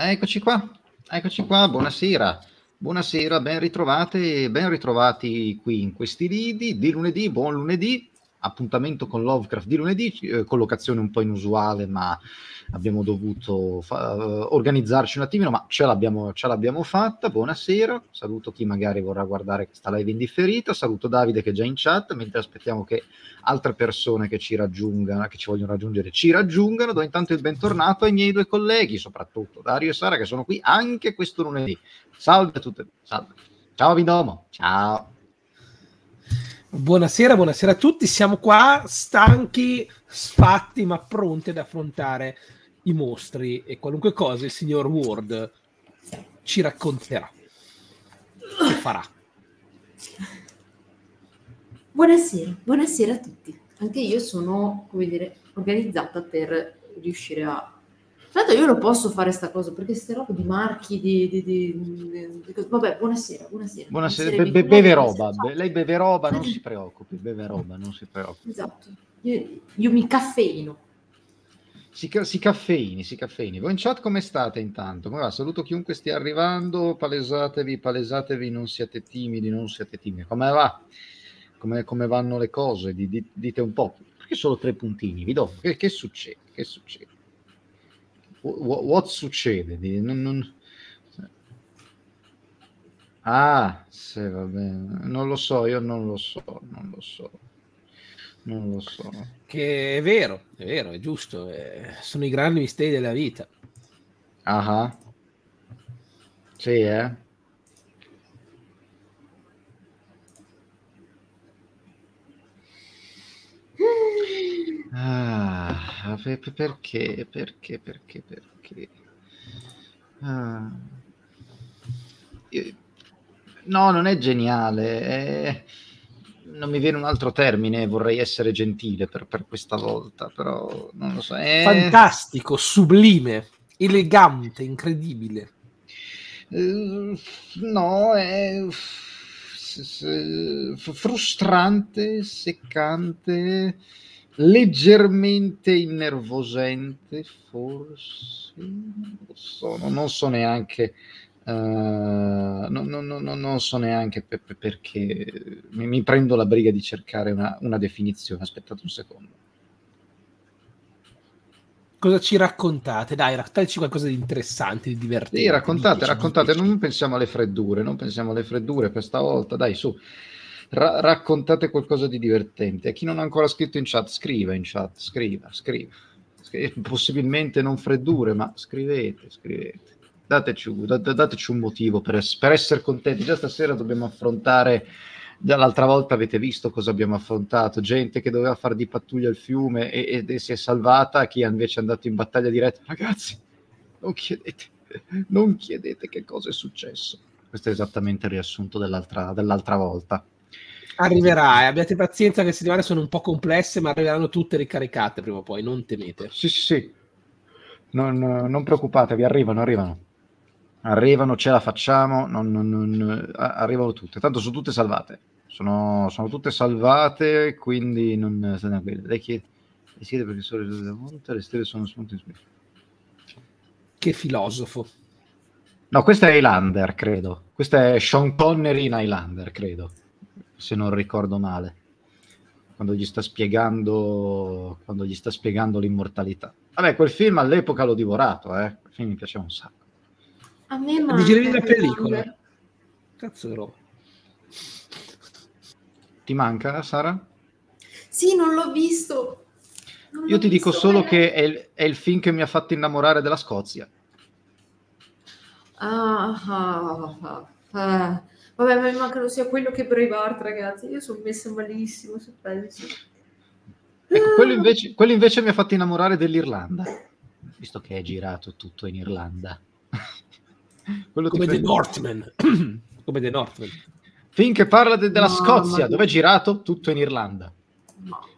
E eccoci qua, eccoci qua, buonasera. Buonasera, ben ritrovate, ben ritrovati qui in questi lidi di lunedì, buon lunedì, appuntamento con Lovecraft di lunedì, eh, collocazione un po' inusuale, ma abbiamo dovuto fa- eh, organizzarci un attimino, ma ce l'abbiamo, ce l'abbiamo fatta. Buonasera, saluto chi magari vorrà guardare questa live in differita, saluto Davide che è già in chat, mentre aspettiamo che altre persone che ci raggiungano, che ci vogliono raggiungere, ci raggiungano. Do intanto il bentornato ai miei due colleghi, soprattutto Dario e Sara, che sono qui anche questo lunedì. Salve a tutte, salve. Ciao Vidomo, ciao. Buonasera, buonasera a tutti. Siamo qua stanchi, sfatti, ma pronti ad affrontare i mostri e qualunque cosa il signor Ward ci racconterà e farà. Buonasera, buonasera a tutti. Anche io sono, come dire, organizzata per riuscire a... Tra l'altro io lo posso fare sta cosa perché ste robe di marchi, di... di, di, di... Vabbè, buonasera, buonasera. Buonasera, be- be- beve roba, be- lei beve roba, non si preoccupi, beve roba, non si preoccupi. Esatto, io, io mi caffeino. Si, si, caffeini, si caffeini. Voi in chat come state intanto? Ma va, saluto chiunque stia arrivando, palesatevi, palesatevi, non siate timidi, non siate timidi. Come va? Come, come vanno le cose? Dite un po'. Perché solo tre puntini? Vi do. Che, che succede? Che succede? What, what succede? Non, non... Ah, sì, va bene. Non lo so, io non lo so, non lo so. Non lo so. Che è vero, è vero, è giusto. Eh, sono i grandi misteri della vita. Ah, sì, eh. Ah, perché, perché, perché, perché? Ah. Io... No, non è geniale. È non mi viene un altro termine, vorrei essere gentile per, per questa volta, però non lo so. È... Fantastico, sublime, elegante, incredibile. Uh, no, è frustrante, seccante, leggermente innervosente, forse. Non so, non so neanche Uh, non, non, non, non, so neanche per, per perché mi, mi, prendo la briga di cercare una, una, definizione. Aspettate un secondo. Cosa ci raccontate? Dai, raccontateci qualcosa di interessante, di divertente. Sì, raccontate, raccontate. Non pensiamo alle freddure, non pensiamo alle freddure questa volta. Dai, su. Ra- raccontate qualcosa di divertente. A chi non ha ancora scritto in chat, scriva in chat, scriva, scriva. Possibilmente non freddure, ma scrivete, scrivete dateci, dateci un motivo per, per, essere contenti. Già stasera dobbiamo affrontare, già l'altra volta avete visto cosa abbiamo affrontato, gente che doveva fare di pattuglia il fiume e, e, e si è salvata, chi invece è andato in battaglia diretta. Ragazzi, non chiedete, non chiedete che cosa è successo. Questo è esattamente il riassunto dell'altra, dell'altra volta. Arriverà, eh. abbiate pazienza, che settimane sono un po' complesse, ma arriveranno tutte ricaricate prima o poi, non temete. Sì, sì, sì. Non, non preoccupatevi, arrivano, arrivano arrivano, ce la facciamo, non, non, arrivano tutte, tanto sono tutte salvate, sono, sono tutte salvate, quindi non state tranquilli. Lei chiede, le siete professore della monte, le stelle sono spunti in Che filosofo. No, questo è Highlander, credo. Questo è Sean Connery in Highlander, credo, se non ricordo male. Quando gli sta spiegando, quando gli sta spiegando l'immortalità. Vabbè, quel film all'epoca l'ho divorato, eh. Il film mi piaceva un sacco. A me manca. Dicevi la pellicola. Cazzo roba. Ti manca, Sara? Sì, non l'ho visto. Non Io l'ho ti visto, dico solo eh. che è il, è il, film che mi ha fatto innamorare della Scozia. Ah, ah, ah, ah. Vabbè, ma mi manca sia quello che Braveheart, ragazzi. Io sono messa malissimo su pezzi. Ecco, quello invece, quello invece mi ha fatto innamorare dell'Irlanda, visto che è girato tutto in Irlanda. Quello come The Northman. come The Northman. Film che parla de- della no, Scozia, ma... dove è girato? Tutto in Irlanda.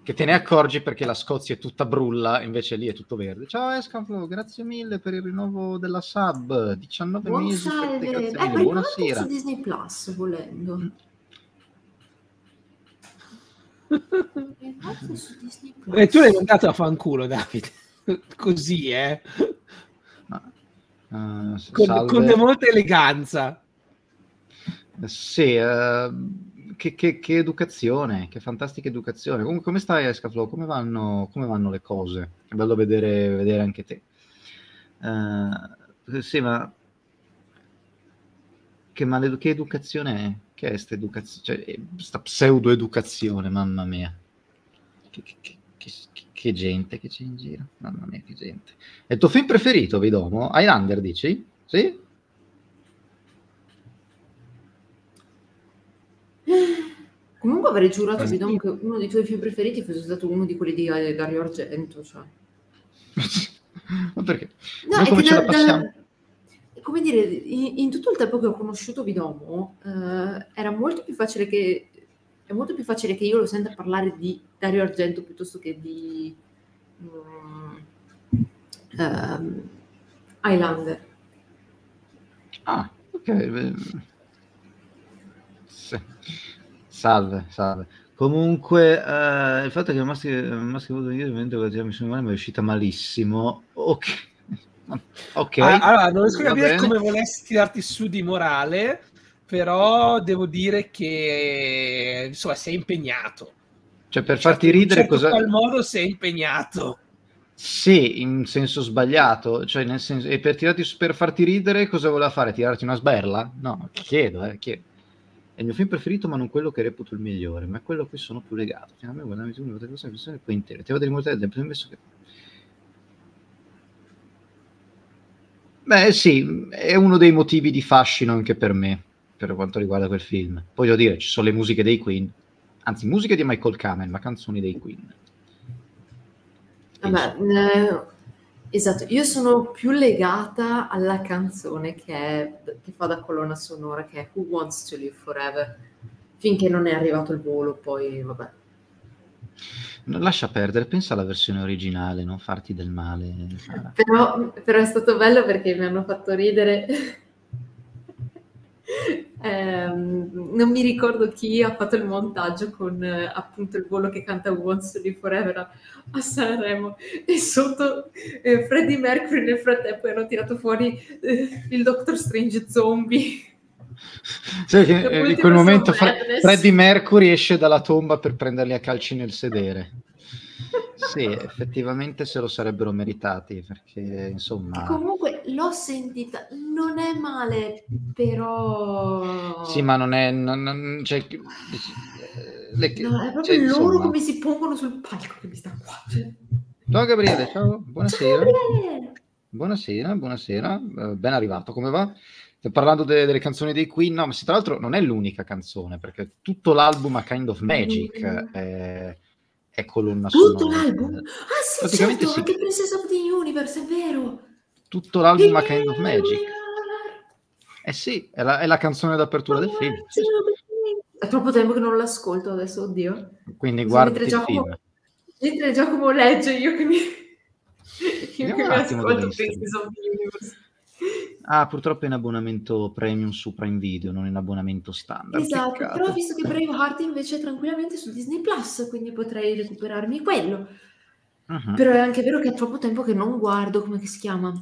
Che te ne accorgi perché la Scozia è tutta brulla, invece lì è tutto verde. Ciao Escaflo, grazie mille per il rinnovo della sub. 19 Buon mesi. Grazie eh, mille. Buonasera. su Disney Plus volendo. Mm. e tu l'hai mandato a fanculo, Davide. Così, eh. Uh, con, con, molta eleganza. Sì, uh, che, che, che, educazione, che fantastica educazione. Comunque, come stai, Escaflow? Come vanno, come vanno le cose? È bello vedere, vedere anche te. Uh, sì, ma che, male, che educazione è? Che è questa educazione? Cioè, questa pseudo-educazione, mamma mia. Che, che, gente che c'è in giro. Mamma mia, che gente. È il tuo film preferito, Vidomo? Highlander, dici? Sì? Comunque avrei giurato, Vidomo, che uno dei tuoi film preferiti fosse stato uno di quelli di Dario Argento, cioè. Ma perché? No, Noi come ce da, la passiamo? Da come dire, in, in, tutto il tempo che ho conosciuto Vidomo, eh, era molto più facile che è molto più facile che io lo senta parlare di Dario Argento piuttosto che di um, um, Highlander. Ah, ok. Sì. Salve, salve. Comunque, uh, il fatto che Maschio Maschio mi sono è uscita malissimo. Ok. Ok. Ah, allora, non riesco a capire come volessi tirarti su di morale, però devo dire che insomma sei impegnato. Cioè, per cioè, farti ridere, certo cosa. In qual modo sei impegnato? Sì, in senso sbagliato, cioè nel senso, e per, tirarti, per farti ridere cosa voleva fare? Tirarti una sberla? No, chiedo, eh, chiedo. È il mio film preferito, ma non quello che reputo il migliore, ma quello a cui sono più legato. Finalmente guardami tu, poi intere. Ti vado a dimostrare del messo che Beh, sì, è uno dei motivi di fascino anche per me, per quanto riguarda quel film. Poi devo dire, ci sono le musiche dei Queen, anzi, musiche di Michael Kamen, ma canzoni dei Queen. Vabbè, eh, esatto, io sono più legata alla canzone che, è, che fa da colonna sonora, che è Who Wants to Live Forever, finché non è arrivato il volo, poi vabbè. Non lascia perdere, pensa alla versione originale, non farti del male. Però, però è stato bello perché mi hanno fatto ridere. Eh, non mi ricordo chi ha fatto il montaggio con eh, appunto il volo che canta to Live Forever a, a Sanremo. E sotto eh, Freddie Mercury nel frattempo hanno tirato fuori eh, il Doctor Strange zombie. Sai che in quel momento Fre- Freddie Mercury esce dalla tomba per prenderli a calci nel sedere. Sì, effettivamente se lo sarebbero meritati perché insomma... Comunque l'ho sentita, non è male, però... Sì, ma non è... Non, non, cioè, le, no, è proprio cioè, loro insomma... come si pongono sul palco che mi sta qua. Cioè... Ciao Gabriele, ciao, buonasera. Ciao, buonasera, buonasera, ben arrivato, come va? Parlando de- delle canzoni dei Queen, no, ma se tra l'altro non è l'unica canzone, perché tutto l'album A Kind of Magic mm. è, è colonna sonora. Tutto l'album? Ah sì, certo, sì. anche Princess of the Universe, è vero. Tutto l'album A Kind of Magic. Eh sì, è la, è la canzone d'apertura del film. Sì. È troppo tempo che non l'ascolto adesso, oddio. Quindi guarda il Giacomo, film. Mentre Giacomo legge, io che mi, io che mi ascolto Princess of the Universe. Ah, purtroppo è in abbonamento premium su Prime Video, non in abbonamento standard. Esatto, Peccato. però ho visto che Braveheart invece è tranquillamente su Disney Plus, quindi potrei recuperarmi quello. Uh-huh. Però è anche vero che è troppo tempo che non guardo, come si chiama?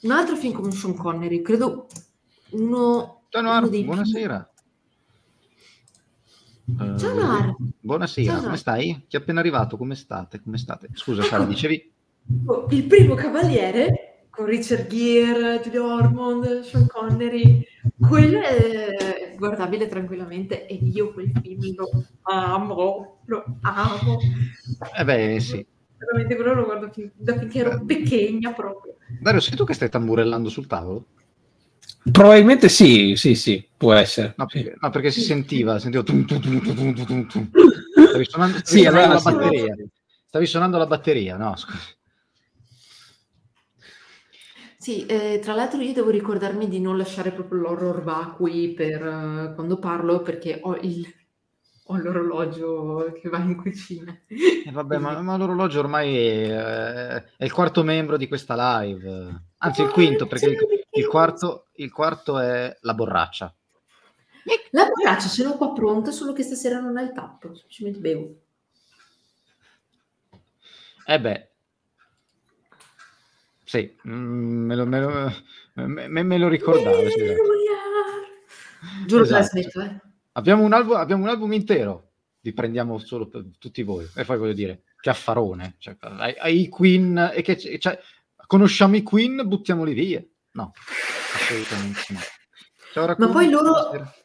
Un altro film come Sean Connery, credo uno, Ciao Noir, uno buonasera. Più... Ciao Noir. Uh, buonasera, Ciao, come stai? Chi è appena arrivato? Come state? Come state? Scusa Sara, dicevi? Il primo cavaliere con Richard Gere, Julia Ormond, Sean Connery, quello è guardabile tranquillamente e io quel film lo amo, lo amo. Eh beh, sì. Veramente quello lo guardo fin- da finché ero eh. pechegna proprio. Dario, sei tu che stai tamburellando sul tavolo? Probabilmente sì, sì, sì, può essere. No, perché, no, perché si sentiva, sentivo tum, tum, tum, tum, tum, tum, tum. Stavi suonando, stavi sì, suonando la batteria. Stavi suonando la batteria, no, scusa. Sì, eh, tra l'altro io devo ricordarmi di non lasciare proprio l'horror vacui per uh, quando parlo perché ho, il, ho, l'orologio che va in cucina. Eh, vabbè, ma, ma, l'orologio ormai è, è, il quarto membro di questa live, anzi il quinto perché il, il, quarto, il quarto è la borraccia. La borraccia ce l'ho qua pronta, solo che stasera non ha il tappo, semplicemente bevo. Eh beh, sì, mm, me lo, me lo, me, me, lo ricordavo. Sì. Giuro Esatto. che la smetto, eh. Abbiamo, un album, abbiamo un album intero, li prendiamo solo per tutti voi. E poi voglio dire, che affarone. Cioè, ai, ai Queen, e che, cioè, conosciamo i Queen, buttiamoli via. No, assolutamente no. Ma poi loro,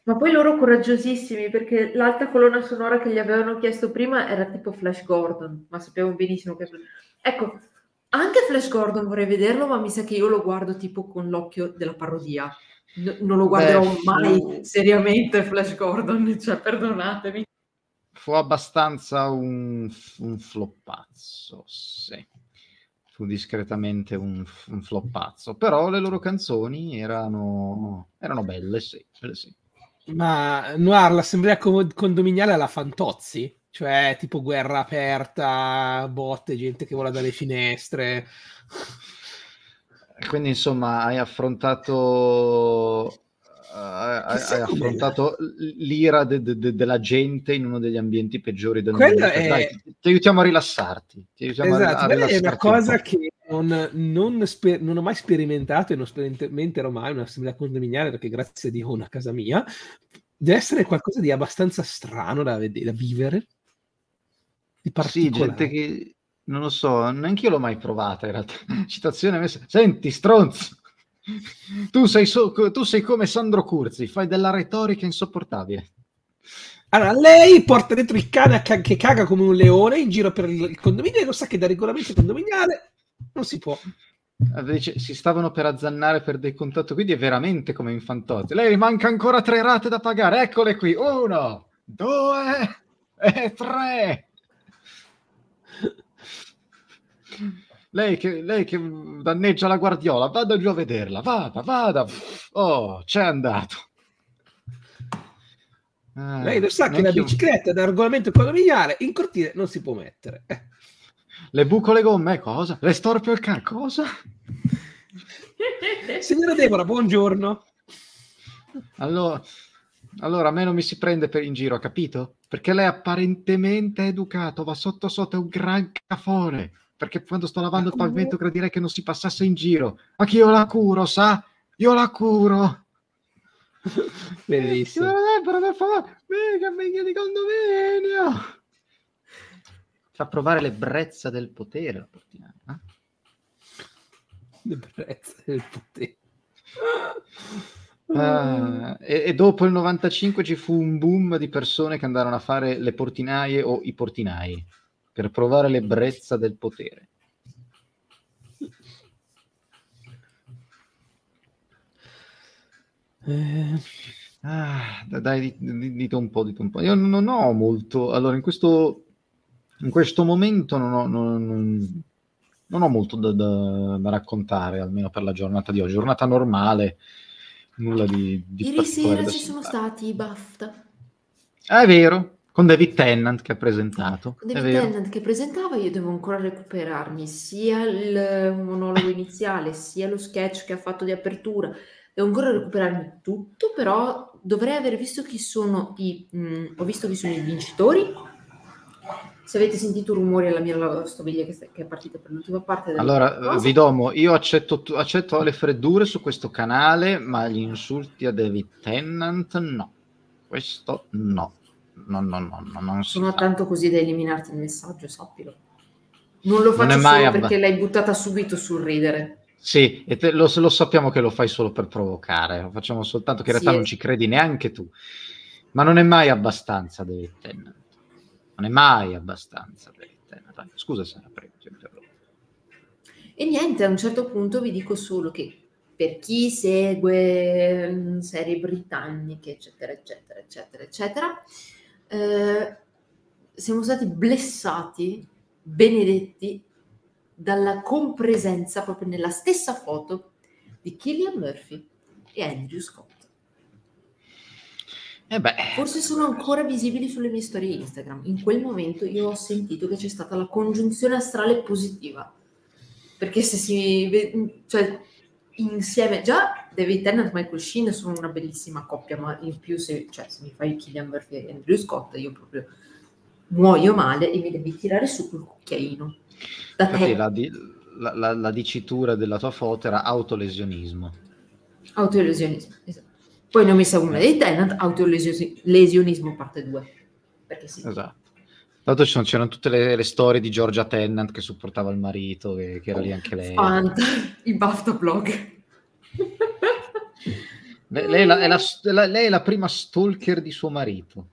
ma poi loro coraggiosissimi perché l'altra colonna sonora che gli avevano chiesto prima era tipo Flash Gordon, ma sappiamo benissimo che... Ecco, anche Flash Gordon vorrei vederlo, ma mi sa che io lo guardo tipo con l'occhio della parodia. No- non lo guarderò Beh, mai fu- seriamente Flash Gordon, cioè perdonatemi. fu abbastanza un, un floppazzo, sì. Fu discretamente un, un floppazzo, però le loro canzoni erano, erano belle, sì, belle sì. Ma Noir, l'assemblea condominiale alla Fantozzi? Cioè, tipo guerra aperta, botte, gente che vola dalle finestre. Quindi insomma hai affrontato, eh, hai, hai affrontato l'ira de- de- de- della gente in uno degli ambienti peggiori del Quello mondo. è- Dai, ti, ti aiutiamo a rilassarti. Ti aiutiamo a- Esatto, a quella è una rilassarti un cosa po'. che non, non sper- non ho mai sperimentato e non sperimenterò mai un'assemblea condominiale perché grazie a Dio ho una casa mia. Deve essere qualcosa di abbastanza strano da, vedere, da vivere. Di Sì, particolare. gente che non lo so, neanche io l'ho mai provata in realtà. Citazione messa. Senti, stronzo, tu sei, so- tu sei come Sandro Curzi, fai della retorica insopportabile. Allora, lei porta dentro il cane che caga come un leone in giro per il, condominio e lo sa che da regolamento condominiale non si può. Dice, si stavano per azzannare per dei contatto, quindi è veramente come in Fantozzi. Lei manca ancora tre rate da pagare, eccole qui, uno, due e tre. Lei che, lei che danneggia la guardiola, vada giù a vederla, vada, vada. Oh, c'è andato. Ah, Lei lo sa che la bicicletta da regolamento condominiale in cortile non si può mettere. Eh. Le buco le gomme, cosa? Le storpio il cane, cosa? Signora Deborah, buongiorno. Allora, allora a me non mi si prende per in giro, ha capito? Perché lei apparentemente è educato, va sotto sotto, è un gran cafone. Perché quando sto lavando il pavimento gradirei che non si passasse in giro. Ma che io la curo, sa? Io la curo. Bellissimo. Deborah, per favore, mica, mica di condominio. Fa provare l'ebbrezza del potere la portina. eh? L'ebbrezza del potere. Ah, e, e dopo il 95 ci fu un boom di persone che andarono a fare le portinaie o i portinai per provare l'ebbrezza del potere. Eh, Ah, dai, di- di- dite un po', dite un po'. Io non ho molto. Allora, in questo, in questo momento non ho, non- non- non ho molto da, da- da raccontare, almeno per la giornata di oggi. Giornata normale, nulla di, di Ieri sera ci sono stati i BAFTA. Ah, è vero, con David Tennant che ha presentato. Con David. Tennant che presentava, io devo ancora recuperarmi sia il monologo iniziale, sia lo sketch che ha fatto di apertura. Devo ancora recuperarmi tutto, però dovrei aver visto chi sono i... mm, ho visto chi sono i vincitori. Se avete sentito rumori alla mia lavastoviglie che, che è partita per l'ultima parte Allora, cosa. Vidomo, io accetto, accetto le freddure su questo canale, ma gli insulti a David Tennant no. Questo no. No, no, no, no non si sono tanto così da eliminarti il messaggio, sappilo. Non lo Non faccio mai solo perché l'hai buttata subito sul ridere. Sì, e te- lo, lo sappiamo che lo fai solo per provocare, lo facciamo soltanto che in Sì, realtà eh. non ci credi neanche tu. Ma non è mai abbastanza David Tennant. Non è mai abbastanza David Tennant. Scusa Sara, prego, ti interrompo. E niente, a un certo punto vi dico solo che per chi segue mm, serie britanniche, eccetera, eccetera, eccetera, eccetera, eh, siamo stati blessati, benedetti dalla compresenza proprio nella stessa foto di Killian Murphy e Andrew Scott. E beh, Forse sono ancora visibili sulle mie storie Instagram. In quel momento io ho sentito che c'è stata la congiunzione astrale positiva. Perché se si ve- cioè insieme già David Tennant e Michael Sheen sono una bellissima coppia, ma in più se, cioè, se mi fai Killian Murphy e Andrew Scott io proprio muoio male e mi devi tirare su quel cucchiaino. Da te. la, di- la- la- la dicitura della tua foto era autolesionismo. Autolesionismo, esatto. Poi non mi sa una dei Tenant, autolesionismo parte 2. Perché sì. Esatto. L'altro c'erano tutte le, le, storie di Georgia Tennant che supportava il marito, che, che era lì anche lei. Fanta, il BAFTA blog. Lei, lei, è la, è la, lei, è la, prima stalker di suo marito.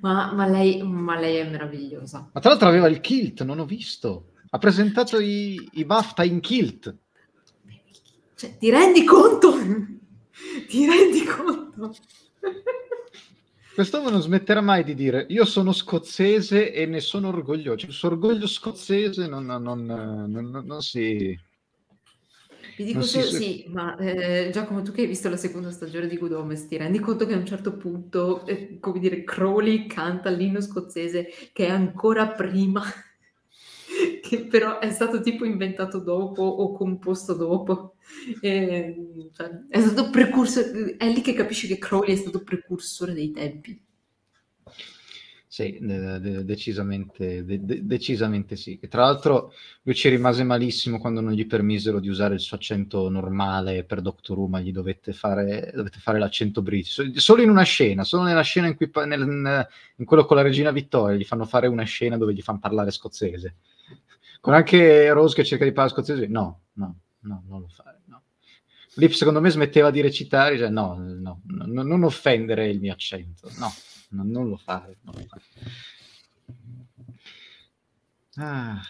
Ma, ma, lei, ma, lei, è meravigliosa. Ma tra l'altro aveva il kilt, non ho visto. Ha presentato i, i BAFTA in kilt. Cioè, ti rendi conto? ti rendi conto? Quest'uomo non smetterà mai di dire io sono scozzese e ne sono orgoglioso. Cioè, il suo orgoglio scozzese non, non, non, non si... Vi dico solo sì, ma eh, Giacomo, tu che hai visto la seconda stagione di Good Omens, ti rendi conto che a un certo punto, eh, come dire, Crowley canta l'inno scozzese che è ancora prima che però è stato tipo inventato dopo o composto dopo. E, cioè, è stato precursore, è lì che capisci che Crowley è stato precursore dei tempi. Sì, de- de- decisamente, de- decisamente sì. E tra l'altro lui ci rimase malissimo quando non gli permisero di usare il suo accento normale per Doctor Who, ma gli dovette fare, dovete fare l'accento british. Solo in una scena, solo nella scena in cui nel, in quello con la regina Vittoria gli fanno fare una scena dove gli fanno parlare scozzese con anche Rose che cerca di parlare scozzese, no, no, no, non lo fare. No. Lì secondo me smetteva di recitare, cioè, no, no, no, non offendere il mio accento, no, no non lo fare. Non lo fare. Ah,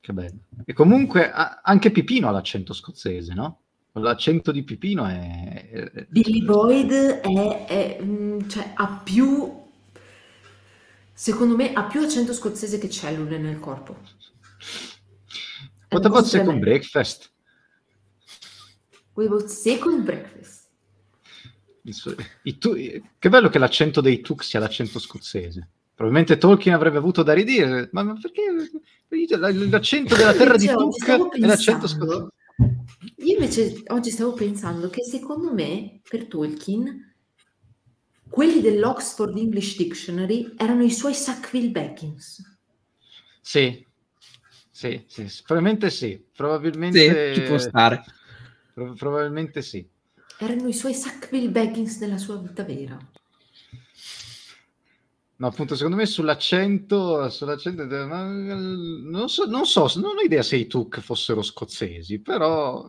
che bello. E comunque anche Pipino ha l'accento scozzese, no? L'accento di Pipino è... Billy Boyd è, è mm, cioè, ha più... Secondo me ha più accento scozzese che cellule nel corpo. What about second breakfast? What about second breakfast? I tu- che bello che l'accento dei Tuk sia l'accento scozzese. Probabilmente Tolkien avrebbe avuto da ridire, ma, ma perché l'accento della terra di Tuk è l'accento scozzese? Io invece oggi stavo pensando che secondo me per Tolkien quelli dell'Oxford English Dictionary erano i suoi Sackville Baggins. Sì, sì, sì, probabilmente sì, probabilmente... Sì, ci può stare. Pro- probabilmente sì. Erano i suoi Sackville Baggins nella sua vita vera. No, appunto, secondo me sull'accento, sull'accento non, so, non so, non ho idea se i Tuk fossero scozzesi, però,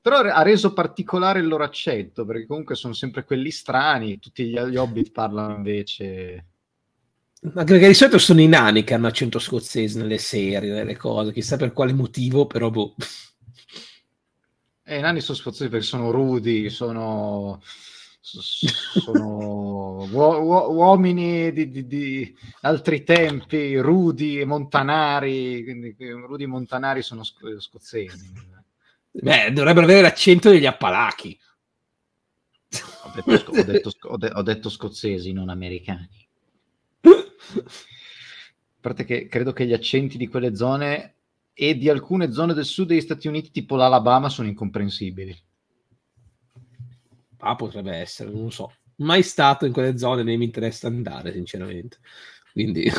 però ha reso particolare il loro accento, perché comunque sono sempre quelli strani, tutti gli, gli Hobbit parlano invece anche perché di solito sono i nani che hanno accento scozzese nelle serie, nelle cose, chissà per quale motivo, però boh. Eh, I nani sono scozzesi perché sono rudi, sono, sono uo- uomini di, di, di, altri tempi, rudi e montanari, quindi rudi e montanari sono sc- scozzesi. Beh, dovrebbero avere l'accento degli Appalachi. Ho detto, ho detto, ho de- ho detto scozzesi, non americani. A parte che credo che gli accenti di quelle zone e di alcune zone del sud degli Stati Uniti, tipo l'Alabama, sono incomprensibili. Ah, potrebbe essere, non lo so. Mai stato in quelle zone, né mi interessa andare, sinceramente. Quindi...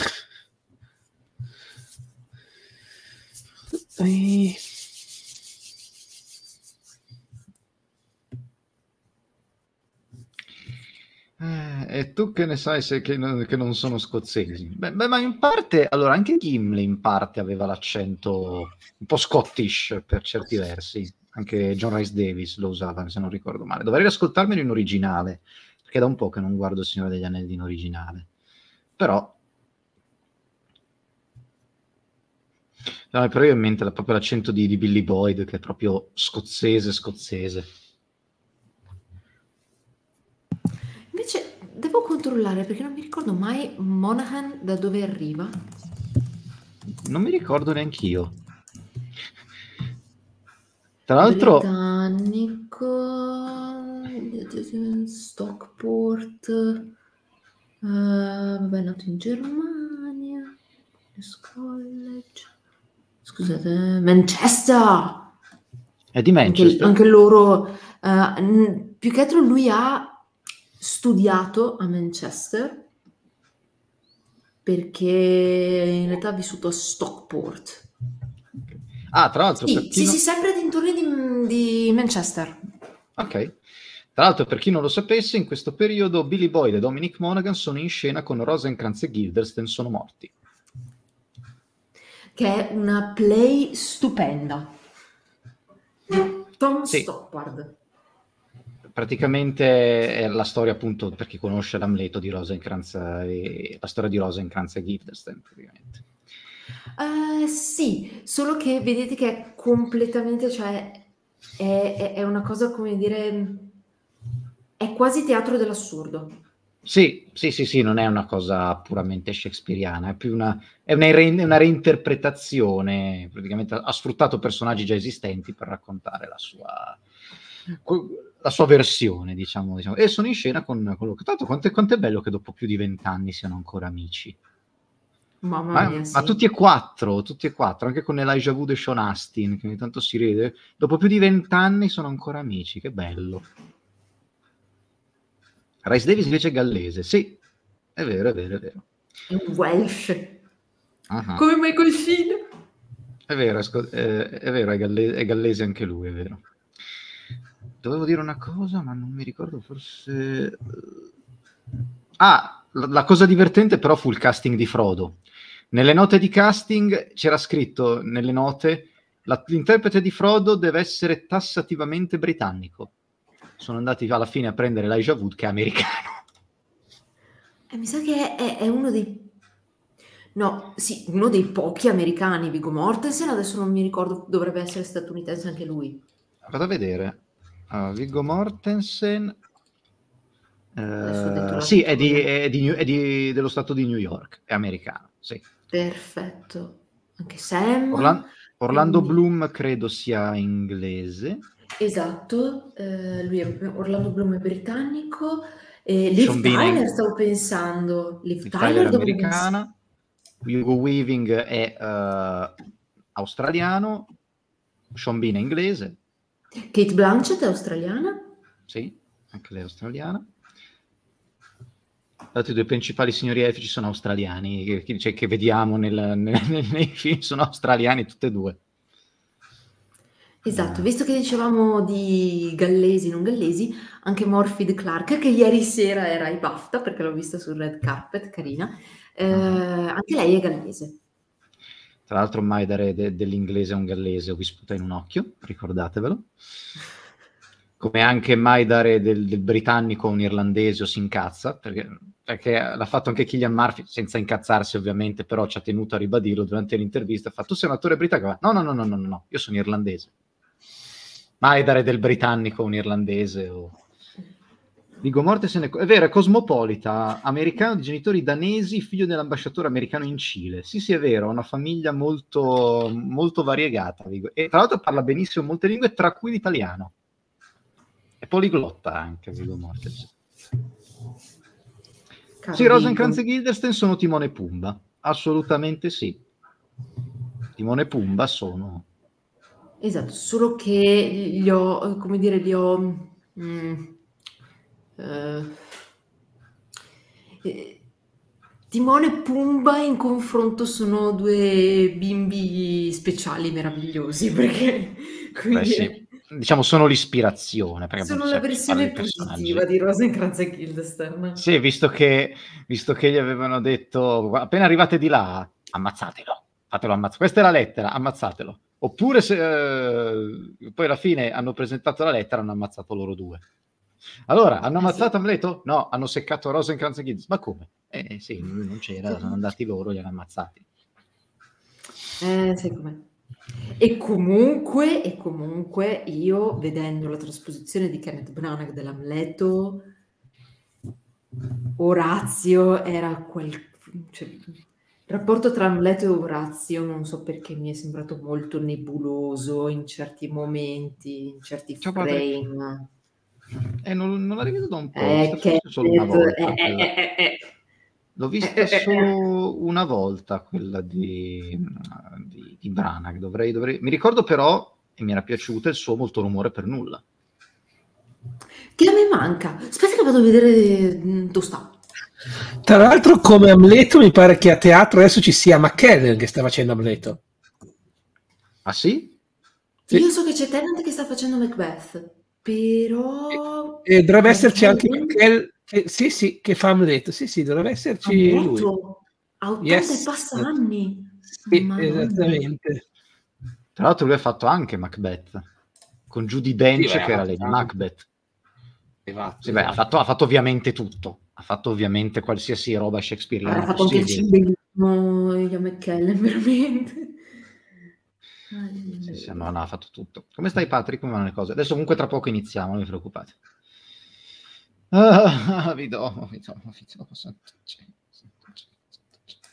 Eh, e tu che ne sai se che, non, che non sono scozzesi? Beh, beh, ma in parte, allora anche Gimli in parte aveva l'accento un po' scottish per certi versi, anche John Rice Davis lo usava, se non ricordo male. Dovrei ascoltarmelo in originale, perché da un po' che non guardo Il Signore degli Anelli in originale. Però... No, però io ho in mente la, proprio l'accento di, di Billy Boyd, che è proprio scozzese, scozzese. Devo controllare perché non mi ricordo mai Monahan da dove arriva. Non mi ricordo neanch'io. Tra l'altro... Britannico, Stockport, uh, vabbè, nato in Germania, College, scusate, Manchester. È di Manchester. Anche, anche loro, uh, più che altro lui ha studiato a Manchester perché in realtà ha vissuto a Stockport. Ah, tra l'altro... Sì, sì, sì, sempre dintorni di, di Manchester. Ok. Tra l'altro, per chi non lo sapesse, in questo periodo Billy Boyd e Dominic Monaghan sono in scena con Rosencrantz e Guildenstern sono morti. Che è una play stupenda. Tom Sì. Stoppard. Praticamente è la storia, appunto, per chi conosce l'Amleto di Rosencrantz e la storia di Rosencrantz e Guildenstern, praticamente. Eh, sì, solo che vedete che è completamente, cioè, è, è- è una cosa, come dire, è quasi teatro dell'assurdo. Sì, sì, sì, sì, non è una cosa puramente shakespeariana, è più una, è una, re- una reinterpretazione, praticamente ha sfruttato personaggi già esistenti per raccontare la sua, la sua versione, diciamo, diciamo. E sono in scena con, con Luca. Tanto quanto, è- quanto è bello che dopo più di vent'anni siano ancora amici. Mamma Ma, mia, ma sì. tutti e quattro, tutti e quattro, anche con Elijah Wood e Sean Astin, che ogni tanto si ride, dopo più di vent'anni sono ancora amici, che bello. Rice Davis invece è gallese, sì, è vero, è vero, è vero. Welsh. Ah, Come Michael Sheen. È vero, è, sco- eh, è vero, è, galle- è gallese anche lui, è vero. Dovevo dire una cosa, ma non mi ricordo, forse... Ah, la, la cosa divertente però fu il casting di Frodo. Nelle note di casting c'era scritto, nelle note, l'interprete di Frodo deve essere tassativamente britannico. Sono andati alla fine a prendere Elijah Wood, che è americano. E mi sa che è, è uno dei... No, sì, uno dei pochi americani, Viggo Mortensen, adesso non mi ricordo, dovrebbe essere statunitense anche lui. Vado a vedere. Ah, Viggo Mortensen. Eh, sì, è, di- è di è di- dello stato di New York, è americano. Sì. Perfetto. Anche Sam. Orlan- Orlando Quindi- Bloom credo sia inglese. Esatto, eh, lui è Orlando Bloom è britannico. E Liv Sean Bean Tyler stavo pensando. Liv Liv Tyler, Tyler è americana. Hugo Weaving è eh, australiano. Sean Bean è inglese. Kate Blanchett è australiana? Sì, anche lei è australiana. Altri due principali signori elfici sono australiani, che, cioè, che vediamo nel- nel- nei film, sono australiani tutte e due. Esatto, visto che dicevamo di gallesi, non gallesi, anche Morphy Clark, che ieri sera era ai BAFTA, perché l'ho vista sul red carpet, carina, eh, Mhm. anche lei è gallese. Tra l'altro mai dare de- dell'inglese a un gallese o vi sputa in un occhio, ricordatevelo. Come anche mai dare del, del britannico a un irlandese o si incazza, perché, perché l'ha fatto anche Killian Murphy, senza incazzarsi ovviamente, però ci ha tenuto a ribadirlo durante l'intervista, ha fatto, tu sei un attore britannico? No, no, no, no, no, no, no, io sono irlandese. Mai dare del britannico a un irlandese o... Viggo Mortensen è, è vero, è cosmopolita, americano di genitori danesi, figlio dell'ambasciatore americano in Cile. Sì, sì, è vero, ha una famiglia molto, molto variegata. Viggo. E tra l'altro parla benissimo molte lingue, tra cui l'italiano. È poliglotta anche Viggo Mortensen. Sì, Rosencrantz e Viggo. Guildenstern sono Timone e Pumba. Assolutamente sì. Timone e Pumba sono... Esatto, solo che li ho, come dire, li ho... mm, eh, eh, Timone e Pumba in confronto sono due bimbi speciali meravigliosi, perché come Beh, sì. Diciamo, sono l'ispirazione. sono la versione positiva di Rosencrantz e Guildenstern. Sì, visto che, visto che gli avevano detto appena arrivate di là, ammazzatelo, fatelo ammazzare. Questa è la lettera, ammazzatelo. Oppure se eh, poi alla fine hanno presentato la lettera, hanno ammazzato loro due. Allora, hanno Eh, ammazzato. Amleto? No, hanno seccato Rosencrantz e Guildenstern. Ma come? Eh sì, lui non c'era, sono andati loro, li hanno ammazzati. Eh, sai com'è. E comunque, e comunque io vedendo la trasposizione di Kenneth Branagh dell'Amleto, Orazio era quel... cioè, il rapporto tra Amleto e Orazio non so perché mi è sembrato molto nebuloso in certi momenti, in certi Ciao, padre. Frame. E non, non la rivedo da un po', l'ho Eh, vista forse solo una volta. eh, eh, quella- eh, eh. L'ho vista Eh, eh, eh, solo una volta quella di, di, di Branagh. Dovrei, dovrei... Mi ricordo però, e mi era piaciuta, il suo molto rumore per nulla. Che a me manca. Aspetta che vado a vedere mm, dove sta. Tra l'altro, come Amleto, mi pare che a teatro adesso ci sia McKellen che sta facendo Amleto. Ah sì? Sì. Io so che c'è Tennant che sta facendo Macbeth. Però... E dovrebbe esserci anche Michel, che, sì, sì, che fa Hamlet, sì, sì, dovrebbe esserci Ha lui. molto- a 80 Yes. e passa anni. Sì, esattamente. Tra l'altro lui ha fatto anche Macbeth, con Judy Dench Sì, beh, che era ha Lady fatto- Macbeth. Esatto, Sì, beh, ha, fatto, ha fatto ovviamente tutto. Ha fatto ovviamente qualsiasi roba shakespeariana Avrà fatto anche il possibile. cimbellino Ian McKellen, veramente. Sì, sì, no, no, ha fatto tutto. Come stai Patrick? Come vanno le cose? Adesso comunque tra poco iniziamo, non vi preoccupate. Ah, vi do, vi do, vi do, santo cielo, santo cielo, santo cielo.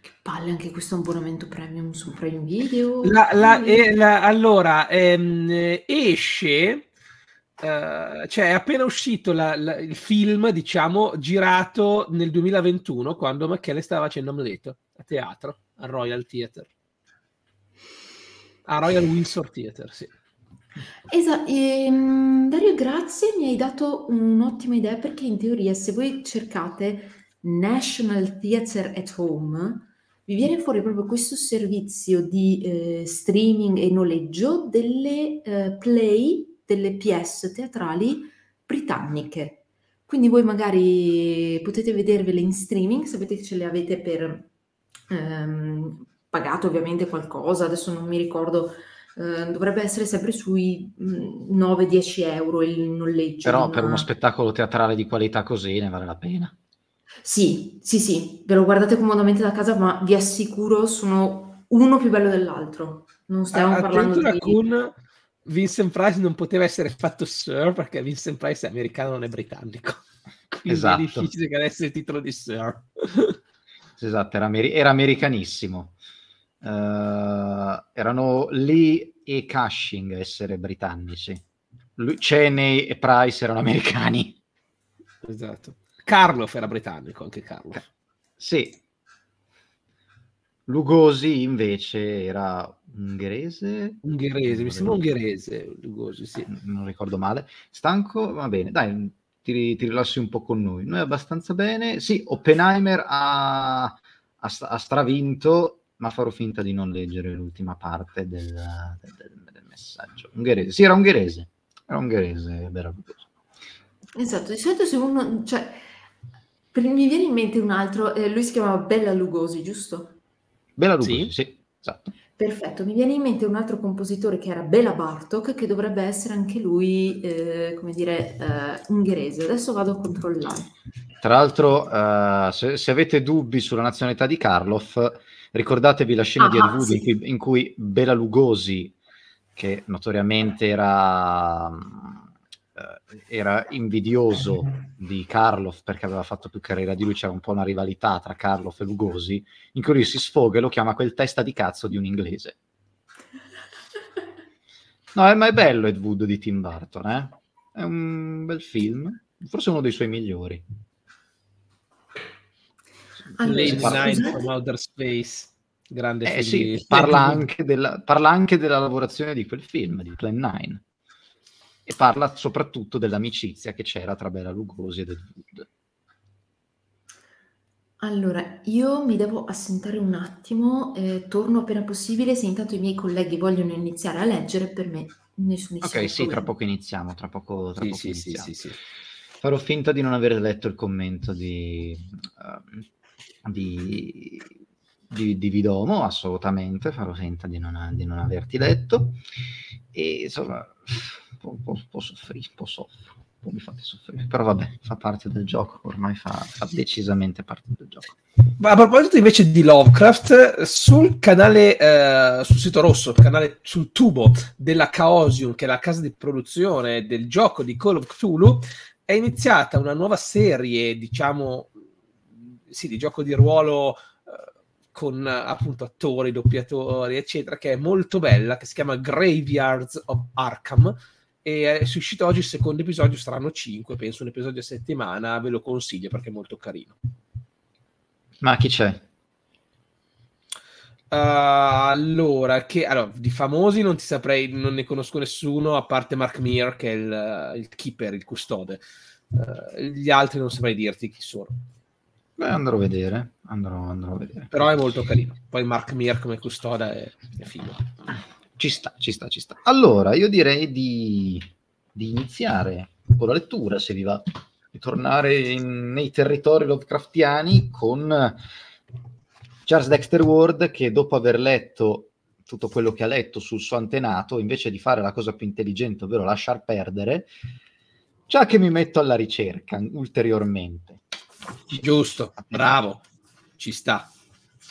Che palle anche questo abbonamento premium su Prime Video. La- la- e la- allora, ehm, eh, esce, eh, cioè è appena uscito la- la- il film, diciamo, girato nel 2021, quando Michele stava facendo Amleto a teatro, al Royal Theatre. A Royal Windsor Theatre, sì. Esatto, ehm, Dario, grazie, mi hai dato un'ottima idea perché in teoria se voi cercate National Theatre at Home vi viene fuori proprio questo servizio di eh, streaming e noleggio delle eh, play, delle pièce teatrali britanniche. Quindi voi magari potete vedervele in streaming, sapete che ce le avete per ehm, pagato ovviamente qualcosa, adesso non mi ricordo eh, dovrebbe essere sempre sui mm, 9-10 euro il noleggio. Però per una- uno spettacolo teatrale di qualità così ne vale la pena. Sì, sì, sì, ve lo guardate comodamente da casa, ma vi assicuro sono uno più bello dell'altro. Non stiamo parlando Addirittura di... con Vincent Price non poteva essere fatto Sir perché Vincent Price è americano, non è britannico. Quindi Esatto. è difficile che avesse il titolo di Sir. Esatto, era, ameri- era americanissimo. Eh, erano Lee e Cushing a essere britannici. Lui- Cheney e Price erano americani. esatto. Karloff era britannico, anche Karloff. Sì. Lugosi invece era ungherese. Ungherese, mi sembra ungherese, Lugosi, sì. non ricordo male. Stanco, va bene, dai, ti, ri- ti rilassi un po' con noi. Noi abbastanza bene. Sì, Oppenheimer ha, ha ha stravinto, ma farò finta di non leggere l'ultima parte del, del- del- del messaggio. Ungherese, sì, era ungherese. Era ungherese, era Lugosi. Esatto, di solito se uno... Cioè, per- mi viene in mente un altro, eh, lui si chiamava Bella Lugosi, giusto? Bella Lugosi, Sì. sì, esatto. Perfetto, mi viene in mente un altro compositore che era Bela Bartok, che dovrebbe essere anche lui, eh, come dire, eh, ungherese. Adesso vado a controllare. Tra l'altro, eh, se, se avete dubbi sulla nazionalità di Karloff, ricordatevi la scena di Ah, Ed Wood sì. in, cui, in cui Bela Lugosi, che notoriamente era, era invidioso di Karloff perché aveva fatto più carriera di lui, c'era un po' una rivalità tra Karloff e Lugosi, in cui lui si sfoga e lo chiama quel testa di cazzo di un inglese. No, è, ma è bello Ed Wood di Tim Burton, eh? È un bel film, forse uno dei suoi migliori. Lady scusate. from Outer Space, grande Eh film sì, parla anche, della, parla anche della lavorazione di quel film, di Plan 9. E parla soprattutto dell'amicizia che c'era tra Bela Lugosi ed Ed Wood. Allora, io mi devo assentare un attimo, eh, torno appena possibile, se intanto i miei colleghi vogliono iniziare a leggere, per me nessunissimo Ok, sì, tra problema. poco iniziamo, tra poco, tra Sì, poco sì, sì, iniziamo. sì, sì. Farò finta di non aver letto il commento di, ehm, di, di, di Vidomo, assolutamente, farò finta di non, di non averti letto. E insomma, po', po', po' soffri- un po' soffro, un po' mi fate soffrire, però vabbè, fa parte del gioco, ormai fa, fa decisamente parte del gioco. Ma a proposito invece di Lovecraft, sul canale, eh, sul sito rosso, canale sul tubo della Chaosium, che è la casa di produzione del gioco di Call of Cthulhu, è iniziata una nuova serie, diciamo, sì, di gioco di ruolo eh, con appunto attori, doppiatori, eccetera, che è molto bella, che si chiama Graveyards of Arkham. E è uscito oggi il secondo episodio, saranno cinque, penso un episodio a settimana, ve lo consiglio perché è molto carino. Ma chi c'è? Uh, allora, che, allora, di famosi non ti saprei, non ne conosco nessuno a parte Mark Meir che è il, il keeper, il custode. Uh, gli altri non saprei dirti chi sono. Beh, andrò a vedere, andrò, andrò a vedere. Però è molto carino. Poi Mark Mir come custode è, è figo. Ci sta, ci sta, ci sta. Allora, io direi di, di iniziare con la lettura, se vi va, di tornare in, nei territori Lovecraftiani con Charles Dexter Ward che dopo aver letto tutto quello che ha letto sul suo antenato, invece di fare la cosa più intelligente, ovvero lasciar perdere, già che mi metto alla ricerca ulteriormente. Giusto, bravo, ci sta.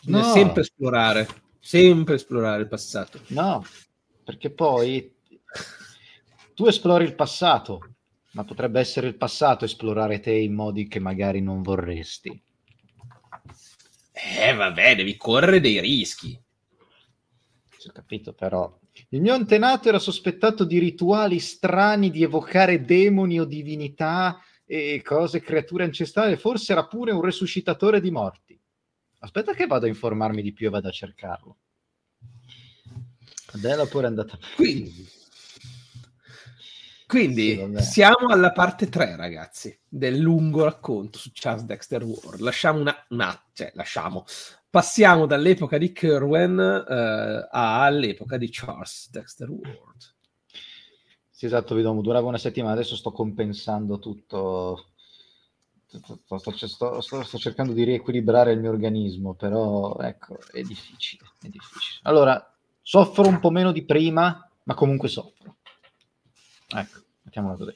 No. Sempre esplorare, sempre esplorare il passato. No, perché poi tu esplori il passato, ma potrebbe essere il passato esplorare te in modi che magari non vorresti. Eh, vabbè, devi correre dei rischi. Sì, ho capito, però. Il mio antenato era sospettato di rituali strani, di evocare demoni o divinità e cose, creature ancestrali. Forse era pure un resuscitatore di morti. Aspetta che vado a informarmi di più e vado a cercarlo. Adela pure è andata. Quindi, quindi sì, siamo alla parte 3, ragazzi, del lungo racconto su Charles Dexter Ward. Lasciamo una, una cioè, lasciamo. Passiamo dall'epoca di Kerwin uh, all'epoca di Charles Dexter Ward. Sì, esatto, vedo, durava una settimana, adesso sto compensando tutto. Sto, sto, sto, sto, cercando di riequilibrare il mio organismo, però ecco, è difficile, è difficile. Allora, soffro un po' meno di prima, ma comunque soffro. Ecco, mettiamola così.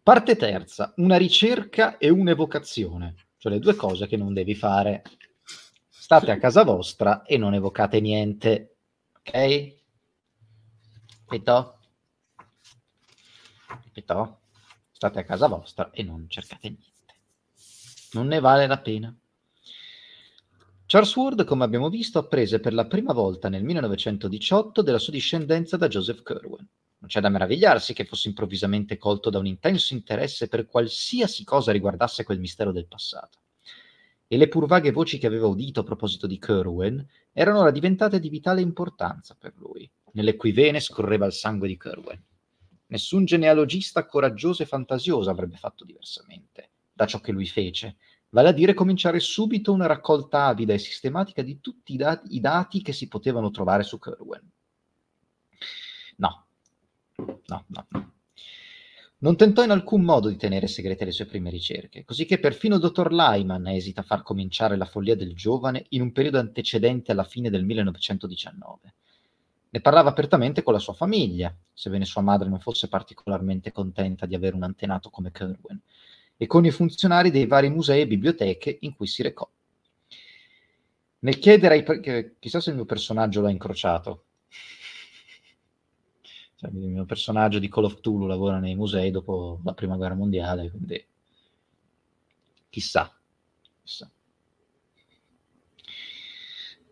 Parte terza, una ricerca e un'evocazione, cioè le due cose che non devi fare. State a casa vostra e non evocate niente, ok? Capito? Capito? State a casa vostra e non cercate niente. Non ne vale la pena. Charles Ward, come abbiamo visto, apprese per la prima volta nel 1918 della sua discendenza da Joseph Kerwin. Non c'è da meravigliarsi che fosse improvvisamente colto da un intenso interesse per qualsiasi cosa riguardasse quel mistero del passato. E le pur vaghe voci che aveva udito a proposito di Kerwin erano ora diventate di vitale importanza per lui, nelle cui vene scorreva il sangue di Kerwin. Nessun genealogista coraggioso e fantasioso avrebbe fatto diversamente da ciò che lui fece, vale a dire cominciare subito una raccolta avida e sistematica di tutti i dati, i dati che si potevano trovare su Kerwin. No, no, no, no. Non tentò in alcun modo di tenere segrete le sue prime ricerche, così che perfino il dottor Lyman esita a far cominciare la follia del giovane in un periodo antecedente alla fine del 1919 ne parlava apertamente con la sua famiglia, sebbene sua madre non fosse particolarmente contenta di avere un antenato come Kerwin, e con i funzionari dei vari musei e biblioteche in cui si recò. Nel chiedere ai... chissà se il mio personaggio l'ha incrociato. Cioè, il mio personaggio di Call of Cthulhu lavora nei musei dopo la prima guerra mondiale, quindi chissà. chissà.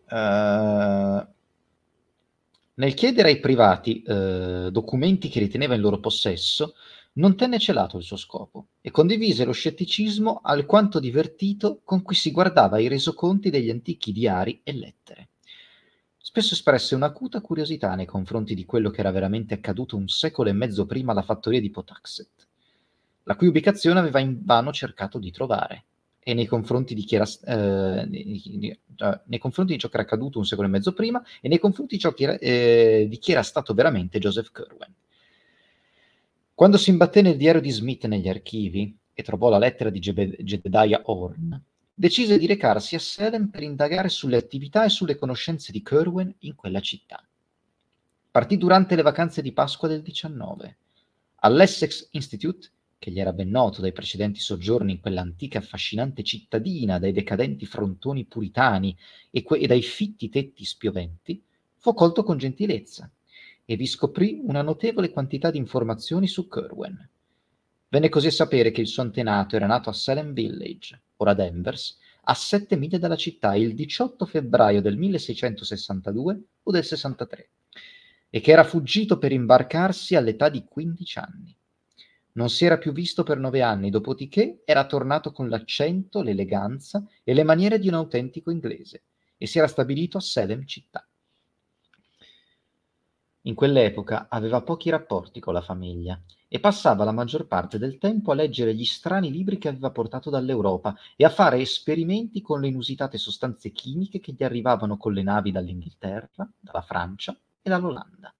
Uh, nel chiedere ai privati eh, documenti che riteneva in loro possesso, non tenne celato il suo scopo e condivise lo scetticismo alquanto divertito con cui si guardava i resoconti degli antichi diari e lettere. Spesso espresse un'acuta curiosità nei confronti di quello che era veramente accaduto un secolo e mezzo prima alla fattoria di Potaxet, la cui ubicazione aveva invano cercato di trovare e nei confronti di chi era, eh, nei, nei confronti di ciò che era accaduto un secolo e mezzo prima e nei confronti di, ciò che era, eh, di chi era stato veramente Joseph Kerwin. Quando si imbatté nel diario di Smith negli archivi e trovò la lettera di Jedediah Horn, decise di recarsi a Salem per indagare sulle attività e sulle conoscenze di Kerwin in quella città. Partì durante le vacanze di Pasqua del 19. All'Essex Institute che gli era ben noto dai precedenti soggiorni in quell'antica affascinante cittadina, dai decadenti frontoni puritani e, que- e dai fitti tetti spioventi, fu accolto con gentilezza e vi scoprì una notevole quantità di informazioni su Kerwin. Venne così a sapere che il suo antenato era nato a Salem Village, ora Danvers, a sette miglia dalla città il 18 febbraio del 1662 o del 63, e che era fuggito per imbarcarsi all'età di 15 anni. Non si era più visto per nove anni, dopodiché era tornato con l'accento, l'eleganza e le maniere di un autentico inglese e si era stabilito a Salem città. In quell'epoca aveva pochi rapporti con la famiglia e passava la maggior parte del tempo a leggere gli strani libri che aveva portato dall'Europa e a fare esperimenti con le inusitate sostanze chimiche che gli arrivavano con le navi dall'Inghilterra, dalla Francia e dall'Olanda.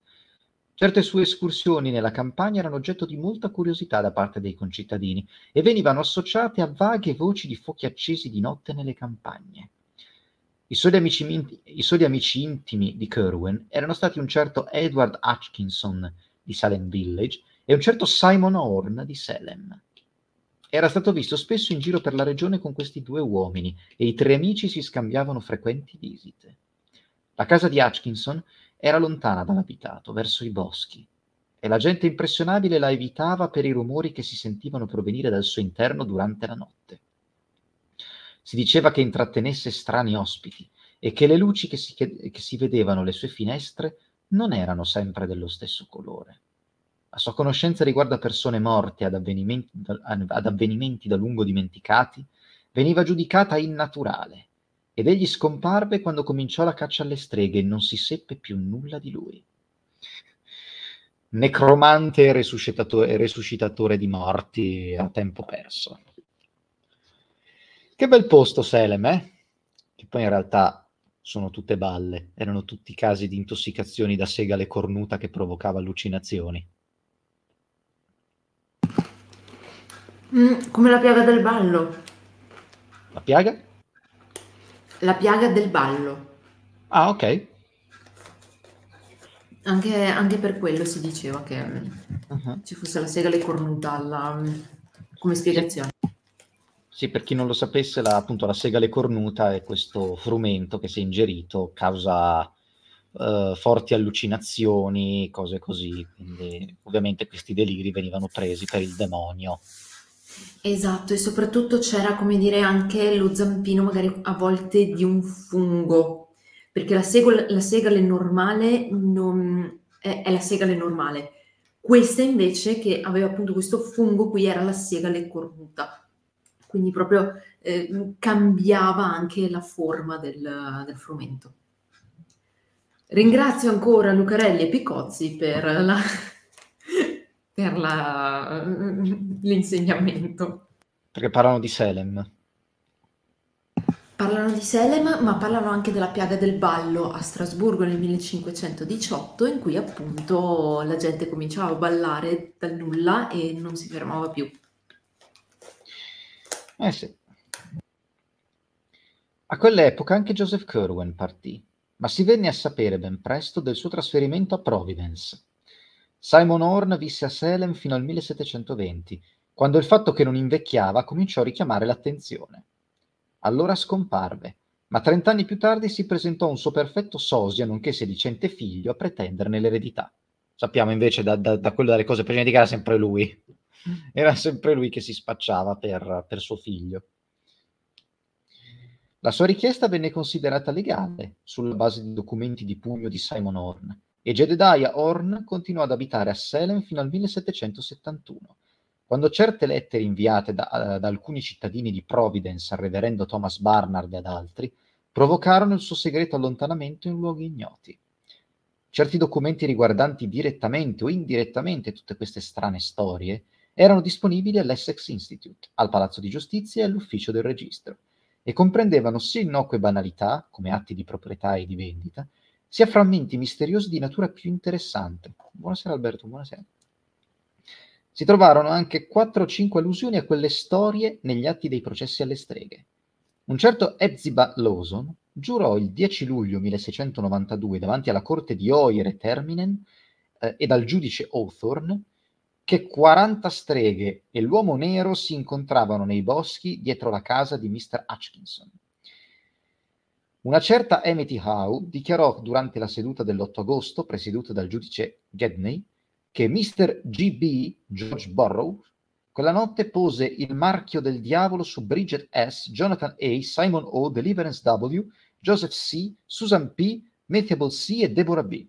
Certe sue escursioni nella campagna erano oggetto di molta curiosità da parte dei concittadini e venivano associate a vaghe voci di fuochi accesi di notte nelle campagne. I suoi amici, i suoi amici intimi di Kerwin erano stati un certo Edward Atkinson di Salem Village e un certo Simon Horn di Salem. Era stato visto spesso in giro per la regione con questi due uomini e i tre amici si scambiavano frequenti visite. La casa di Atkinson era lontana dall'abitato, verso i boschi, e la gente impressionabile la evitava per i rumori che si sentivano provenire dal suo interno durante la notte. Si diceva che intrattenesse strani ospiti e che le luci che si, che si vedevano alle sue finestre non erano sempre dello stesso colore. La sua conoscenza riguardo a persone morte ad avvenimenti, ad avvenimenti da lungo dimenticati veniva giudicata innaturale ed egli scomparve quando cominciò la caccia alle streghe e non si seppe più nulla di lui. Necromante e resuscitatore, resuscitatore di morti a tempo perso. Che bel posto Selem, eh? Che poi in realtà sono tutte balle, erano tutti casi di intossicazioni da segale cornuta che provocava allucinazioni. Mm, come la piaga del ballo. La piaga? La piaga del ballo. Ah, ok. Anche, anche per quello si diceva che uh-huh. ci fosse la segale cornuta alla, come spiegazione. Sì, per chi non lo sapesse, la, appunto la segale cornuta è questo frumento che se ingerito causa uh, forti allucinazioni, cose così. Quindi ovviamente questi deliri venivano presi per il demonio. Esatto, e soprattutto c'era, come dire, anche lo zampino magari a volte di un fungo, perché la, sego- la segale normale non è, è la segale normale. Questa invece, che aveva appunto questo fungo qui, era la segale cornuta. Quindi proprio eh, cambiava anche la forma del, del frumento. Ringrazio ancora Lucarelli e Picozzi per la, per la, l'insegnamento. Perché parlano di Selem. Parlano di Selem, ma parlano anche della piaga del ballo a Strasburgo nel 1518, in cui appunto la gente cominciava a ballare dal nulla e non si fermava più. Eh sì. A quell'epoca anche Joseph Kerwin partì, ma si venne a sapere ben presto del suo trasferimento a Providence Simon Horn visse a Salem fino al 1720, quando il fatto che non invecchiava cominciò a richiamare l'attenzione. Allora scomparve, ma trent'anni più tardi si presentò un suo perfetto sosia, nonché sedicente figlio, a pretenderne l'eredità. Sappiamo invece da, da, da quello delle cose precedenti che era sempre lui. Era sempre lui che si spacciava per, per suo figlio. La sua richiesta venne considerata legale sulla base di documenti di pugno di Simon Horn e Jedediah Horn continuò ad abitare a Salem fino al 1771, quando certe lettere inviate da, da alcuni cittadini di Providence al reverendo Thomas Barnard e ad altri provocarono il suo segreto allontanamento in luoghi ignoti. Certi documenti riguardanti direttamente o indirettamente tutte queste strane storie erano disponibili all'Essex Institute, al Palazzo di Giustizia e all'Ufficio del Registro, e comprendevano sia innocue banalità, come atti di proprietà e di vendita, sia frammenti misteriosi di natura più interessante. Buonasera Alberto, buonasera. Si trovarono anche 4 o 5 allusioni a quelle storie negli atti dei processi alle streghe. Un certo Ezziba Lawson giurò il 10 luglio 1692 davanti alla corte di Oyer e Terminen eh, e dal giudice Hawthorne che 40 streghe e l'uomo nero si incontravano nei boschi dietro la casa di Mr. Hutchinson. Una certa Amity Howe dichiarò durante la seduta dell'8 agosto, presieduta dal giudice Gedney, che Mr. G.B. George Burrow quella notte pose il marchio del diavolo su Bridget S., Jonathan A., Simon O., Deliverance W., Joseph C., Susan P., Matthew C. e Deborah B.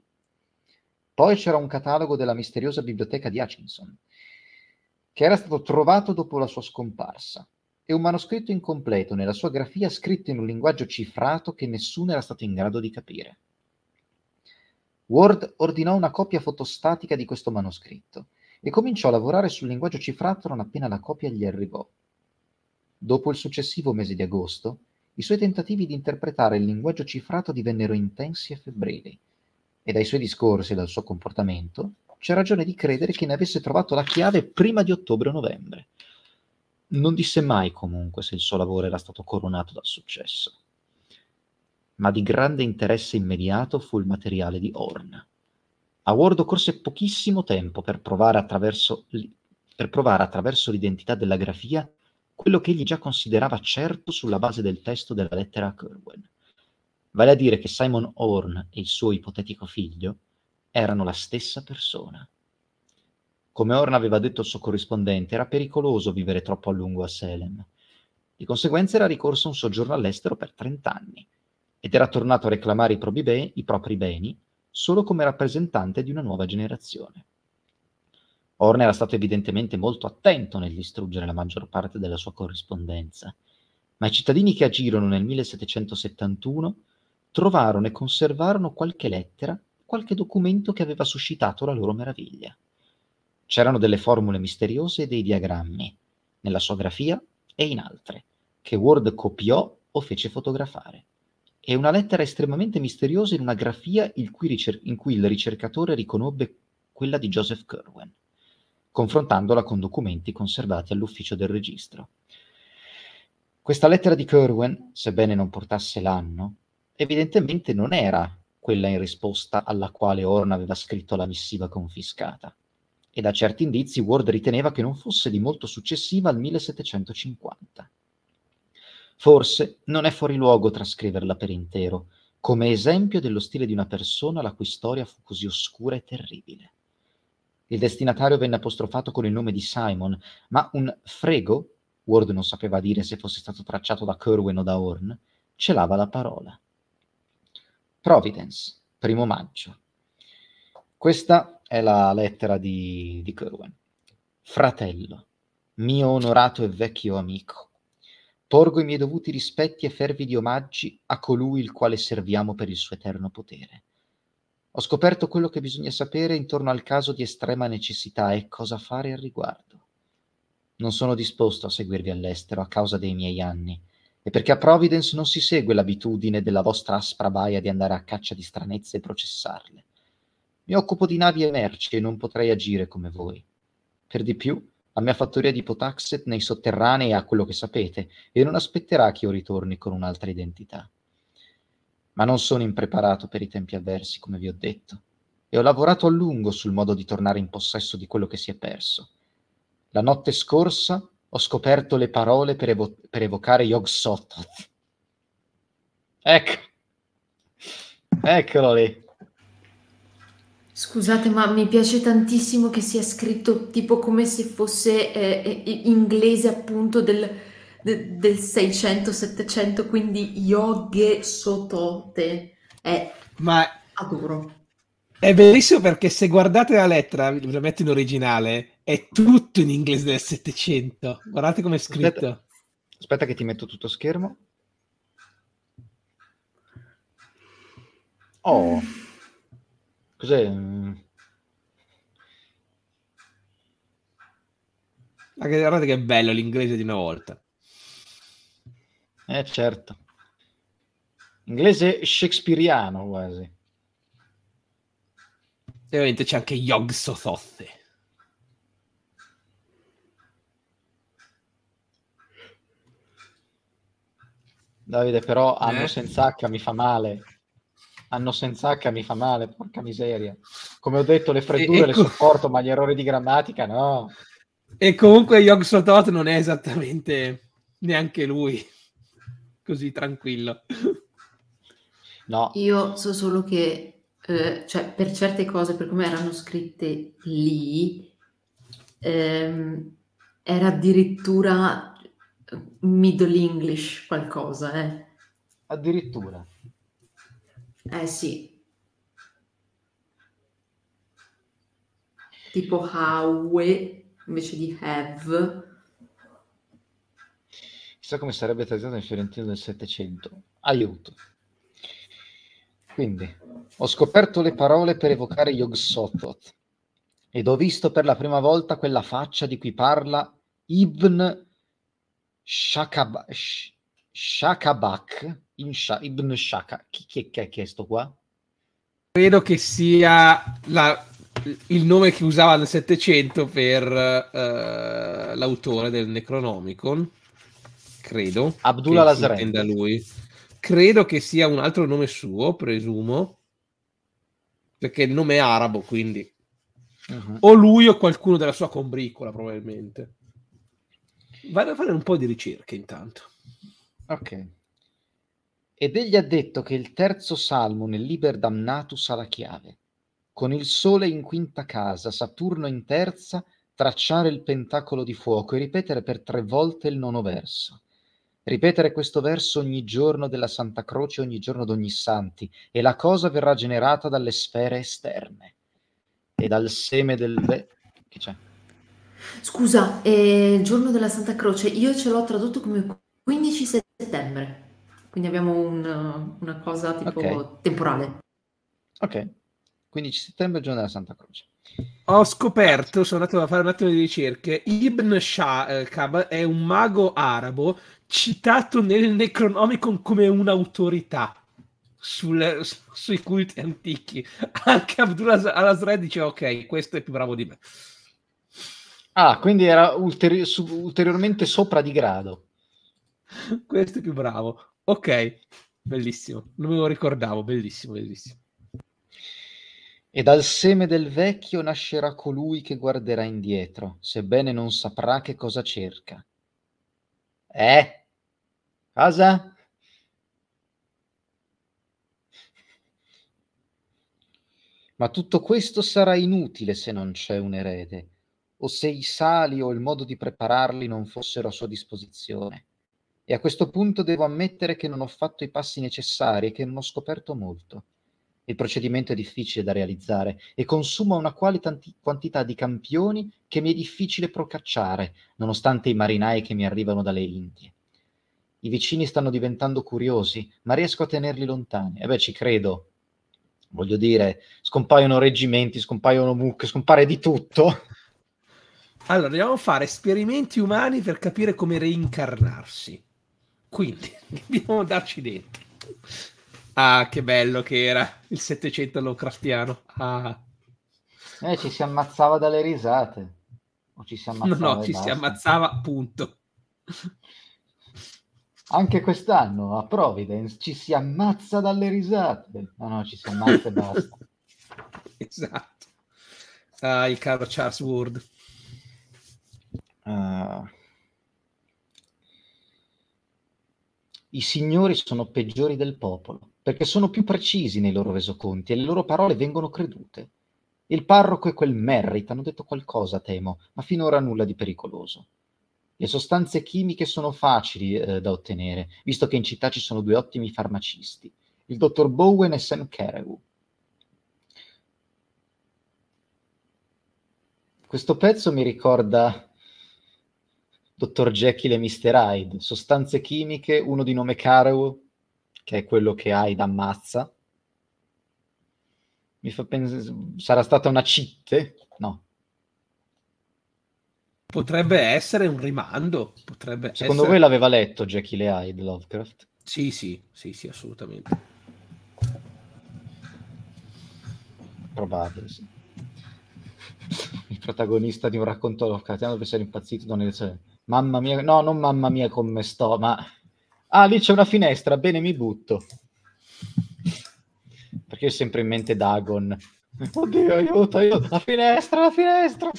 Poi c'era un catalogo della misteriosa biblioteca di Hutchinson, che era stato trovato dopo la sua scomparsa e un manoscritto incompleto nella sua grafia scritto in un linguaggio cifrato che nessuno era stato in grado di capire. Ward ordinò una copia fotostatica di questo manoscritto e cominciò a lavorare sul linguaggio cifrato non appena la copia gli arrivò. Dopo il successivo mese di agosto, i suoi tentativi di interpretare il linguaggio cifrato divennero intensi e febbrili, e dai suoi discorsi e dal suo comportamento c'è ragione di credere che ne avesse trovato la chiave prima di ottobre o novembre. Non disse mai comunque se il suo lavoro era stato coronato dal successo. Ma di grande interesse immediato fu il materiale di Horn. A Ward occorse pochissimo tempo per provare attraverso, per provare attraverso l'identità della grafia quello che egli già considerava certo sulla base del testo della lettera a Kerwen. Vale a dire che Simon Horn e il suo ipotetico figlio erano la stessa persona. Come Horn aveva detto al suo corrispondente, era pericoloso vivere troppo a lungo a Salem. Di conseguenza era ricorso a un soggiorno all'estero per 30 anni ed era tornato a reclamare i propri, beni, i propri beni solo come rappresentante di una nuova generazione. Horn era stato evidentemente molto attento nel distruggere la maggior parte della sua corrispondenza, ma i cittadini che agirono nel 1771 trovarono e conservarono qualche lettera, qualche documento che aveva suscitato la loro meraviglia. C'erano delle formule misteriose e dei diagrammi, nella sua grafia e in altre, che Ward copiò o fece fotografare, e una lettera estremamente misteriosa in una grafia in cui, ricer- in cui il ricercatore riconobbe quella di Joseph Kerwen confrontandola con documenti conservati all'ufficio del registro. Questa lettera di Kerwen, sebbene non portasse l'anno, evidentemente non era quella in risposta alla quale Horn aveva scritto la missiva confiscata, e da certi indizi Ward riteneva che non fosse di molto successiva al 1750. Forse non è fuori luogo trascriverla per intero, come esempio dello stile di una persona la cui storia fu così oscura e terribile. Il destinatario venne apostrofato con il nome di Simon, ma un frego, Ward non sapeva dire se fosse stato tracciato da Kerwin o da Horn, celava la parola. Providence, primo maggio. Questa è la lettera di, di Kerwin. Fratello, mio onorato e vecchio amico, porgo i miei dovuti rispetti e fervidi omaggi a colui il quale serviamo per il suo eterno potere. Ho scoperto quello che bisogna sapere intorno al caso di estrema necessità e cosa fare al riguardo. Non sono disposto a seguirvi all'estero a causa dei miei anni e perché a Providence non si segue l'abitudine della vostra aspra baia di andare a caccia di stranezze e processarle. Mi occupo di navi e merci e non potrei agire come voi. Per di più, la mia fattoria di Potaxet nei sotterranei ha quello che sapete e non aspetterà che io ritorni con un'altra identità ma non sono impreparato per i tempi avversi, come vi ho detto, e ho lavorato a lungo sul modo di tornare in possesso di quello che si è perso. La notte scorsa ho scoperto le parole per, evo- per evocare Yog Sothoth. Ecco, eccolo lì. Scusate, ma mi piace tantissimo che sia scritto tipo come se fosse eh, inglese appunto del, de- del 600-700, quindi Yoghe Sotote. È Ma adoro. È bellissimo perché se guardate la lettera, la metto in originale, è tutto in inglese del 700. Guardate come è scritto. Aspetta, aspetta che ti metto tutto schermo. Oh, cos'è? Guardate che bello l'inglese di una volta. Eh certo. Inglese shakespeariano quasi. E ovviamente c'è anche Yog Sothoth. Davide, però hanno Eh? senza H mi fa male. Hanno senza H mi fa male, porca miseria. Come ho detto, le freddure E- le ecco. sopporto, ma gli errori di grammatica no. E comunque Yog Sothoth non è esattamente neanche lui così tranquillo. No, Io so solo che, eh, cioè, per certe cose, per come erano scritte lì, ehm, era addirittura Middle English qualcosa, eh. addirittura. Eh sì. Tipo Howe invece di have. Chissà come sarebbe trattato in fiorentino del Settecento. Aiuto. Quindi, Ho scoperto le parole per evocare Yog-Sothoth ed ho visto per la prima volta quella faccia di cui parla Ibn Shakab- Sh- Shakabak in Sha- Ibn Shaka. Chi, chi, chi è chiesto qua? Credo che sia la- il nome che usava nel Settecento per eh, l'autore del Necronomicon. Credo. Abdullah Lazareth. intenda lui. Credo che sia un altro nome suo, presumo. Perché il nome è arabo, quindi Mhm. o lui o qualcuno della sua combricola, probabilmente. Vado a fare un po' di ricerche intanto. Ok. Ed egli ha detto che il terzo salmo nel Liber Damnatus ha la chiave. Con il sole in quinta casa, Saturno in terza, tracciare il pentacolo di fuoco e ripetere per tre volte il nono verso. Ripetere questo verso ogni giorno della Santa Croce, ogni giorno d'ogni santi, e la cosa verrà generata dalle sfere esterne e dal seme del... Che c'è? Scusa, il giorno della Santa Croce, io ce l'ho tradotto come 15 settembre, quindi abbiamo un- una cosa tipo Ok. temporale. Ok. 15 settembre, giorno della Santa Croce. Ho scoperto, sono andato a fare un attimo di ricerche, Ibn Shakab è un mago arabo citato nel Necronomicon come un'autorità sul- su- sui culti antichi. Anche Abdullah al-Azra dice ok, questo è più bravo di me. Ah, quindi era ulteri- su- ulteriormente sopra di grado. Questo è più bravo. Ok, bellissimo. Non me lo ricordavo, bellissimo, bellissimo. E dal seme del vecchio nascerà colui che guarderà indietro, sebbene non saprà che cosa cerca. Eh? Cosa? Ma tutto questo sarà inutile se non c'è un erede, o se i sali o il modo di prepararli non fossero a sua disposizione. E a questo punto devo ammettere che non ho fatto i passi necessari e che non ho scoperto molto. Il procedimento è difficile da realizzare e consuma una quale tanti- quantità di campioni che mi è difficile procacciare, nonostante i marinai che mi arrivano dalle Indie. I vicini stanno diventando curiosi, ma riesco a tenerli lontani. E beh, ci credo. Voglio dire, scompaiono reggimenti, scompaiono mucche, scompare di tutto. Allora, dobbiamo fare esperimenti umani per capire come reincarnarsi. Quindi, dobbiamo darci dentro. Ah, che bello che era il 700 Lovecraftiano. Ah, Eh, ci si ammazzava dalle risate. O ci si no, ammazzava no, e ci si basta. ammazzava, punto. Anche quest'anno a Providence ci si ammazza dalle risate. No, no, ci si ammazza e basta. Esatto. Ah, il caro Charles Ward. Ah. I signori sono peggiori del popolo, perché sono più precisi nei loro resoconti e le loro parole vengono credute. Il parroco e quel Merritt hanno detto qualcosa, temo, ma finora nulla di pericoloso. Le sostanze chimiche sono facili eh, da ottenere, visto che in città ci sono due ottimi farmacisti, il dottor Bowen e Sam Carew. Questo pezzo mi ricorda Dottor Jekyll e Mr. Hyde, sostanze chimiche, uno di nome Carew, che è quello che Hyde ammazza. Mi fa pensare, sarà stata una citte? No. Potrebbe essere un rimando. Potrebbe Secondo essere... voi l'aveva letto Jekyll e Hyde, Lovecraft? Sì, sì, sì, sì, assolutamente. Probabile, sì. Il protagonista di un racconto Lovecraftiano deve essere impazzito da un'elezione. Mamma mia, no, non mamma mia come sto, ma... Ah, lì c'è una finestra, bene, mi butto. Perché ho sempre in mente Dagon. Oddio, aiuto, aiuto, la finestra, la finestra!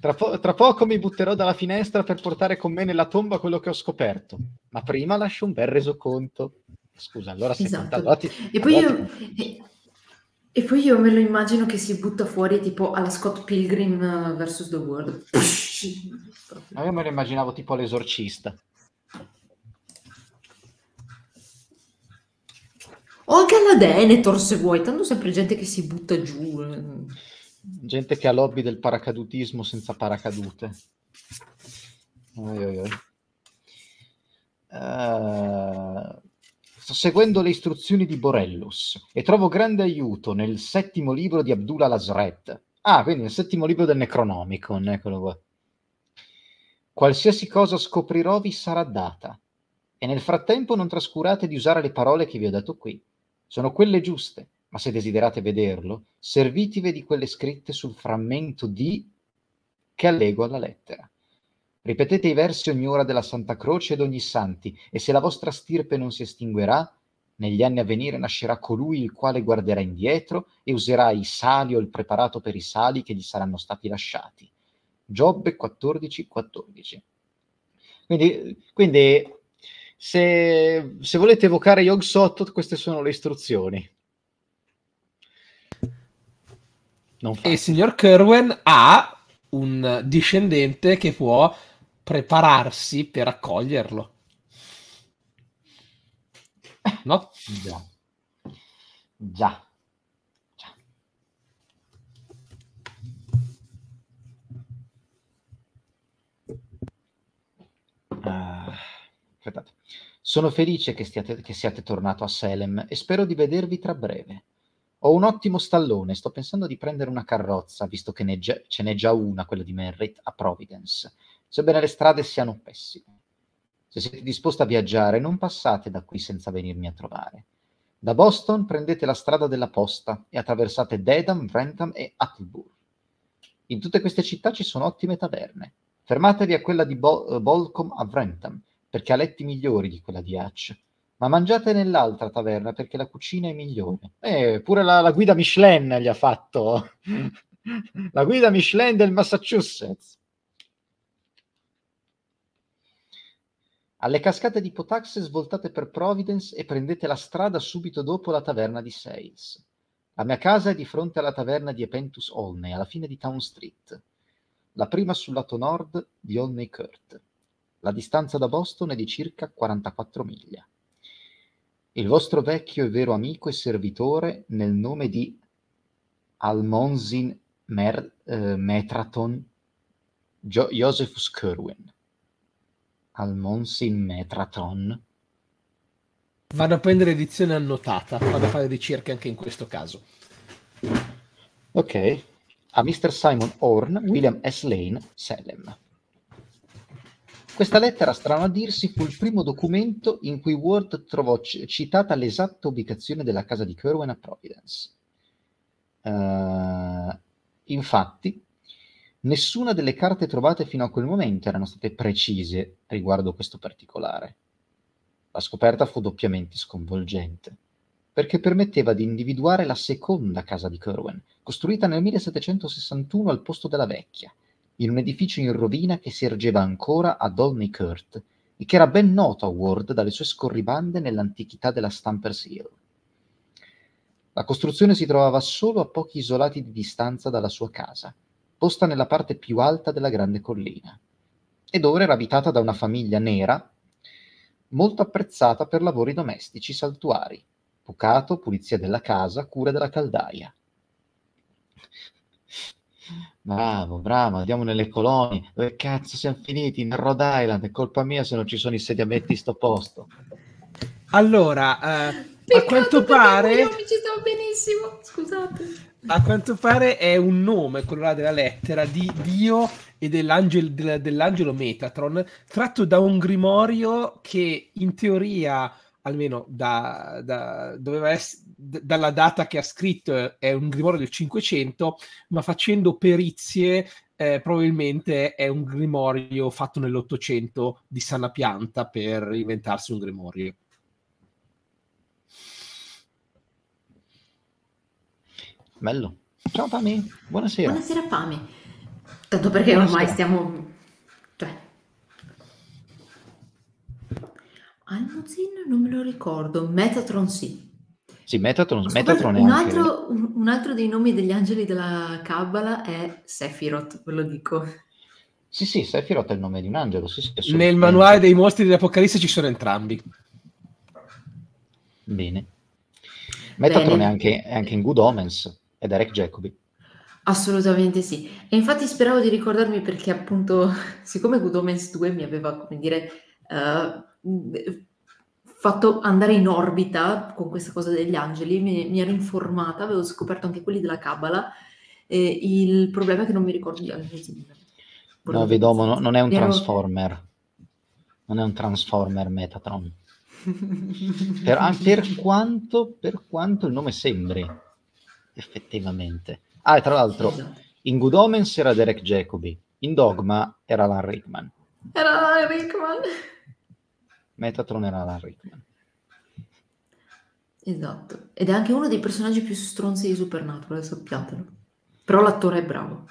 Tra, po- tra poco mi butterò dalla finestra per portare con me nella tomba quello che ho scoperto. Ma prima lascio un bel resoconto. Scusa, allora sei Esatto. allora ti- E poi, allora io, ti- e, poi io me lo immagino che si butta fuori tipo alla Scott Pilgrim eh, vs. The World. Ma io me lo immaginavo tipo l'esorcista. O anche alla Denethor se vuoi, tanto sempre gente che si butta giù. eh. Gente che ha lobby del paracadutismo senza paracadute. Oi, oi, oi. Eh, sto seguendo le istruzioni di Borellus e trovo grande aiuto nel settimo libro di Abdullah Lasret. Ah, quindi nel settimo libro del Necronomicon, eccolo qua. Qualsiasi cosa scoprirò vi sarà data, e nel frattempo non trascurate di usare le parole che vi ho dato qui. Sono quelle giuste, ma se desiderate vederlo, servitevi di quelle scritte sul frammento di che allego alla lettera. Ripetete i versi ogni ora della Santa Croce ed ogni santi, e se la vostra stirpe non si estinguerà, negli anni a venire nascerà colui il quale guarderà indietro e userà i sali o il preparato per i sali che gli saranno stati lasciati. Giobbe 14, 14. Quindi, quindi se, se, volete evocare Yog Sotto, queste sono le istruzioni. e il signor Kerwen ha un discendente che può prepararsi per accoglierlo. No? Già. Già. Già. Uh, aspettate. Sono felice che, stiate, che siate tornato a Salem e spero di vedervi tra breve. Ho un ottimo stallone, sto pensando di prendere una carrozza, visto che ne ce n'è già una, quella di Merritt, a Providence sebbene le strade siano pessime. Se siete disposti a viaggiare, non passate da qui senza venirmi a trovare. Da Boston prendete la strada della posta e attraversate Dedham, Wrentham e Attleborough. In tutte queste città ci sono ottime taverne. Fermatevi a quella di Bo- Bolcom a Wrentham, perché ha letti migliori di quella di Hatch. Ma mangiate nell'altra taverna perché la cucina è migliore. Eh, pure la, la guida Michelin gli ha fatto. la guida Michelin del Massachusetts. Alle cascate di Potaxe svoltate per Providence e prendete la strada subito dopo la taverna di Sales. La mia casa è di fronte alla taverna di Epentus Olney, alla fine di Town Street. La prima sul lato nord di Olney Court. La distanza da Boston è di circa 44 miglia. Il vostro vecchio e vero amico e servitore nel nome di Almonsin Mer, eh, Metraton jo- Josephus Kerwin al Monsin Metratron. Vado a prendere edizione annotata, vado a fare ricerche anche in questo caso. Ok. A Mr. Simon Horn, William S. Lane, Salem. Questa lettera, strano a dirsi, fu il primo documento in cui Ward trovò c- citata l'esatta ubicazione della casa di Kerwin a Providence. Uh, infatti, Nessuna delle carte trovate fino a quel momento erano state precise riguardo questo particolare. La scoperta fu doppiamente sconvolgente, perché permetteva di individuare la seconda casa di Kerwin, costruita nel 1761 al posto della vecchia, in un edificio in rovina che si ergeva ancora ad Olney Court e che era ben noto a Ward dalle sue scorribande nell'antichità della Stampers Hill. La costruzione si trovava solo a pochi isolati di distanza dalla sua casa, posta nella parte più alta della grande collina, ed ora era abitata da una famiglia nera molto apprezzata per lavori domestici saltuari, bucato, pulizia della casa, cura della caldaia. Bravo, bravo, andiamo nelle colonie. Dove cazzo siamo finiti? In Rhode Island, è colpa mia se non ci sono i sediamenti in sto posto. Allora, eh, a quanto pare... Io mi ci stavo benissimo, scusate. A quanto pare è un nome, quello là della lettera, di Dio e dell'angelo, dell'angelo Metatron, tratto da un grimorio che in teoria, almeno da, da, doveva essere, dalla data che ha scritto, è un grimorio del 500, ma facendo perizie eh, probabilmente è un grimorio fatto nell'Ottocento di sana pianta per inventarsi un grimorio. Bello. Ciao Pami, buonasera. Buonasera Pami. Tanto perché buonasera. ormai stiamo... Cioè... Almozin non me lo ricordo, Metatron sì. Sì, Metatron, Metatron è un altro, un, un altro dei nomi degli angeli della Kabbalah è Sephiroth, ve lo dico. Sì, sì, Sephiroth è il nome di un angelo. Sì, sì, Nel manuale dei mostri dell'Apocalisse ci sono entrambi. Bene. Metatron Bene. È, anche, è anche in Good Omens e Derek Jacobi. Assolutamente sì. E infatti speravo di ricordarmi perché appunto, siccome Good Omens 2 mi aveva, come dire, uh, fatto andare in orbita con questa cosa degli angeli, mi, mi ero informata, avevo scoperto anche quelli della Kabbalah, e il problema è che non mi ricordo gli angeli. No, Vedomo, no, non è un ero... Transformer. Non è un Transformer Metatron. per, per, quanto, per quanto il nome sembri, effettivamente. Ah, e tra l'altro, esatto. in Good Omens era Derek Jacobi, in Dogma era Alan Rickman. Era Alan Rickman. Metatron era Alan Rickman. Esatto. Ed è anche uno dei personaggi più stronzi di Supernatural, sappiatelo. Però l'attore è bravo.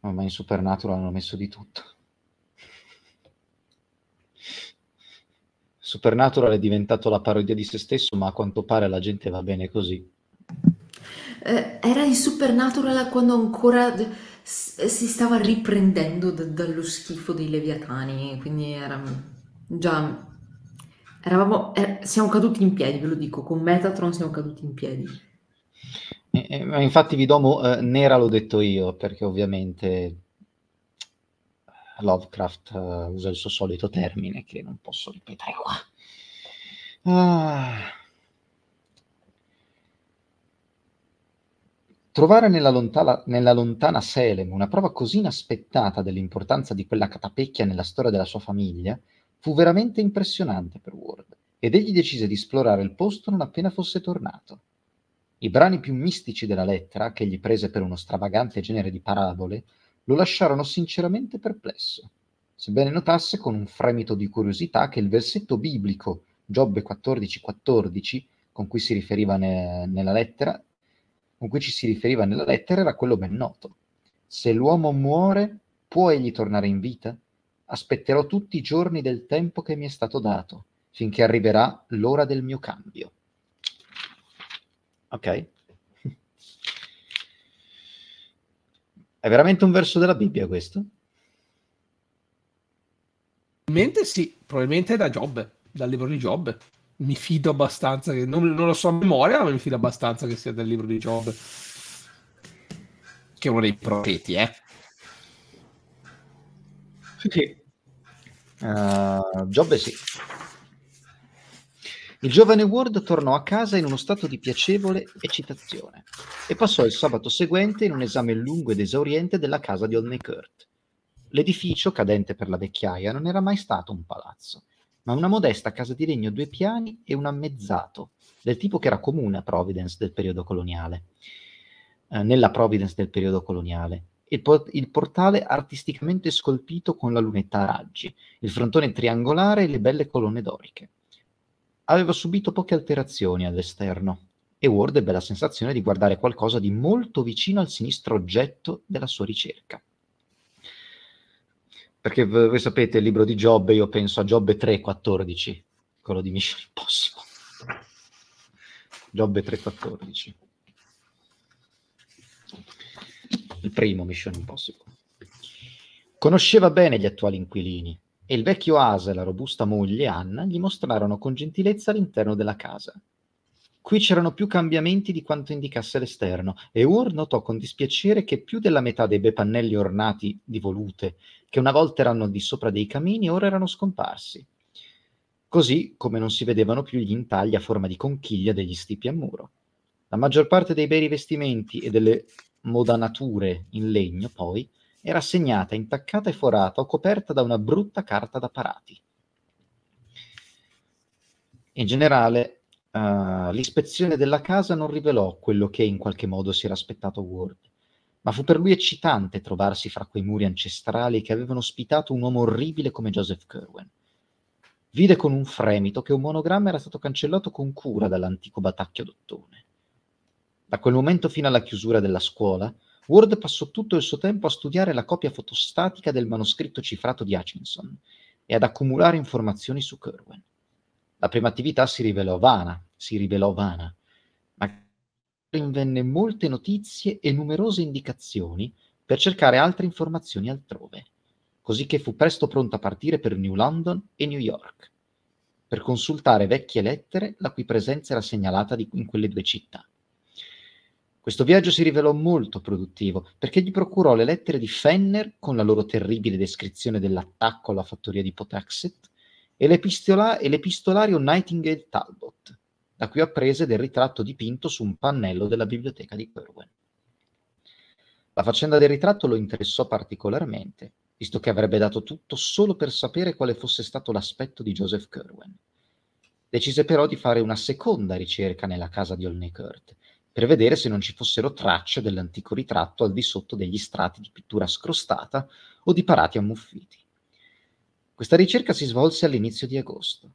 No, ma in Supernatural hanno messo di tutto. Supernatural è diventato la parodia di se stesso, ma a quanto pare la gente va bene così. Eh, era in Supernatural quando ancora si stava riprendendo d- dallo schifo dei Leviatani, quindi era già eravamo, er- siamo caduti in piedi, ve lo dico, con Metatron siamo caduti in piedi. Eh, eh, infatti Vidomo eh, nera l'ho detto io, perché ovviamente Lovecraft uh, usa il suo solito termine che non posso ripetere qua. Ah. Trovare nella lontana, nella lontana Selem una prova così inaspettata dell'importanza di quella catapecchia nella storia della sua famiglia fu veramente impressionante per Ward ed egli decise di esplorare il posto non appena fosse tornato. I brani più mistici della lettera, che egli prese per uno stravagante genere di parabole, lo lasciarono sinceramente perplesso, sebbene notasse con un fremito di curiosità che il versetto biblico Giobbe 14,14 14, con cui si riferiva ne- nella lettera, con cui ci si riferiva nella lettera era quello ben noto. Se l'uomo muore, può egli tornare in vita? Aspetterò tutti i giorni del tempo che mi è stato dato, finché arriverà l'ora del mio cambio. Ok? È veramente un verso della Bibbia questo? Probabilmente sì, probabilmente è da Giobbe, dal libro di Giobbe. Mi fido abbastanza, che, non, non, lo so a memoria, ma mi fido abbastanza che sia dal libro di Giobbe. Che è uno dei profeti, eh. Sì. Uh, Giobbe sì. Il giovane Ward tornò a casa in uno stato di piacevole eccitazione e passò il sabato seguente in un esame lungo ed esauriente della casa di Olney Kurt. L'edificio, cadente per la vecchiaia, non era mai stato un palazzo, ma una modesta casa di legno a due piani e un ammezzato, del tipo che era comune a Providence del periodo coloniale. Eh, nella Providence del periodo coloniale. Il, po- il, portale artisticamente scolpito con la lunetta a raggi, il frontone triangolare e le belle colonne doriche aveva subito poche alterazioni all'esterno e Ward ebbe la sensazione di guardare qualcosa di molto vicino al sinistro oggetto della sua ricerca. Perché voi sapete il libro di Giobbe, io penso a Giobbe 3,14, quello di Mission Impossible. Giobbe 3,14. Il primo Mission Impossible. Conosceva bene gli attuali inquilini, e il vecchio Asa e la robusta moglie Anna gli mostrarono con gentilezza l'interno della casa. Qui c'erano più cambiamenti di quanto indicasse l'esterno, e Ur notò con dispiacere che più della metà dei bei pannelli ornati di volute, che una volta erano di sopra dei camini, ora erano scomparsi. Così come non si vedevano più gli intagli a forma di conchiglia degli stipi a muro. La maggior parte dei bei rivestimenti e delle modanature in legno, poi, era segnata, intaccata e forata o coperta da una brutta carta da parati. In generale, uh, l'ispezione della casa non rivelò quello che in qualche modo si era aspettato Ward, ma fu per lui eccitante trovarsi fra quei muri ancestrali che avevano ospitato un uomo orribile come Joseph Kerwen. Vide con un fremito che un monogramma era stato cancellato con cura dall'antico batacchio d'ottone. Da quel momento fino alla chiusura della scuola, Ward passò tutto il suo tempo a studiare la copia fotostatica del manoscritto cifrato di Hutchinson e ad accumulare informazioni su Kerwen. La prima attività si rivelò vana, si rivelò vana, ma rinvenne molte notizie e numerose indicazioni per cercare altre informazioni altrove, così che fu presto pronto a partire per New London e New York, per consultare vecchie lettere la cui presenza era segnalata in quelle due città. Questo viaggio si rivelò molto produttivo perché gli procurò le lettere di Fenner con la loro terribile descrizione dell'attacco alla fattoria di Potaxet e, l'epistola- e l'epistolario Nightingale Talbot, da cui apprese del ritratto dipinto su un pannello della biblioteca di Kerwen. La faccenda del ritratto lo interessò particolarmente, visto che avrebbe dato tutto solo per sapere quale fosse stato l'aspetto di Joseph Kerwen. Decise però di fare una seconda ricerca nella casa di Olney Kurt, per vedere se non ci fossero tracce dell'antico ritratto al di sotto degli strati di pittura scrostata o di parati ammuffiti. Questa ricerca si svolse all'inizio di agosto.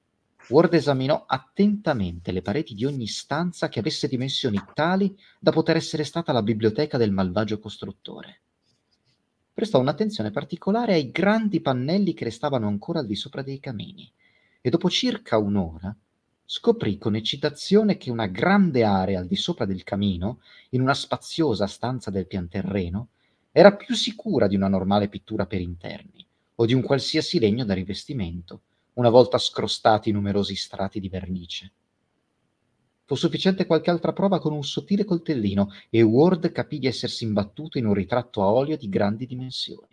Ward esaminò attentamente le pareti di ogni stanza che avesse dimensioni tali da poter essere stata la biblioteca del malvagio costruttore. Prestò un'attenzione particolare ai grandi pannelli che restavano ancora al di sopra dei camini e dopo circa un'ora scoprì con eccitazione che una grande area al di sopra del camino, in una spaziosa stanza del pian terreno, era più sicura di una normale pittura per interni o di un qualsiasi legno da rivestimento, una volta scrostati i numerosi strati di vernice. Fu sufficiente qualche altra prova con un sottile coltellino e Ward capì di essersi imbattuto in un ritratto a olio di grandi dimensioni.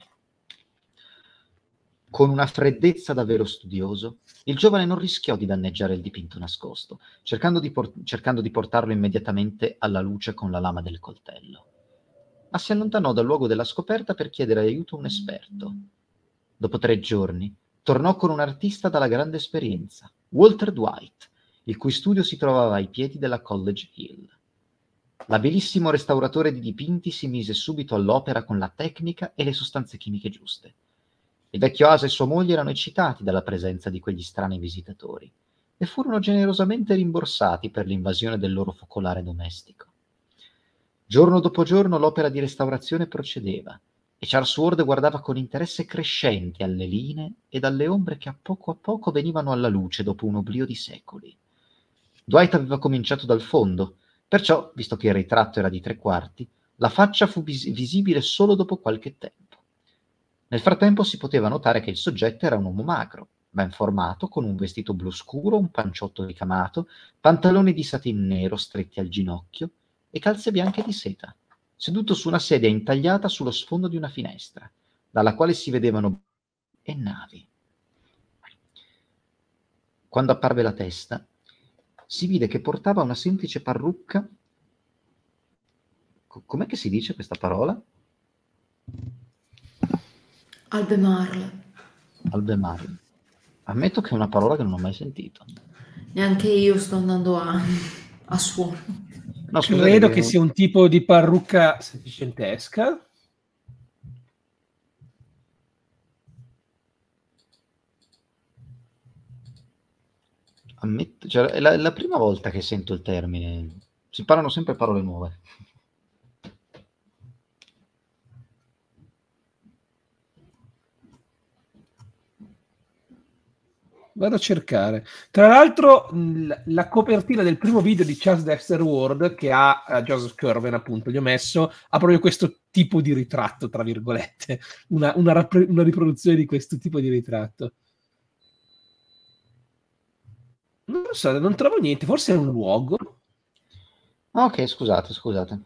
Con una freddezza davvero studioso, il giovane non rischiò di danneggiare il dipinto nascosto, cercando di, por- cercando di portarlo immediatamente alla luce con la lama del coltello. Ma si allontanò dal luogo della scoperta per chiedere aiuto a un esperto. Dopo tre giorni, tornò con un artista dalla grande esperienza, Walter Dwight, il cui studio si trovava ai piedi della College Hill. L'abilissimo restauratore di dipinti si mise subito all'opera con la tecnica e le sostanze chimiche giuste il vecchio Asa e sua moglie erano eccitati dalla presenza di quegli strani visitatori e furono generosamente rimborsati per l'invasione del loro focolare domestico. Giorno dopo giorno l'opera di restaurazione procedeva e Charles Ward guardava con interesse crescente alle linee ed alle ombre che a poco a poco venivano alla luce dopo un oblio di secoli. Dwight aveva cominciato dal fondo, perciò, visto che il ritratto era di tre quarti, la faccia fu vis- visibile solo dopo qualche tempo. Nel frattempo si poteva notare che il soggetto era un uomo magro, ben formato, con un vestito blu scuro, un panciotto ricamato, pantaloni di satin nero stretti al ginocchio e calze bianche di seta, seduto su una sedia intagliata sullo sfondo di una finestra, dalla quale si vedevano e navi. Quando apparve la testa, si vide che portava una semplice parrucca. Com'è che si dice questa parola? Albemarle. Albemarle. Ammetto che è una parola che non ho mai sentito. Neanche io sto andando a, a suono. No, Credo che sia un tipo di parrucca settecentesca. Ammetto, cioè, è, la, è la prima volta che sento il termine. Si parlano sempre parole nuove. Vado a cercare. Tra l'altro, la copertina del primo video di Charles Dexter Ward, che ha uh, Joseph Curven, appunto, gli ho messo, ha proprio questo tipo di ritratto, tra virgolette, una, una, una riproduzione di questo tipo di ritratto. Non lo so, non trovo niente, forse è un luogo. Ok, scusate, scusate.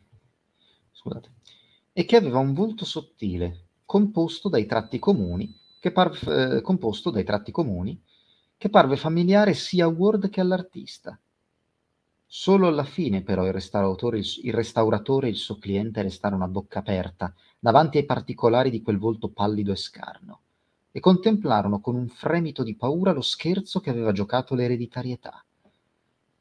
Scusate. E che aveva un volto sottile, composto dai tratti comuni, che par- eh, composto dai tratti comuni che parve familiare sia a Ward che all'artista. Solo alla fine, però, il restauratore, il restauratore e il suo cliente restarono a bocca aperta davanti ai particolari di quel volto pallido e scarno e contemplarono con un fremito di paura lo scherzo che aveva giocato l'ereditarietà.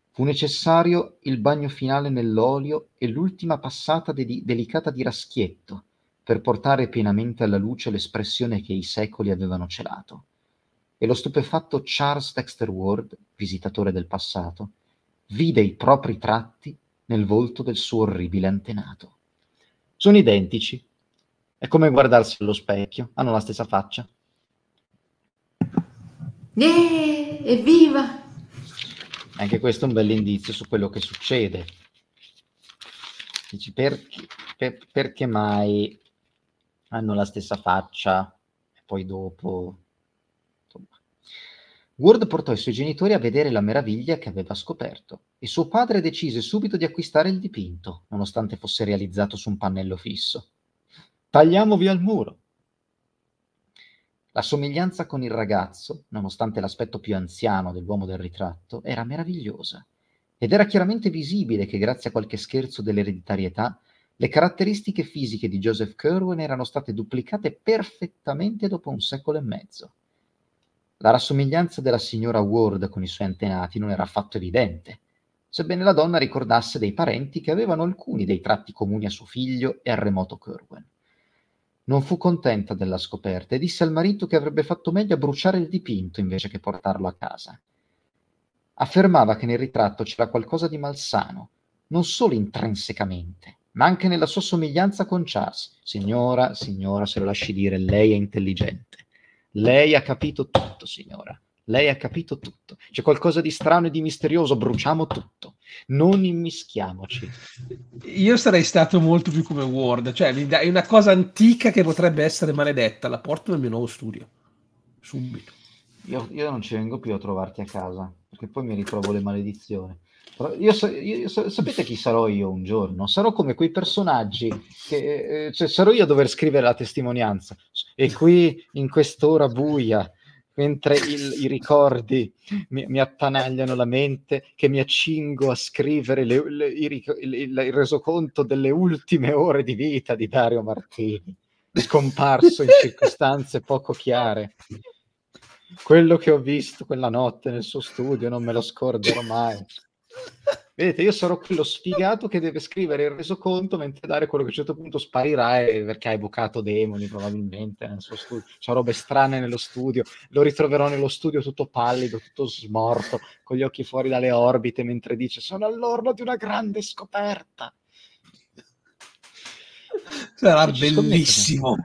Fu necessario il bagno finale nell'olio e l'ultima passata de- delicata di raschietto per portare pienamente alla luce l'espressione che i secoli avevano celato e lo stupefatto Charles Dexter Ward, visitatore del passato, vide i propri tratti nel volto del suo orribile antenato. Sono identici. È come guardarsi allo specchio, hanno la stessa faccia. Yeah, evviva! Anche questo è un bel indizio su quello che succede. Dici perché, per, perché mai hanno la stessa faccia e poi dopo Ward portò i suoi genitori a vedere la meraviglia che aveva scoperto e suo padre decise subito di acquistare il dipinto, nonostante fosse realizzato su un pannello fisso. Tagliamo via il muro. La somiglianza con il ragazzo, nonostante l'aspetto più anziano dell'uomo del ritratto, era meravigliosa. Ed era chiaramente visibile che grazie a qualche scherzo dell'ereditarietà, le caratteristiche fisiche di Joseph Kerwin erano state duplicate perfettamente dopo un secolo e mezzo. La rassomiglianza della signora Ward con i suoi antenati non era affatto evidente, sebbene la donna ricordasse dei parenti che avevano alcuni dei tratti comuni a suo figlio e al remoto Kerwin. Non fu contenta della scoperta e disse al marito che avrebbe fatto meglio a bruciare il dipinto invece che portarlo a casa. Affermava che nel ritratto c'era qualcosa di malsano, non solo intrinsecamente, ma anche nella sua somiglianza con Charles. Signora, signora, se lo lasci dire, lei è intelligente. Lei ha capito tutto, signora. Lei ha capito tutto. C'è qualcosa di strano e di misterioso, bruciamo tutto. Non immischiamoci. Io sarei stato molto più come Ward, cioè è una cosa antica che potrebbe essere maledetta. La porto nel mio nuovo studio. Subito. Io, io non ci vengo più a trovarti a casa, perché poi mi ritrovo le maledizioni. Io, so, io so, sapete chi sarò io un giorno? Sarò come quei personaggi che eh, cioè, sarò io a dover scrivere la testimonianza. E qui in quest'ora buia mentre il, i ricordi mi, mi, attanagliano la mente, che mi accingo a scrivere le, le, il, il, il, resoconto delle ultime ore di vita di Dario Martini, scomparso in circostanze poco chiare. Quello che ho visto quella notte nel suo studio non me lo scorderò mai. Vedete, io sarò quello sfigato che deve scrivere il resoconto mentre dare quello che a un certo punto sparirà perché ha evocato demoni probabilmente nel suo studio. C'ha robe strane nello studio, lo ritroverò nello studio tutto pallido, tutto smorto, con gli occhi fuori dalle orbite mentre dice sono all'orlo di una grande scoperta. Sarà bellissimo.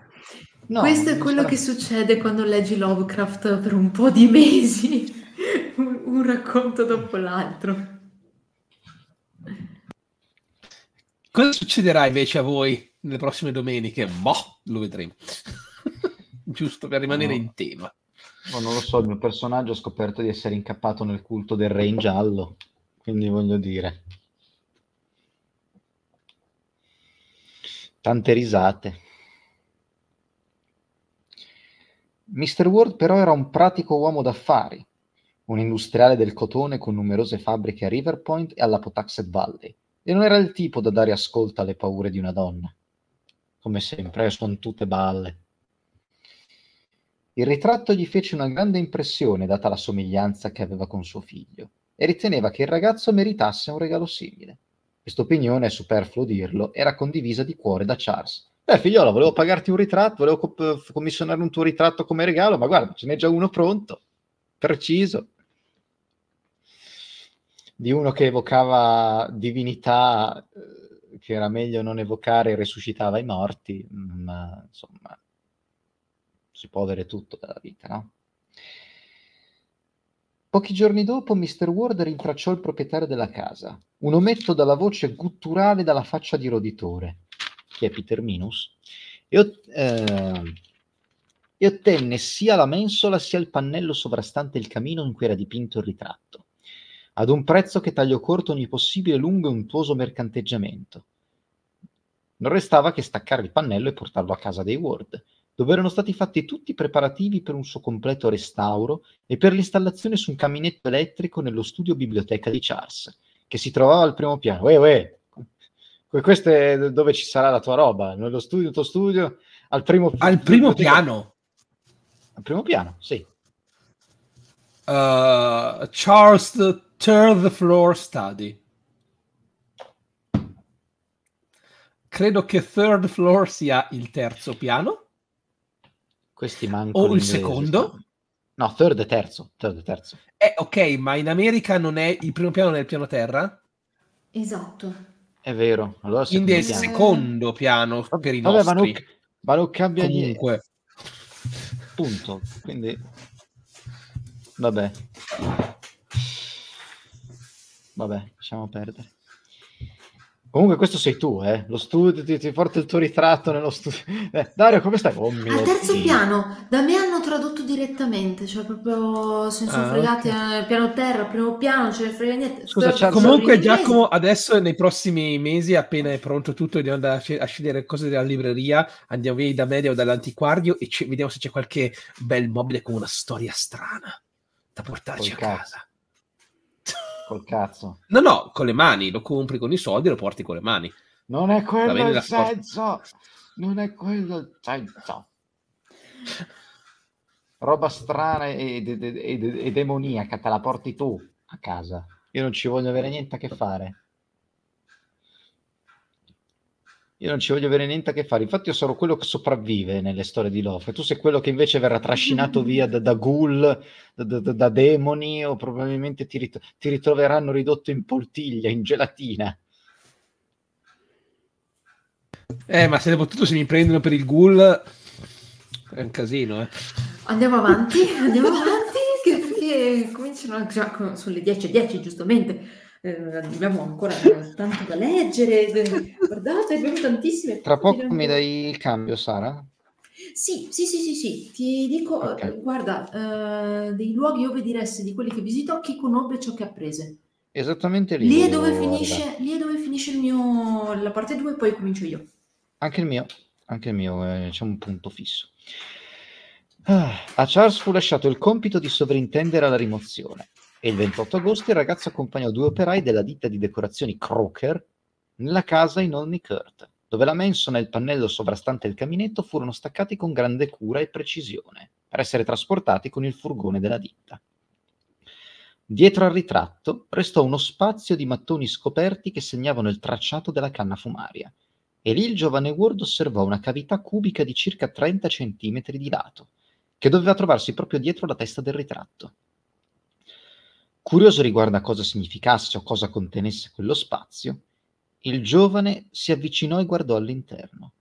No, Questo è quello sarà... che succede quando leggi Lovecraft per un po' di mesi, un racconto dopo l'altro. Cosa succederà invece a voi nelle prossime domeniche? Boh, lo vedremo. Giusto per rimanere no. in tema. No, non lo so, il mio personaggio ha scoperto di essere incappato nel culto del re in giallo, quindi voglio dire. Tante risate. Mr. Ward però era un pratico uomo d'affari, un industriale del cotone con numerose fabbriche a River Point e alla Pawtuxet Valley, e non era il tipo da dare ascolto alle paure di una donna. Come sempre, sono tutte balle. Il ritratto gli fece una grande impressione, data la somiglianza che aveva con suo figlio, e riteneva che il ragazzo meritasse un regalo simile. Questa opinione, è superfluo dirlo, era condivisa di cuore da Charles. Beh, figliola, volevo pagarti un ritratto, volevo co- commissionare un tuo ritratto come regalo, ma guarda, ce n'è già uno pronto, preciso di uno che evocava divinità eh, che era meglio non evocare e resuscitava i morti, ma insomma si può avere tutto dalla vita, no? Pochi giorni dopo Mr. Ward rintracciò il proprietario della casa, un ometto dalla voce gutturale dalla faccia di roditore, che è Peter Minus, e, ot- eh, e ottenne sia la mensola sia il pannello sovrastante il camino in cui era dipinto il ritratto ad un prezzo che tagliò corto ogni possibile lungo e untuoso mercanteggiamento. Non restava che staccare il pannello e portarlo a casa dei Ward, dove erano stati fatti tutti i preparativi per un suo completo restauro e per l'installazione su un caminetto elettrico nello studio biblioteca di Charles, che si trovava al primo piano. Uè, uè, questo è dove ci sarà la tua roba, nello studio, tuo studio, al primo, al primo piano. Al primo piano, sì. Uh, Charles Third Floor Study. Credo che Third Floor sia il terzo piano. Questi mancano. O il secondo. No, third e terzo. Third e terzo. Eh, ok, ma in America non è il primo piano, il piano terra? Esatto. È vero. Allora Quindi è il piano. secondo piano per i Vabbè, nostri. Ma non, ma non cambia Comunque. niente. Punto. Quindi... Vabbè. Vabbè, lasciamo perdere. Comunque questo sei tu, eh? Lo studio, ti, ti porta il tuo ritratto nello studio. Eh, Dario, come stai? Oh, Al terzo Dio. piano, da me hanno tradotto direttamente, cioè proprio se ne sono ah, fregati okay. al piano terra, primo piano, non ce ne frega niente. Scusa, Sto, comunque Giacomo, adesso nei prossimi mesi, appena è pronto tutto, andiamo a, a scegliere cose della libreria, andiamo via da media o dall'antiquario e ci, vediamo se c'è qualche bel mobile con una storia strana da portarci Poi a casa. Col cazzo. No, no, con le mani, lo compri con i soldi e lo porti con le mani. Non è quello il senso. Non è quello il senso. Roba strana e, e, e, e demoniaca te la porti tu a casa. Io non ci voglio avere niente a che fare. Io non ci voglio avere niente a che fare. Infatti, io sono quello che sopravvive nelle storie di Love. Tu sei quello che invece verrà trascinato via da, da ghoul, da, da, da, demoni, o probabilmente ti, rit- ti ritroveranno ridotto in poltiglia, in gelatina. Eh, ma se soprattutto se mi prendono per il ghoul è un casino, eh. Andiamo avanti, andiamo avanti, perché cominciano già sulle 10.10, giustamente eh, abbiamo ancora tanto da leggere, guardate, abbiamo tantissime Tra poco mi dai il cambio, Sara? Sì, sì, sì, sì, sì. ti dico, okay. eh, guarda, eh, dei luoghi ove diresse di quelli che visito, chi conobbe ciò che apprese. Esattamente lì. Lì è dove, finisce, lì è dove finisce il mio, la parte 2 e poi comincio io. Anche il mio, anche il mio, eh, c'è un punto fisso. Ah, a Charles fu lasciato il compito di sovrintendere alla rimozione e il 28 agosto il ragazzo accompagnò due operai della ditta di decorazioni Croker nella casa in Kurt, dove la mensola e il pannello sovrastante il caminetto furono staccati con grande cura e precisione per essere trasportati con il furgone della ditta. Dietro al ritratto restò uno spazio di mattoni scoperti che segnavano il tracciato della canna fumaria, e lì il giovane Ward osservò una cavità cubica di circa 30 cm di lato, che doveva trovarsi proprio dietro la testa del ritratto. Curioso riguardo a cosa significasse o cosa contenesse quello spazio, il giovane si avvicinò e guardò all'interno.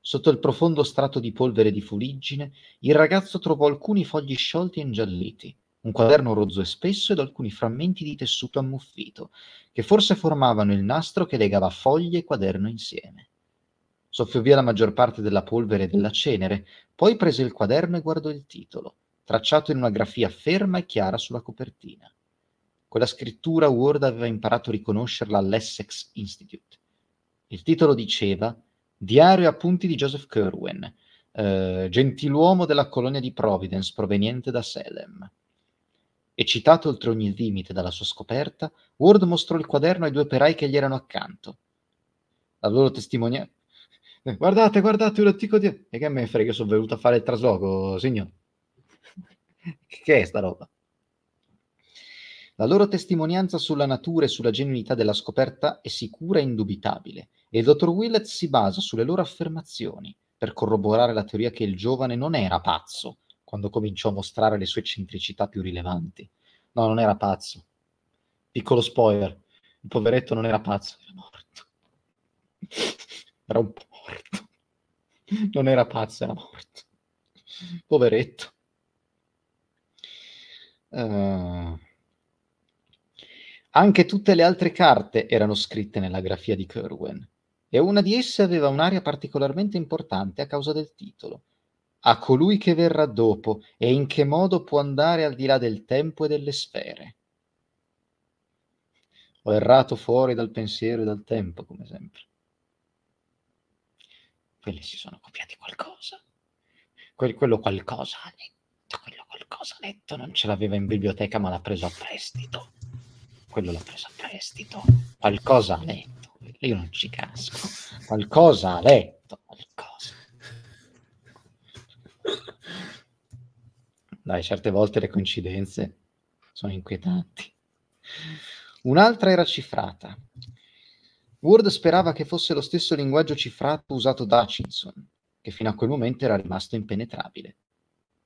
Sotto il profondo strato di polvere di fuliggine, il ragazzo trovò alcuni fogli sciolti e ingialliti, un quaderno rozzo e spesso ed alcuni frammenti di tessuto ammuffito, che forse formavano il nastro che legava foglie e quaderno insieme. Soffiò via la maggior parte della polvere e della cenere, poi prese il quaderno e guardò il titolo, tracciato in una grafia ferma e chiara sulla copertina. Quella scrittura Ward aveva imparato a riconoscerla all'Essex Institute. Il titolo diceva Diario e appunti di Joseph Kerwin, eh, gentiluomo della colonia di Providence proveniente da Salem. E citato oltre ogni limite dalla sua scoperta, Ward mostrò il quaderno ai due operai che gli erano accanto. La loro testimonianza. Guardate, guardate, un antico di... E che me frega, sono venuto a fare il trasloco, signor. che è sta roba? La loro testimonianza sulla natura e sulla genuinità della scoperta è sicura e indubitabile, e il dottor Willett si basa sulle loro affermazioni per corroborare la teoria che il giovane non era pazzo quando cominciò a mostrare le sue eccentricità più rilevanti. No, non era pazzo. Piccolo spoiler, il poveretto non era pazzo, era morto. Era un po' morto. Non era pazzo, era morto. Poveretto. Uh, anche tutte le altre carte erano scritte nella grafia di Kerwen, e una di esse aveva un'aria particolarmente importante a causa del titolo. A colui che verrà dopo e in che modo può andare al di là del tempo e delle sfere. Ho errato fuori dal pensiero e dal tempo, come sempre. Quelli si sono copiati qualcosa. Que- quello qualcosa ha letto, quello qualcosa ha letto, non ce l'aveva in biblioteca ma l'ha preso a prestito quello l'ha preso a prestito, qualcosa ha letto, io non ci casco, qualcosa ha letto, qualcosa. Dai, certe volte le coincidenze sono inquietanti. Un'altra era cifrata. Ward sperava che fosse lo stesso linguaggio cifrato usato da Hutchinson, che fino a quel momento era rimasto impenetrabile.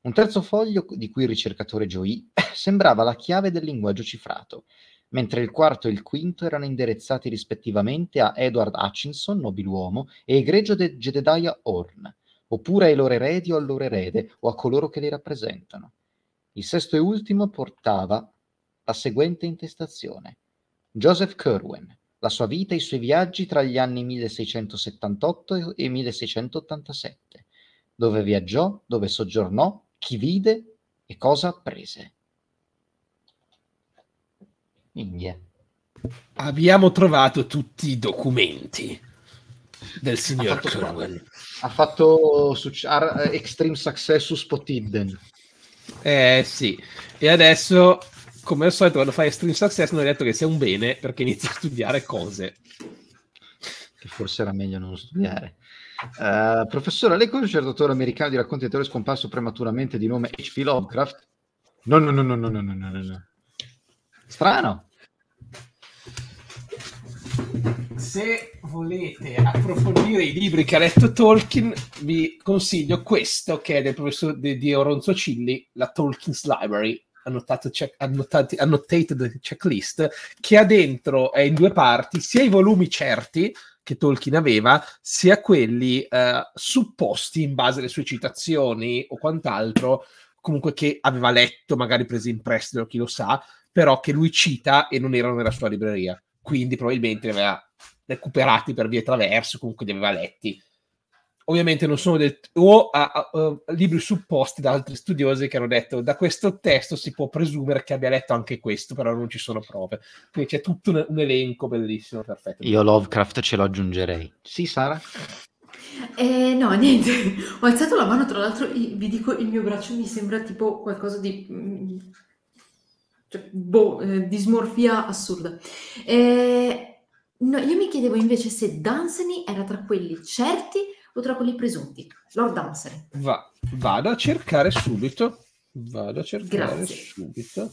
Un terzo foglio, di cui il ricercatore gioì, sembrava la chiave del linguaggio cifrato, mentre il quarto e il quinto erano indirizzati rispettivamente a Edward Hutchinson, nobiluomo, e egregio de Jedediah Horn, oppure ai loro eredi o al loro erede o a coloro che li rappresentano. Il sesto e ultimo portava la seguente intestazione. Joseph Kerwin, la sua vita e i suoi viaggi tra gli anni 1678 e 1687, dove viaggiò, dove soggiornò, chi vide e cosa apprese. India. Abbiamo trovato tutti i documenti del signor ha fatto, Crowell. Ha fatto su, ha, Extreme Success su Spotidden. Eh sì, e adesso come al solito quando fai Extreme Success non hai detto che sia un bene perché inizi a studiare cose. Che forse era meglio non studiare. Uh, professore, lei conosce il dottore americano di racconti di teoria scomparso prematuramente di nome H.P. Lovecraft? No, no, no, no, no, no, no, no, no. Strano. Se volete approfondire i libri che ha letto Tolkien, vi consiglio questo che è del professor di, di Oronzo Cilli, la Tolkien's Library, check, annotati, annotated checklist, che ha dentro, è in due parti, sia i volumi certi che Tolkien aveva, sia quelli eh, supposti in base alle sue citazioni o quant'altro, comunque che aveva letto, magari presi in prestito, chi lo sa, però che lui cita e non erano nella sua libreria. Quindi probabilmente li aveva recuperati per via traverso, comunque li aveva letti ovviamente non sono del o a, a, a, libri supposti da altri studiosi che hanno detto da questo testo si può presumere che abbia letto anche questo, però non ci sono prove. Quindi c'è tutto un, un elenco bellissimo, perfetto. Io Lovecraft ce lo aggiungerei. Sì, Sara? Eh, no, niente. Ho alzato la mano, tra l'altro vi dico il mio braccio mi sembra tipo qualcosa di... Cioè, boh, eh, dismorfia assurda. Eh, no, io mi chiedevo invece se Danseny era tra quelli certi o tra quelli presunti. Lord Answer. Va, vado a cercare subito. Vado a cercare Grazie. subito.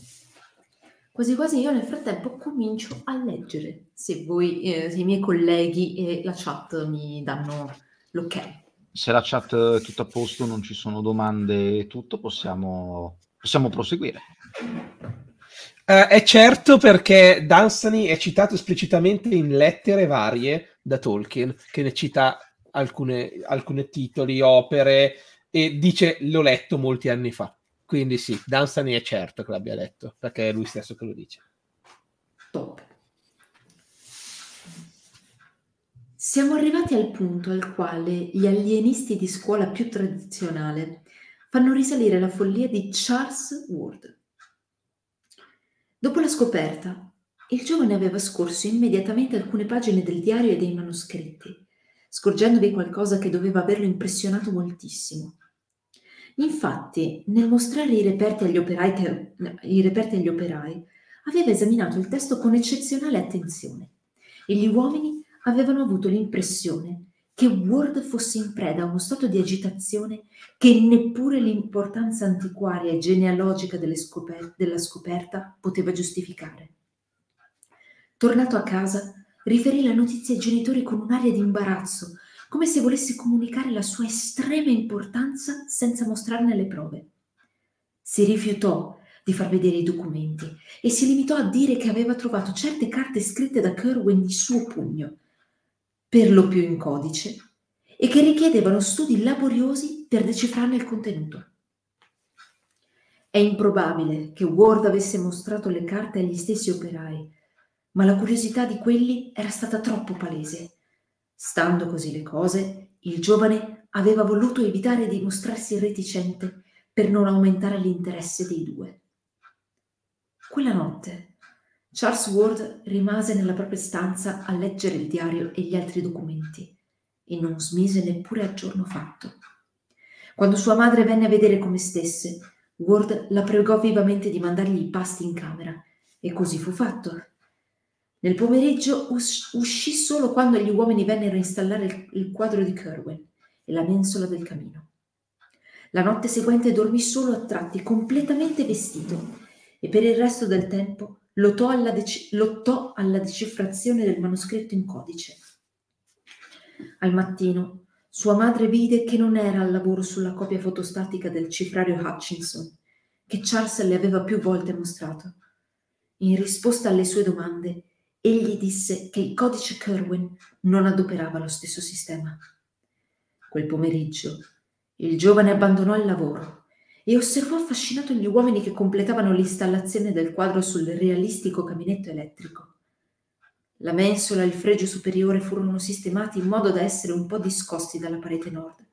Quasi quasi io nel frattempo comincio a leggere, se voi, eh, se i miei colleghi e la chat mi danno l'ok. Se la chat è tutto a posto, non ci sono domande e tutto, possiamo, possiamo proseguire. Uh, è certo perché Dunsany è citato esplicitamente in lettere varie da Tolkien, che ne cita alcune, alcune titoli, opere, e dice l'ho letto molti anni fa. Quindi sì, Dunstan è certo che l'abbia letto, perché è lui stesso che lo dice. Top. Siamo arrivati al punto al quale gli alienisti di scuola più tradizionale fanno risalire la follia di Charles Ward. Dopo la scoperta, il giovane aveva scorso immediatamente alcune pagine del diario e dei manoscritti scorgendovi qualcosa che doveva averlo impressionato moltissimo. Infatti, nel mostrare i reperti agli operai, te- i reperti agli operai aveva esaminato il testo con eccezionale attenzione e gli uomini avevano avuto l'impressione che Ward fosse in preda a uno stato di agitazione che neppure l'importanza antiquaria e genealogica scoper- della scoperta poteva giustificare. Tornato a casa, riferì la notizia ai genitori con un'aria di imbarazzo, come se volesse comunicare la sua estrema importanza senza mostrarne le prove. Si rifiutò di far vedere i documenti e si limitò a dire che aveva trovato certe carte scritte da Kerwin di suo pugno, per lo più in codice, e che richiedevano studi laboriosi per decifrarne il contenuto. È improbabile che Ward avesse mostrato le carte agli stessi operai, ma la curiosità di quelli era stata troppo palese. Stando così le cose, il giovane aveva voluto evitare di mostrarsi reticente per non aumentare l'interesse dei due. Quella notte Charles Ward rimase nella propria stanza a leggere il diario e gli altri documenti e non smise neppure a giorno fatto. Quando sua madre venne a vedere come stesse, Ward la pregò vivamente di mandargli i pasti in camera e così fu fatto. Nel pomeriggio us- uscì solo quando gli uomini vennero a installare il, il quadro di Kerwin e la mensola del camino. La notte seguente dormì solo a tratti, completamente vestito, e per il resto del tempo lottò alla, dec- lottò alla decifrazione del manoscritto in codice. Al mattino sua madre vide che non era al lavoro sulla copia fotostatica del cifrario Hutchinson, che Charles le aveva più volte mostrato. In risposta alle sue domande, egli disse che il codice Kerwin non adoperava lo stesso sistema. Quel pomeriggio il giovane abbandonò il lavoro e osservò affascinato gli uomini che completavano l'installazione del quadro sul realistico caminetto elettrico. La mensola e il fregio superiore furono sistemati in modo da essere un po' discosti dalla parete nord,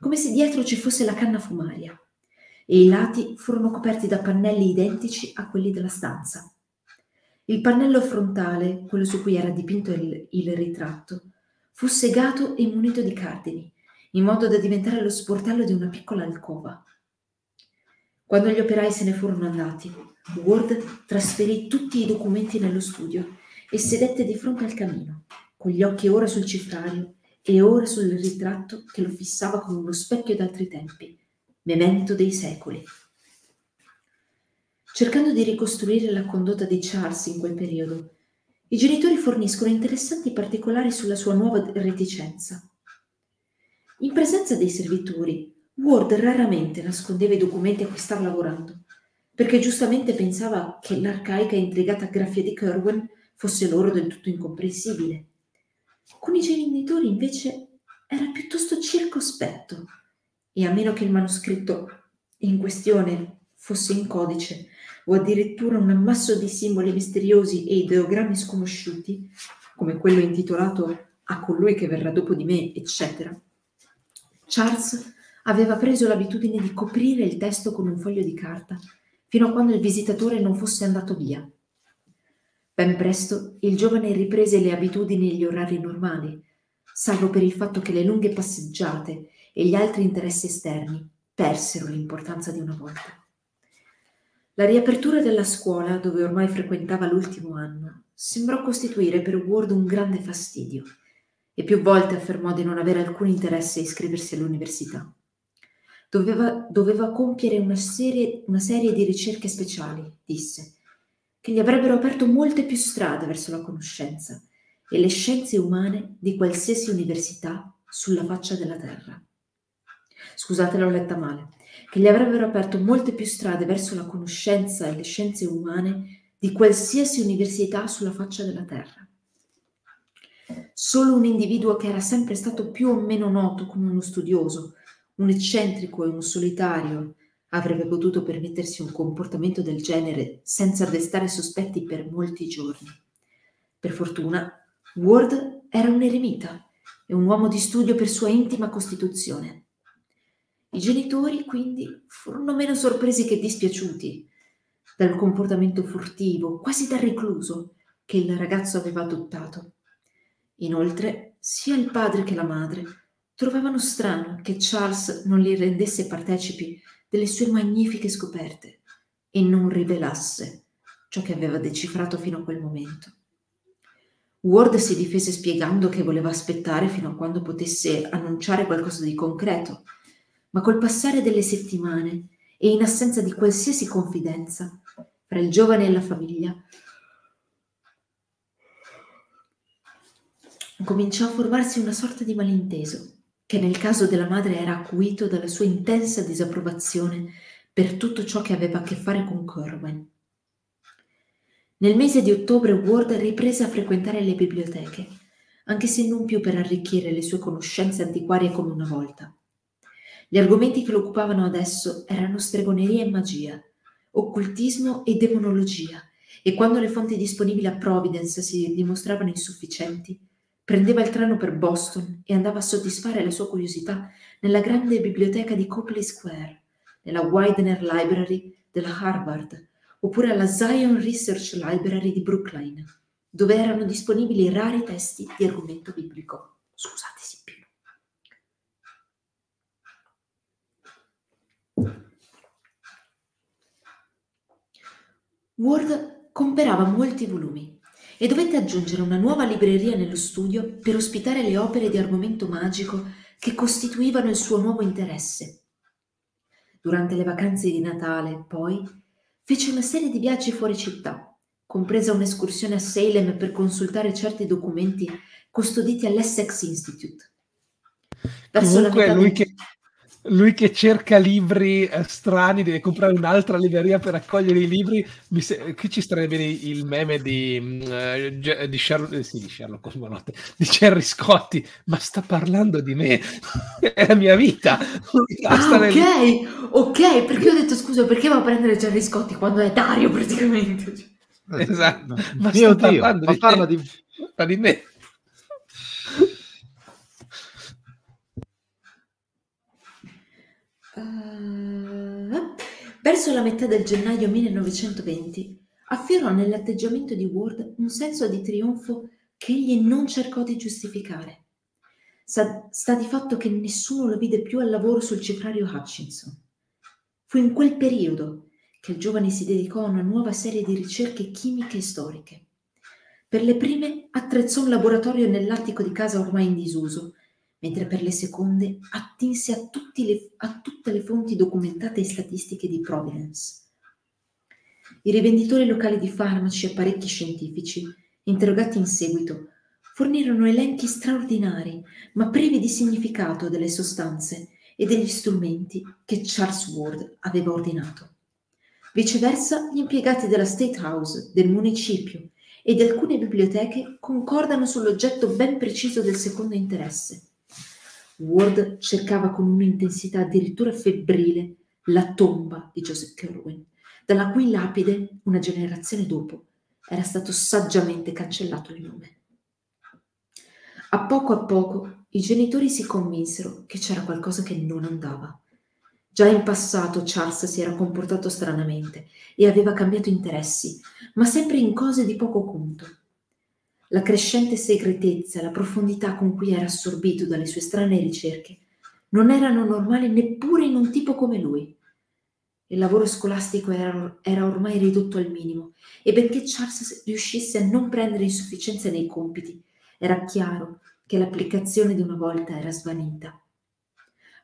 come se dietro ci fosse la canna fumaria, e i lati furono coperti da pannelli identici a quelli della stanza. Il pannello frontale, quello su cui era dipinto il, il ritratto, fu segato e munito di cardini, in modo da diventare lo sportello di una piccola alcova. Quando gli operai se ne furono andati, Ward trasferì tutti i documenti nello studio e sedette di fronte al camino, con gli occhi ora sul cifrario e ora sul ritratto che lo fissava come uno specchio d'altri tempi, memento dei secoli. Cercando di ricostruire la condotta di Charles in quel periodo, i genitori forniscono interessanti particolari sulla sua nuova reticenza. In presenza dei servitori, Ward raramente nascondeva i documenti a cui stava lavorando, perché giustamente pensava che l'arcaica e intrigata grafia di Kerwin fosse loro del tutto incomprensibile. Con i genitori invece era piuttosto circospetto e a meno che il manoscritto in questione fosse in codice o addirittura un ammasso di simboli misteriosi e ideogrammi sconosciuti, come quello intitolato A colui che verrà dopo di me, eccetera, Charles aveva preso l'abitudine di coprire il testo con un foglio di carta fino a quando il visitatore non fosse andato via. Ben presto il giovane riprese le abitudini e gli orari normali, salvo per il fatto che le lunghe passeggiate e gli altri interessi esterni persero l'importanza di una volta. La riapertura della scuola, dove ormai frequentava l'ultimo anno, sembrò costituire per Ward un grande fastidio e più volte affermò di non avere alcun interesse a iscriversi all'università. Doveva, doveva compiere una serie, una serie di ricerche speciali, disse, che gli avrebbero aperto molte più strade verso la conoscenza e le scienze umane di qualsiasi università sulla faccia della terra. Scusate, l'ho letta male. Che gli avrebbero aperto molte più strade verso la conoscenza e le scienze umane di qualsiasi università sulla faccia della terra. Solo un individuo che era sempre stato più o meno noto come uno studioso, un eccentrico e un solitario avrebbe potuto permettersi un comportamento del genere senza destare sospetti per molti giorni. Per fortuna, Ward era un eremita e un uomo di studio per sua intima costituzione. I genitori, quindi, furono meno sorpresi che dispiaciuti dal comportamento furtivo, quasi da recluso, che il ragazzo aveva adottato. Inoltre, sia il padre che la madre Trovavano strano che Charles non li rendesse partecipi delle sue magnifiche scoperte e non rivelasse ciò che aveva decifrato fino a quel momento. Ward si difese spiegando che voleva aspettare fino a quando potesse annunciare qualcosa di concreto, ma col passare delle settimane e in assenza di qualsiasi confidenza fra il giovane e la famiglia, cominciò a formarsi una sorta di malinteso che nel caso della madre era acuito dalla sua intensa disapprovazione per tutto ciò che aveva a che fare con Corwin. Nel mese di ottobre Ward riprese a frequentare le biblioteche, anche se non più per arricchire le sue conoscenze antiquarie come una volta. Gli argomenti che lo occupavano adesso erano stregoneria e magia, occultismo e demonologia, e quando le fonti disponibili a Providence si dimostravano insufficienti, Prendeva il treno per Boston e andava a soddisfare la sua curiosità nella grande biblioteca di Copley Square, nella Widener Library della Harvard, oppure alla Zion Research Library di Brookline, dove erano disponibili rari testi di argomento biblico. Scusate, Sippino. Ward comperava molti volumi e dovette aggiungere una nuova libreria nello studio per ospitare le opere di argomento magico che costituivano il suo nuovo interesse. Durante le vacanze di Natale, poi, fece una serie di viaggi fuori città, compresa un'escursione a Salem per consultare certi documenti custoditi all'Essex Institute. Verso Comunque, lui che, lui che cerca libri eh, strani deve comprare un'altra libreria per raccogliere i libri. Mi se... Qui ci starebbe il meme di, uh, di, Sherlock, eh, sì, di Sherlock Cosmonotte, di Cherry Scotti, ma sta parlando di me, è la mia vita. Ah, ok, nel... ok, perché ho detto scusa, perché va a prendere Cherry Scotti quando è Dario praticamente? Esatto, ma sta Dio, parlando ma di, parla di di me. Uh, verso la metà del gennaio 1920 afferrò nell'atteggiamento di Ward un senso di trionfo che egli non cercò di giustificare. Sa, sta di fatto che nessuno lo vide più al lavoro sul cifrario Hutchinson. Fu in quel periodo che il giovane si dedicò a una nuova serie di ricerche chimiche e storiche. Per le prime attrezzò un laboratorio nell'attico di casa ormai in disuso, mentre per le seconde attinse a, le, a tutte le fonti documentate e statistiche di Providence. I rivenditori locali di farmaci e apparecchi scientifici, interrogati in seguito, fornirono elenchi straordinari, ma privi di significato delle sostanze e degli strumenti che Charles Ward aveva ordinato. Viceversa, gli impiegati della State House, del municipio e di alcune biblioteche concordano sull'oggetto ben preciso del secondo interesse. Ward cercava con un'intensità addirittura febbrile la tomba di Joseph Kerwin, dalla cui lapide, una generazione dopo, era stato saggiamente cancellato il nome. A poco a poco i genitori si convinsero che c'era qualcosa che non andava. Già in passato Charles si era comportato stranamente e aveva cambiato interessi, ma sempre in cose di poco conto. La crescente segretezza la profondità con cui era assorbito dalle sue strane ricerche non erano normali neppure in un tipo come lui. Il lavoro scolastico era, era ormai ridotto al minimo e benché Charles riuscisse a non prendere insufficienza nei compiti, era chiaro che l'applicazione di una volta era svanita.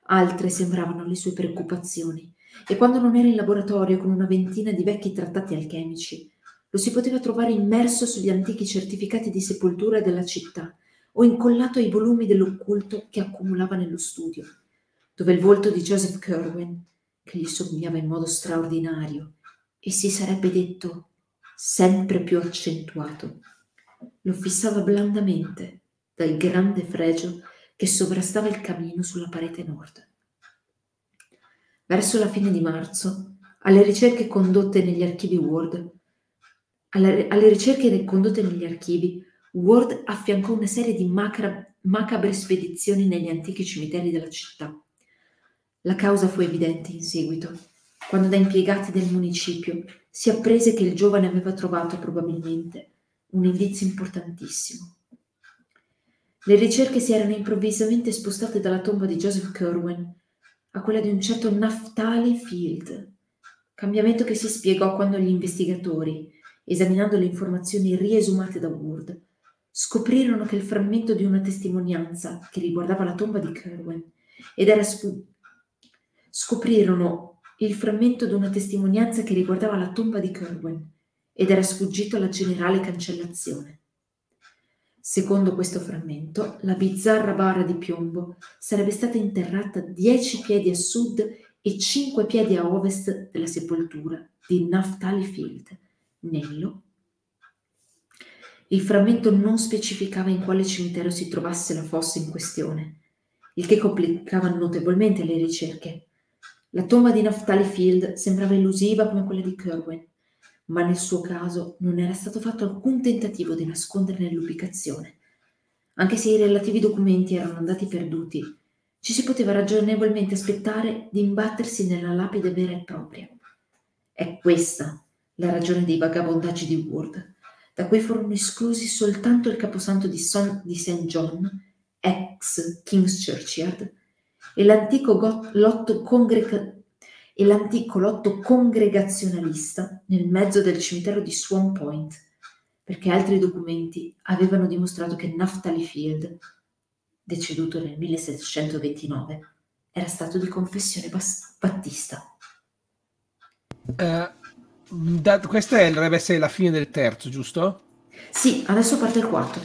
Altre sembravano le sue preoccupazioni, e quando non era in laboratorio con una ventina di vecchi trattati alchemici, lo si poteva trovare immerso sugli antichi certificati di sepoltura della città o incollato ai volumi dell'occulto che accumulava nello studio, dove il volto di Joseph Kerwin, che gli somigliava in modo straordinario e si sarebbe detto sempre più accentuato, lo fissava blandamente dal grande fregio che sovrastava il camino sulla parete nord. Verso la fine di marzo, alle ricerche condotte negli archivi Ward, alle, alle ricerche condotte negli archivi, Ward affiancò una serie di macra, macabre spedizioni negli antichi cimiteri della città. La causa fu evidente in seguito, quando da impiegati del municipio si apprese che il giovane aveva trovato probabilmente un indizio importantissimo. Le ricerche si erano improvvisamente spostate dalla tomba di Joseph Kerwin a quella di un certo Naftali Field, cambiamento che si spiegò quando gli investigatori, esaminando le informazioni riesumate da Ward, scoprirono che il frammento di una testimonianza che riguardava la tomba di Kerwin ed era sfu- scoprirono il frammento di una testimonianza che riguardava la tomba di Kerwin ed era sfuggito alla generale cancellazione. Secondo questo frammento, la bizzarra barra di piombo sarebbe stata interrata dieci piedi a sud e cinque piedi a ovest della sepoltura di Naftali Field, Nello. Il frammento non specificava in quale cimitero si trovasse la fossa in questione, il che complicava notevolmente le ricerche. La tomba di Naftali Field sembrava elusiva come quella di Kerwin, ma nel suo caso non era stato fatto alcun tentativo di nasconderne l'ubicazione. Anche se i relativi documenti erano andati perduti, ci si poteva ragionevolmente aspettare di imbattersi nella lapide vera e propria. È questa la ragione dei vagabondaggi di Ward, da cui furono esclusi soltanto il caposanto di, Son- di St. John, ex King's Churchyard, e l'antico got- lotto congrega- e l'antico lotto congregazionalista nel mezzo del cimitero di Swan Point, perché altri documenti avevano dimostrato che Naftali Field, deceduto nel 1729, era stato di confessione battista. Uh, da, questa dovrebbe essere la fine del terzo, giusto? Sì, adesso parte il quarto.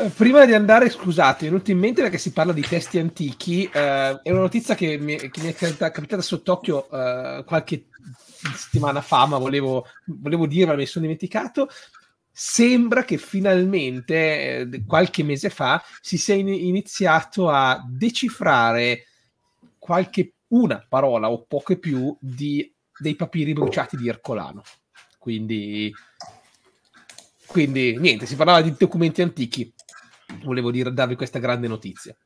Eh, prima di andare, scusate, è venuto in mente perché si parla di testi antichi. Eh, è una notizia che mi, che mi è capitata sott'occhio eh, qualche settimana fa, ma volevo, volevo dirla, mi sono dimenticato. Sembra che finalmente, eh, qualche mese fa, si sia in, iniziato a decifrare qualche una parola o poche più di, dei papiri bruciati di Ercolano. Quindi Quindi niente, si parlava di documenti antichi. Volevo dire, darvi questa grande notizia.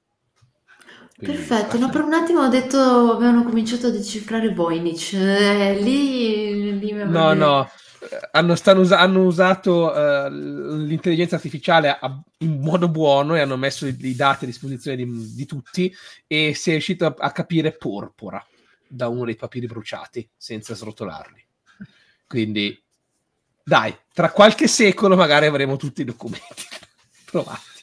Quindi, Perfetto, no, per un attimo ho detto avevano cominciato a decifrare Voynich. Eh, lì, lì No, no, hanno, usa- hanno usato uh, l'intelligenza artificiale a- in modo buono e hanno messo i, i dati a disposizione di, di, tutti e si è riuscito a-, a capire porpora da uno dei papiri bruciati senza srotolarli. Quindi, dai, tra qualche secolo magari avremo tutti i documenti trovati.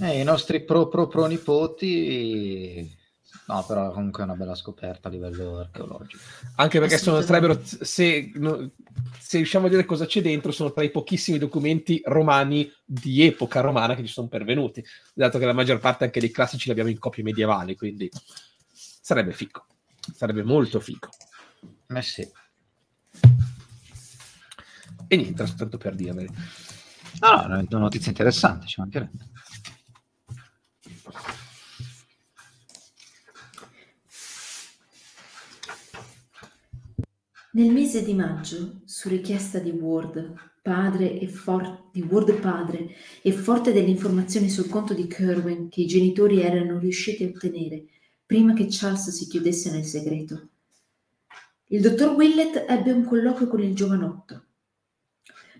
Eh, I nostri pro, pro, pro nipoti No, però comunque è una bella scoperta a livello archeologico. Anche perché sono, sarebbero, se, no, se riusciamo a vedere cosa c'è dentro, sono tra i pochissimi documenti romani di epoca romana che ci sono pervenuti, dato che la maggior parte anche dei classici li abbiamo in copie medievali, quindi sarebbe fico, sarebbe molto fico. Eh sì. E niente, soltanto per dirveli. No, no, è una notizia interessante, ci mancherebbe. Nel mese di maggio, su richiesta di Ward, padre e for- di Ward padre e forte delle informazioni sul conto di Kerwin che i genitori erano riusciti a ottenere prima che Charles si chiudesse nel segreto, il dottor Willett ebbe un colloquio con il giovanotto.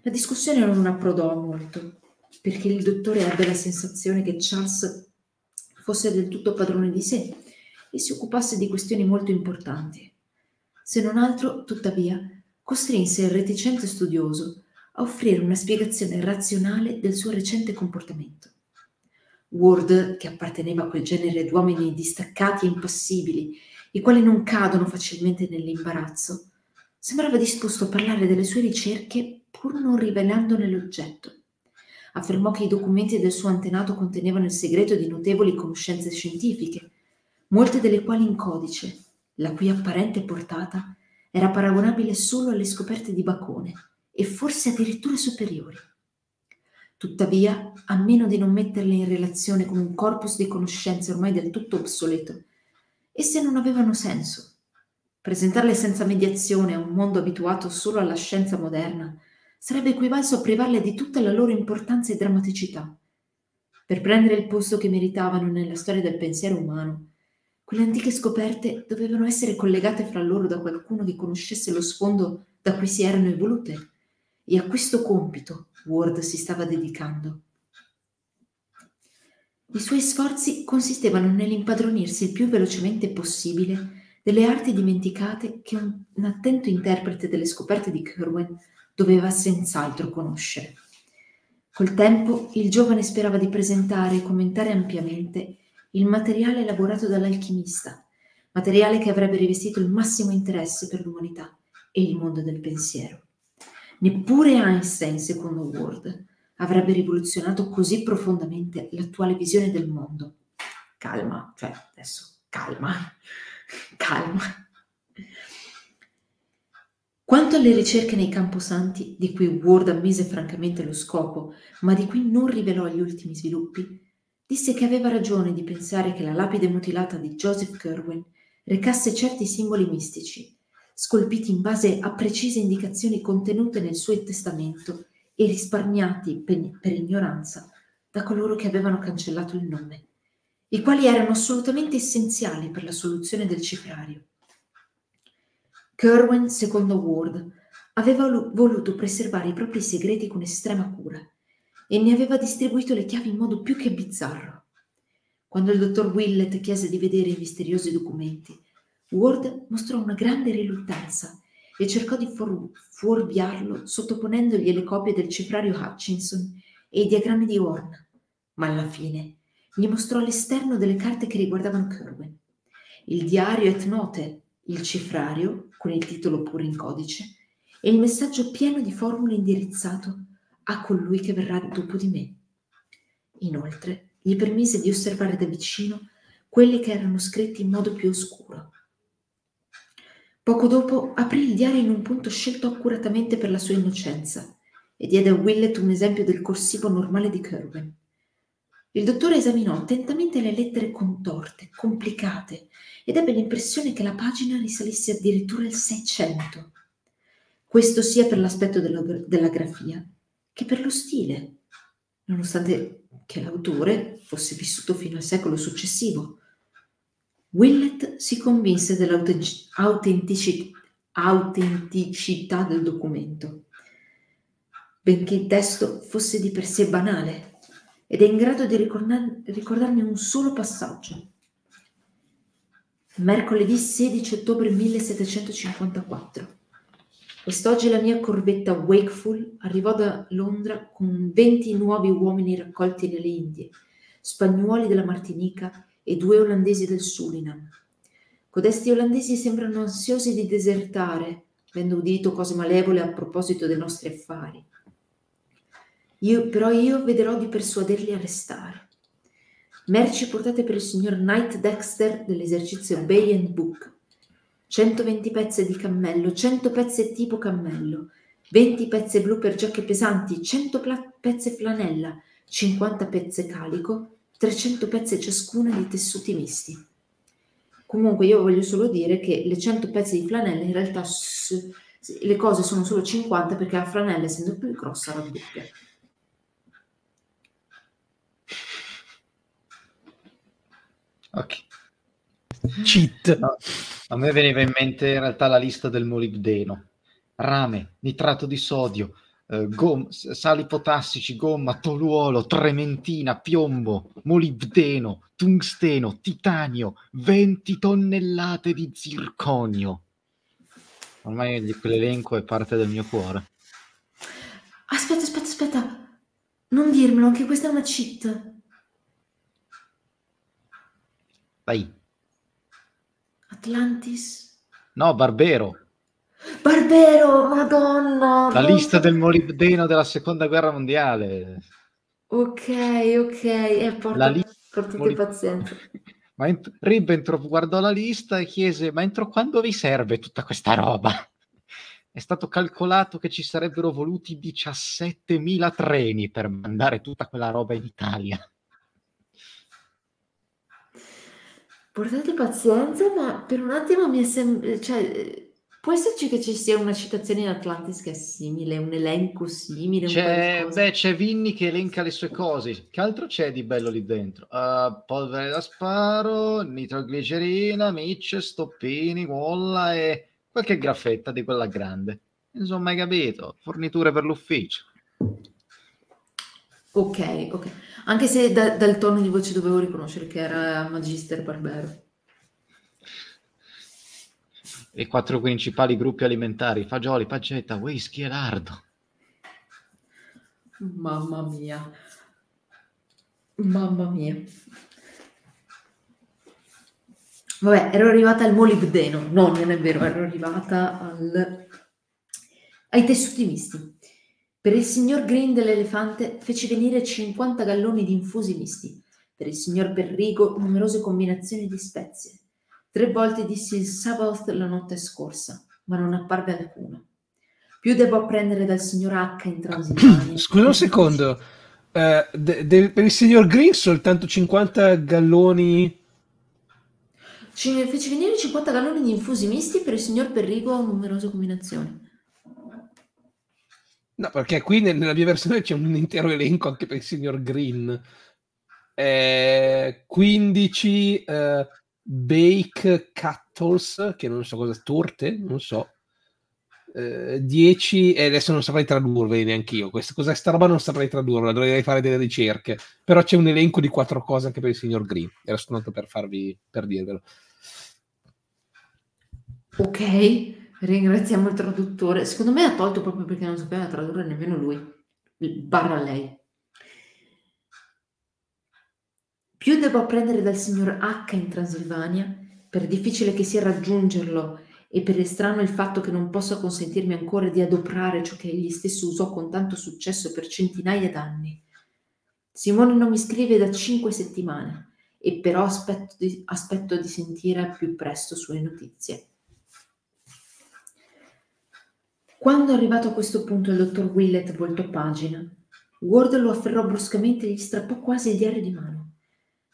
La discussione non approdò molto, perché il dottore ebbe la sensazione che Charles fosse del tutto padrone di sé e si occupasse di questioni molto importanti. Se non altro, tuttavia, costrinse il reticente studioso a offrire una spiegazione razionale del suo recente comportamento. Ward, che apparteneva a quel genere d'uomini distaccati e impassibili, i quali non cadono facilmente nell'imbarazzo, sembrava disposto a parlare delle sue ricerche pur non rivelandone l'oggetto. Affermò che i documenti del suo antenato contenevano il segreto di notevoli conoscenze scientifiche, molte delle quali in codice, la cui apparente portata era paragonabile solo alle scoperte di Bacone e forse addirittura superiori. Tuttavia, a meno di non metterle in relazione con un corpus di conoscenze ormai del tutto obsoleto, esse non avevano senso. Presentarle senza mediazione a un mondo abituato solo alla scienza moderna sarebbe equivalso a privarle di tutta la loro importanza e drammaticità. Per prendere il posto che meritavano nella storia del pensiero umano, quelle antiche scoperte dovevano essere collegate fra loro da qualcuno che conoscesse lo sfondo da cui si erano evolute e a questo compito Ward si stava dedicando. I suoi sforzi consistevano nell'impadronirsi il più velocemente possibile delle arti dimenticate che un, un attento interprete delle scoperte di Kerwin doveva senz'altro conoscere. Col tempo il giovane sperava di presentare e commentare ampiamente il materiale elaborato dall'alchimista, materiale che avrebbe rivestito il massimo interesse per l'umanità e il mondo del pensiero. Neppure Einstein, secondo Ward, avrebbe rivoluzionato così profondamente l'attuale visione del mondo. Calma, cioè adesso calma, calma. Quanto alle ricerche nei camposanti, di cui Ward ammise francamente lo scopo, ma di cui non rivelò gli ultimi sviluppi, disse che aveva ragione di pensare che la lapide mutilata di Joseph Kerwin recasse certi simboli mistici, scolpiti in base a precise indicazioni contenute nel suo testamento e risparmiati per, per ignoranza da coloro che avevano cancellato il nome, i quali erano assolutamente essenziali per la soluzione del cifrario. Kerwin, secondo Ward, aveva voluto preservare i propri segreti con estrema cura e ne aveva distribuito le chiavi in modo più che bizzarro. Quando il dottor Willett chiese di vedere i misteriosi documenti, Ward mostrò una grande riluttanza e cercò di for- fuorviarlo sottoponendogli le copie del cifrario Hutchinson e i diagrammi di Horn, ma alla fine gli mostrò l'esterno delle carte che riguardavano Kerwin, il diario et note, il cifrario, con il titolo pure in codice, e il messaggio pieno di formule indirizzato a colui che verrà dopo di me. Inoltre gli permise di osservare da vicino quelli che erano scritti in modo più oscuro. Poco dopo aprì il diario in un punto scelto accuratamente per la sua innocenza e diede a Willett un esempio del corsivo normale di Kerwin. Il dottore esaminò attentamente le lettere contorte, complicate, ed ebbe l'impressione che la pagina risalisse addirittura al 600. Questo sia per l'aspetto della, della grafia, che per lo stile, nonostante che l'autore fosse vissuto fino al secolo successivo. Willett si convinse dell'autenticità del documento, benché il testo fosse di per sé banale, ed è in grado di ricordar- ricordarne un solo passaggio. Mercoledì 16 ottobre 1754. Quest'oggi la mia corbetta Wakeful arrivò da Londra con 20 nuovi uomini raccolti nelle Indie, spagnuoli della Martinica e due olandesi del Surinam. Codesti olandesi sembrano ansiosi di desertare, avendo udito cose malevole a proposito dei nostri affari. Io, però io vedrò di persuaderli a restare. Merci portate per il signor Knight Dexter dell'esercizio Bay and Book. 120 pezzi di cammello, 100 pezzi tipo cammello, 20 pezze blu per giacche pesanti, 100 pla- pezze flanella, 50 pezze calico, 300 pezze ciascuna di tessuti misti. Comunque io voglio solo dire che le 100 pezzi di flanella in realtà le cose sono solo 50 perché la flanella essendo più grossa raddoppia. Ok. Cheat. No, a me veniva in mente in realtà la lista del molibdeno. Rame, nitrato di sodio, eh, gom- sali potassici, gomma, toluolo, trementina, piombo, molibdeno, tungsteno, titanio, 20 tonnellate di zirconio. Ormai quell'elenco è parte del mio cuore. Aspetta, aspetta, aspetta. Non dirmelo, anche questa è una cheat. Vai. Atlantis. No, Barbero. Barbero, madonna. La no. lista del molibdeno della seconda guerra mondiale. Ok, ok. Eh, porta, La lista portate molib- pazienza. Ma ent- Ribbentrop guardò la lista e chiese: Ma entro quando vi serve tutta questa roba? È stato calcolato che ci sarebbero voluti 17.000 treni per mandare tutta quella roba in Italia. Portate pazienza, ma per un attimo mi è sembrato... Cioè, può esserci che ci sia una citazione in Atlantis che è simile, un elenco simile, un C'è, beh, c'è Vinny che elenca le sue cose. Che altro c'è di bello lì dentro? Uh, polvere da sparo, nitroglicerina, micce, stoppini, molla e qualche graffetta di quella grande. Insomma, hai capito? Forniture per l'ufficio. Ok, ok. Anche se da- dal tono di voce dovevo riconoscere che era Magister Barbero. I quattro principali gruppi alimentari: fagioli, pancetta, whisky e lardo. Mamma mia. Mamma mia. Vabbè, ero arrivata al molibdeno. No, non è vero, ero arrivata al... ai tessuti misti. Per il signor Green dell'elefante feci venire 50 galloni di infusi misti. Per il signor Berrigo numerose combinazioni di spezie. Tre volte dissi il Sabbath la notte scorsa, ma non apparve alcuno. Più devo apprendere dal signor H in Transilvania. Scusa un secondo. Eh, de- de- per il signor Green soltanto 50 galloni. Ci fece venire 50 galloni di infusi misti per il signor Perrigo numerose combinazioni. No, perché qui nel- nella mia versione c'è un intero elenco anche per il signor Green. Eh, 15 eh, bake cattles, che non so cosa, torte, non so. Eh, 10 e adesso non saprei tradurre neanche io. Questa, cosa, sta roba non saprei tradurla, dovrei fare delle ricerche. Però c'è un elenco di quattro cose anche per il signor Green. Era soltanto per farvi per dirvelo. Ok, ringraziamo il traduttore. Secondo me ha tolto proprio perché non sapeva tradurre nemmeno lui. Barra lei. Più devo apprendere dal signor H in Transilvania, per difficile che sia raggiungerlo e per strano il fatto che non possa consentirmi ancora di adoprare ciò che egli stesso usò con tanto successo per centinaia d'anni. Simone non mi scrive da cinque settimane e però aspetto di, aspetto di sentire al più presto sue notizie. Quando arrivato a questo punto il dottor Willett voltò pagina, Ward lo afferrò bruscamente e gli strappò quasi il diario di mano.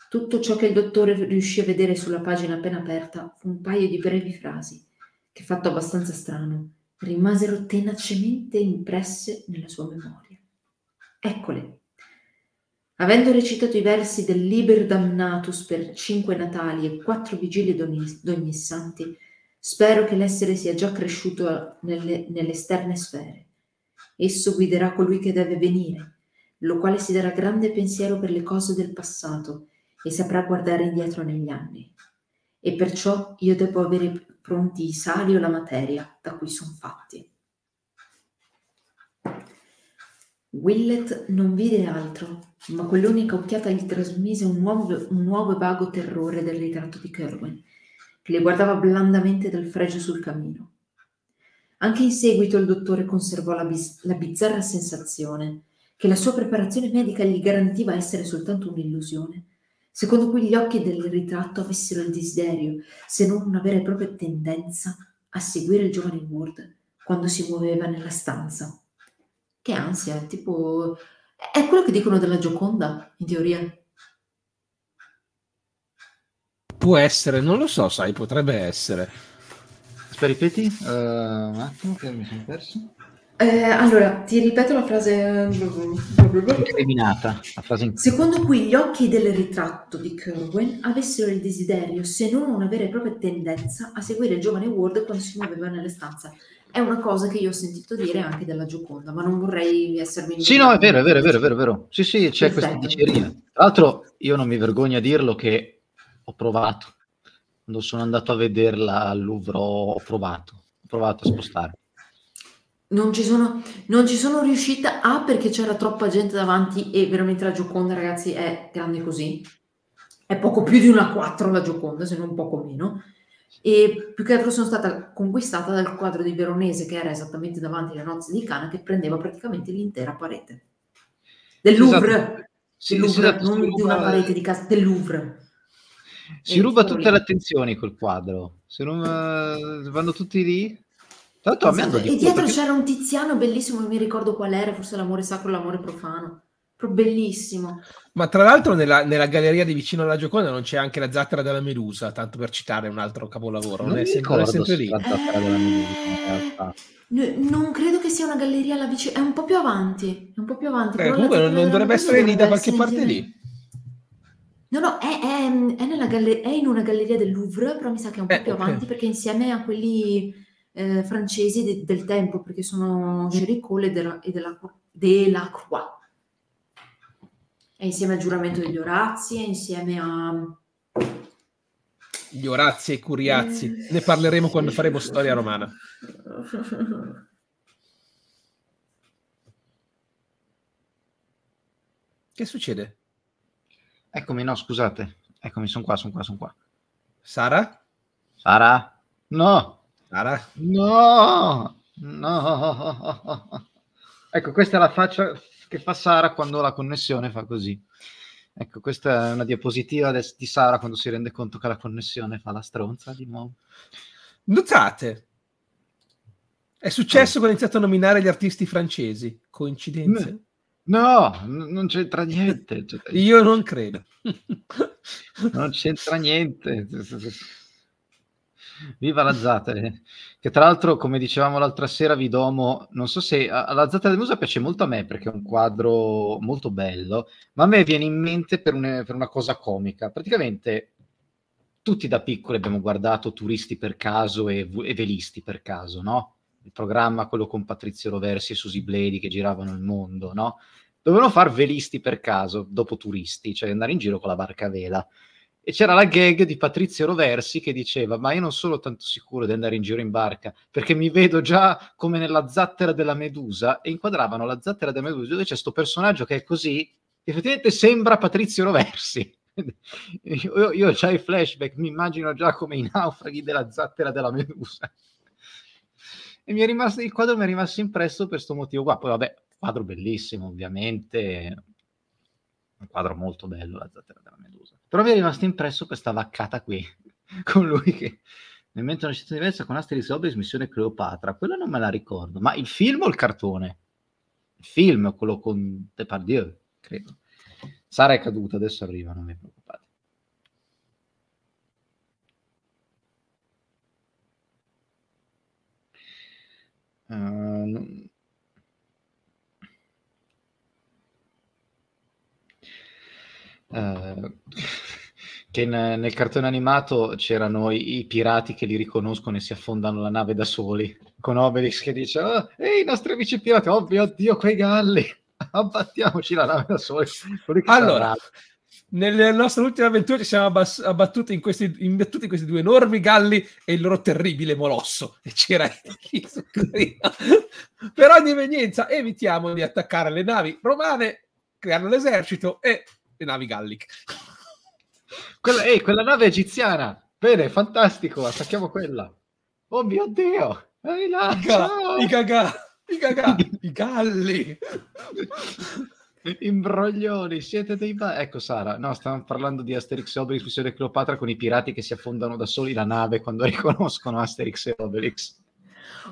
Tutto ciò che il dottore riuscì a vedere sulla pagina appena aperta fu un paio di brevi frasi, che fatto abbastanza strano, rimasero tenacemente impresse nella sua memoria. Eccole. Avendo recitato i versi del Liber Damnatus per cinque Natali e quattro vigilie d'ogni, d'ogni santi, spero che l'essere sia già cresciuto nelle, nelle esterne sfere. Esso guiderà colui che deve venire, lo quale si darà grande pensiero per le cose del passato e saprà guardare indietro negli anni. E perciò io devo avere pronti i sali o la materia da cui sono fatti. Willet non vide altro, ma quell'unica occhiata gli trasmise un nuovo, un nuovo e vago terrore del ritratto di Kerwin, che le guardava blandamente dal fregio sul camino. Anche in seguito il dottore conservò la, bis- la bizzarra sensazione che la sua preparazione medica gli garantiva essere soltanto un'illusione, secondo cui gli occhi del ritratto avessero il desiderio, se non una vera e propria tendenza, a seguire il giovane Ward quando si muoveva nella stanza che ansia, tipo... È quello che dicono della Gioconda, in teoria. Può essere, non lo so, sai, potrebbe essere. Aspetta, ripeti uh, un attimo che mi sono perso. Eh, allora, ti ripeto la frase incriminata. La frase Secondo cui gli occhi del ritratto di Kerwin avessero il desiderio, se non una vera e propria tendenza, a seguire il giovane Ward quando si muoveva nelle stanze. È una cosa che io ho sentito dire anche della Gioconda, ma non vorrei essermi... Sì, no, è vero, è vero, è vero, è vero, è vero. Sì, sì, c'è Perfetto. questa diceria. Tra l'altro, io non mi vergogno a dirlo che ho provato. Quando sono andato a vederla al Louvre ho provato, ho provato a spostare. Non ci, sono, non ci sono riuscita, A, perché c'era troppa gente davanti e veramente la Gioconda, ragazzi, è grande così. È poco più di una 4 la Gioconda, se non poco meno e più che altro sono stata conquistata dal quadro di Veronese che era esattamente davanti alle nozze di Cana che prendeva praticamente l'intera parete del esatto. Louvre, esatto. Sì, del Louvre esatto, non di una parete di casa, del Louvre. Si e ruba tutte le attenzioni col quadro, se non uh, vanno tutti lì. Tanto esatto. E dietro perché... c'era un tiziano bellissimo, non mi ricordo qual era, forse l'amore sacro, l'amore profano bellissimo. Ma tra l'altro nella, nella, galleria di vicino alla Gioconda non c'è anche la zattera della Medusa, tanto per citare un altro capolavoro. Non, non è, sempre, sempre lì. La zattera della Medusa, eh, non credo che sia una galleria alla vicino, è un po' più avanti. È un po' più avanti. Eh, comunque non, non dovrebbe essere lì da qualche parte lì. No, no, è, è, è, galler- è, in una galleria del Louvre, però mi sa che è un po' eh, più okay. avanti perché insieme a quelli eh, francesi de- del tempo, perché sono Géricault e della, e della, della Croix è insieme al giuramento degli Orazi, è insieme a... Gli Orazi e i Curiazzi, eh... ne parleremo quando faremo storia romana. Che succede? Eccomi, no, scusate. Eccomi, sono qua, sono qua, sono qua. Sara? Sara? No! Sara? No! No! Ecco, questa è la faccia che fa Sara quando la connessione fa così. Ecco, questa è una diapositiva di Sara quando si rende conto che la connessione fa la stronza di nuovo. Notate, è successo oh. quando ho iniziato a nominare gli artisti francesi. Coincidenze? No, n- non c'entra niente. Io non credo. non c'entra niente. Viva la Zatere, che tra l'altro, come dicevamo l'altra sera, Vidomo, non so se la Zatere del Musa piace molto a me perché è un quadro molto bello, ma a me viene in mente per, un, per una cosa comica. Praticamente tutti da piccoli abbiamo guardato Turisti per caso e, e Velisti per caso, no? Il programma, quello con Patrizio Roversi e Susi Bledi che giravano il mondo, no? Dovevano fare velisti per caso, dopo turisti, cioè andare in giro con la barca a vela e c'era la gag di Patrizio Roversi che diceva ma io non sono tanto sicuro di andare in giro in barca perché mi vedo già come nella zattera della Medusa e inquadravano la zattera della Medusa dove c'è questo personaggio che è così effettivamente sembra Patrizio Roversi. Io, io ho i flashback mi immagino già come i naufraghi della zattera della Medusa. E mi è rimasto, il quadro mi è rimasto impresso per questo motivo qua. Poi vabbè quadro bellissimo ovviamente. Un quadro molto bello la zattera della Medusa però mi è rimasto impresso questa vaccata qui, con lui che mi mente una città diversa con Asterix Obelix Missione Cleopatra. Quella non me la ricordo, ma il film o il cartone? Il film, quello con Depardieu, credo. Sara è caduta, adesso arriva, non vi preoccupate. Uh, eh, che in- nel cartone animato c'erano i, i pirati che li riconoscono e si affondano la nave da soli, con Obelix che dice, "Oh, ehi, i nostri amici pirati, oh mio Dio, quei galli, abbattiamoci la nave da soli. Allora, nelle nostre ultime avventure ci siamo abbas- abbattuti in questi, imbattuti in questi due enormi galli e il loro terribile molosso. E c'era. Per ogni evenienza evitiamo di attaccare le navi romane, creando l'esercito e le navi galliche. Quella, ehi, quella nave egiziana, bene, fantastico, attacchiamo quella. Oh mio Dio, ehi là, I, ga- ciao! i gagà, i gagà, i galli. Imbroglioni, siete dei ba- Ecco Sara, no, stavamo parlando di Asterix e Obelix, missione Cleopatra con i pirati che si affondano da soli la nave quando riconoscono Asterix e Obelix.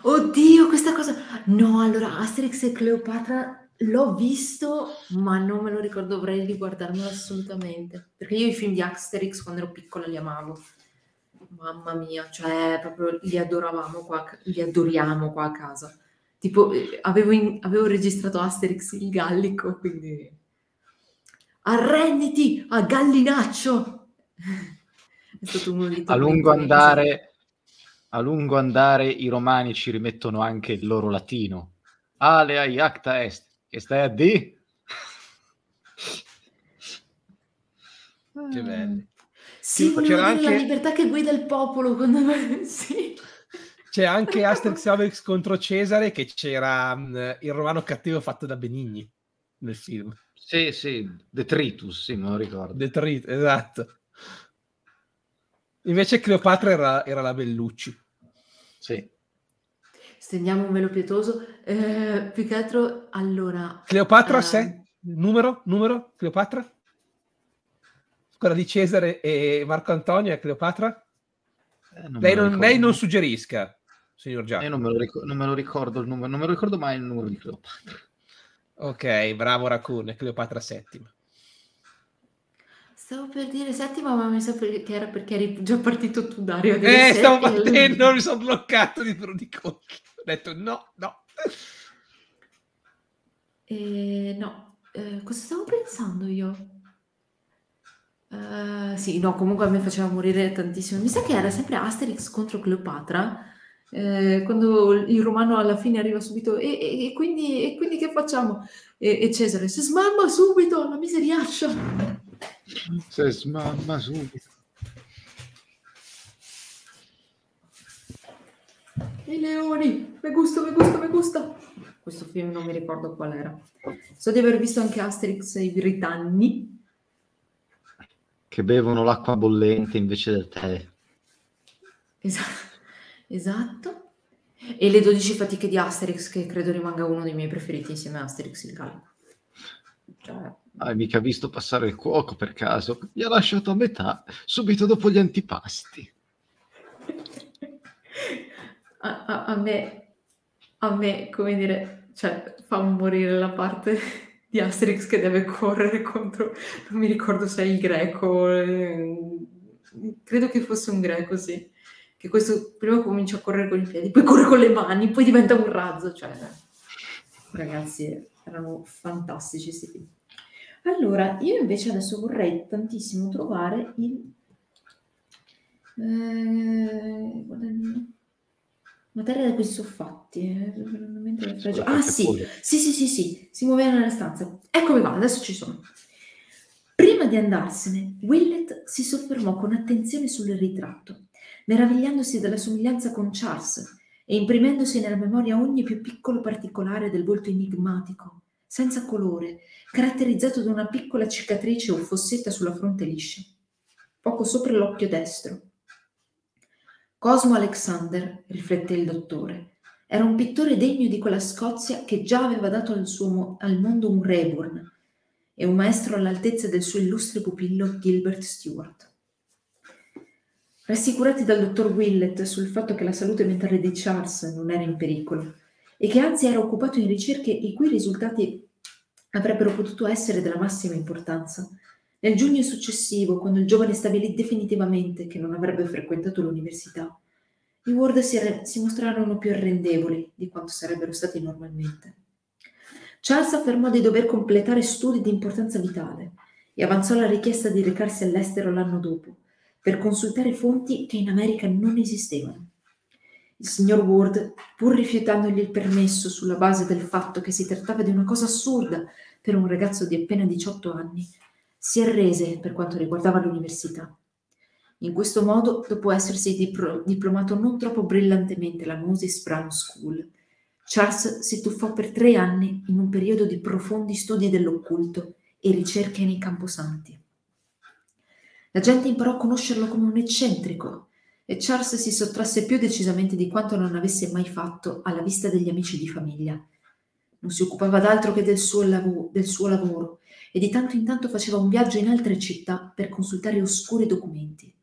Oddio, questa cosa. No, allora Asterix e Cleopatra l'ho visto, ma non me lo ricordo, dovrei riguardarmelo assolutamente. Perché io i film di Asterix quando ero piccola li amavo. Mamma mia, cioè proprio li adoravamo qua, li adoriamo qua a casa. Tipo, eh, avevo, in- avevo registrato Asterix il Gallico, quindi... Arrenditi a Gallinaccio! È stato uno dei A lungo andare, a lungo andare i romani ci rimettono anche il loro latino. Ale ai acta est, che stai a D? Che belli. Sì, Sì, c'era dire la anche- libertà che guida il popolo. Quando... sì. C'è anche Asterix Obelix contro Cesare che c'era mh, il romano cattivo fatto da Benigni nel film. Sì, sì, Detritus, sì, me lo ricordo. Detrit, esatto. Invece Cleopatra era, era la Bellucci. Sì. Stendiamo un velo pietoso. Eh, più che altro, allora... Cleopatra eh, 6? Numero? Numero? Cleopatra? Quella di Cesare e Marco Antonio è Cleopatra? Eh, non Lei non, lei non suggerisca, signor Eh, Giacomo. non, me lo ricor- non me lo ricordo il numero, non me lo ricordo mai il numero di Cleopatra. Ok, bravo Raccoon, Cleopatra settima. Stavo per dire settima, ma mi sa che era perché eri già partito tu, Dario. Eh, stavo partendo, mi sono bloccato di di colpi. Ho detto no, no. Eh, no, eh, cosa stavo pensando io? Eh, sì, no, comunque a me faceva morire tantissimo. Mi sa che era sempre Asterix contro Cleopatra, eh, quando il romano alla fine arriva subito, e, e- e quindi, e quindi che facciamo? E, e Cesare, si smamma subito, la miseriaccia! Se smamma subito. I leoni, me gusta, me gusta, me gusta. Questo film non mi ricordo qual era. So di aver visto anche Asterix e i Britanni. Che bevono l'acqua bollente invece del tè. Esa- esatto. E le 12 fatiche di Asterix, che credo rimanga uno dei miei preferiti insieme a Asterix il Gallo. Cioè, Hai mica visto passare il cuoco per caso? Mi ha lasciato a metà, subito dopo gli antipasti. a, a- a me, a me, come dire, cioè, fa morire la parte di Asterix che deve correre contro, non mi ricordo se è il greco, eh, credo che fosse un greco, sì. Che questo prima comincia a correre con i piedi, poi corre con le mani, poi diventa un razzo, cioè, ragazzi, erano fantastici questi film. Allora, io invece adesso vorrei tantissimo trovare il... Eh, guarda il- Materia da cui sono fatti. eh, Ah sì, sì, sì, sì, sì, si muoveva nella stanza. Eccomi qua, adesso ci sono. Prima di andarsene, Willett si soffermò con attenzione sul ritratto, meravigliandosi della somiglianza con Charles e imprimendosi nella memoria ogni più piccolo particolare del volto enigmatico, senza colore, caratterizzato da una piccola cicatrice o fossetta sulla fronte liscia, poco sopra l'occhio destro. Cosmo Alexander, riflette il dottore, era un pittore degno di quella Scozia che già aveva dato al, suo al mondo un Reburn e un maestro all'altezza del suo illustre pupillo Gilbert Stuart. Rassicurati dal dottor Willett sul fatto che la salute mentale di Charles non era in pericolo e che anzi era occupato in ricerche i cui risultati avrebbero potuto essere della massima importanza, nel giugno successivo, quando il giovane stabilì definitivamente che non avrebbe frequentato l'università, i Ward si, arre- si mostrarono più arrendevoli di quanto sarebbero stati normalmente. Charles affermò di dover completare studi di importanza vitale e avanzò la richiesta di recarsi all'estero l'anno dopo per consultare fonti che in America non esistevano. Il signor Ward, pur rifiutandogli il permesso sulla base del fatto che si trattava di una cosa assurda per un ragazzo di appena 18 anni, si arrese per quanto riguardava l'università. In questo modo, dopo essersi dipro- diplomato non troppo brillantemente alla Moses Brown School, Charles si tuffò per tre anni in un periodo di profondi studi dell'occulto e ricerche nei camposanti. La gente imparò a conoscerlo come un eccentrico e Charles si sottrasse più decisamente di quanto non avesse mai fatto alla vista degli amici di famiglia. Non si occupava d'altro che del suo, lav- del suo lavoro e di tanto in tanto faceva un viaggio in altre città per consultare oscuri documenti.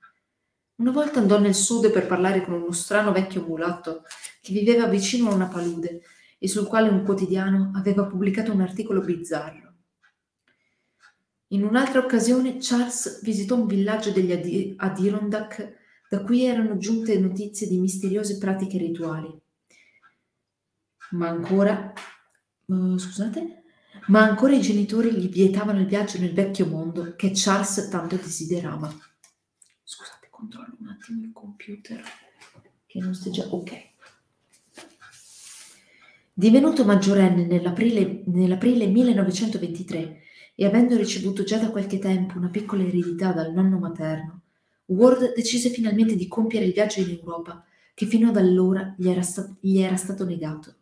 Una volta andò nel sud per parlare con uno strano vecchio mulatto che viveva vicino a una palude e sul quale un quotidiano aveva pubblicato un articolo bizzarro. In un'altra occasione Charles visitò un villaggio degli Adirondack da cui erano giunte notizie di misteriose pratiche rituali. Ma ancora, uh, scusate, ma ancora i genitori gli vietavano il viaggio nel vecchio mondo che Charles tanto desiderava. Scusate, controllo un attimo il computer che non stia già ok. Divenuto maggiorenne nell'aprile, nell'aprile 1923 e avendo ricevuto già da qualche tempo una piccola eredità dal nonno materno, Ward decise finalmente di compiere il viaggio in Europa, che fino ad allora gli era, sta- gli era stato negato.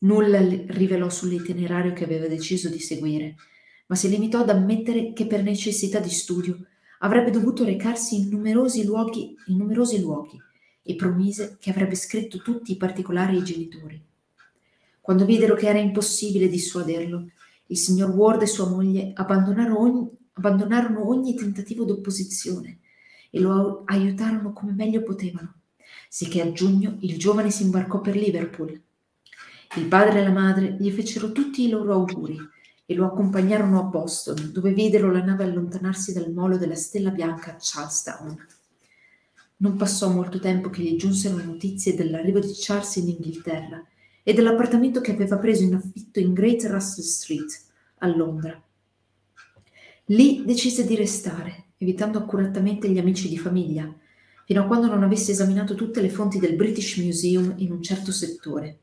Nulla rivelò sull'itinerario che aveva deciso di seguire, ma si limitò ad ammettere che per necessità di studio avrebbe dovuto recarsi in numerosi luoghi, in numerosi luoghi e promise che avrebbe scritto tutti i particolari ai genitori. Quando videro che era impossibile dissuaderlo, il signor Ward e sua moglie abbandonarono ogni, abbandonarono ogni tentativo d'opposizione e lo aiutarono come meglio potevano, sicché a giugno il giovane si imbarcò per Liverpool. Il padre e la madre gli fecero tutti i loro auguri e lo accompagnarono a Boston, dove videro la nave allontanarsi dal molo della Stella Bianca a Charlestown. Non passò molto tempo che gli giunsero notizie dell'arrivo di Charles in Inghilterra e dell'appartamento che aveva preso in affitto in Great Russell Street, a Londra. Lì decise di restare evitando accuratamente gli amici di famiglia, fino a quando non avesse esaminato tutte le fonti del British Museum in un certo settore.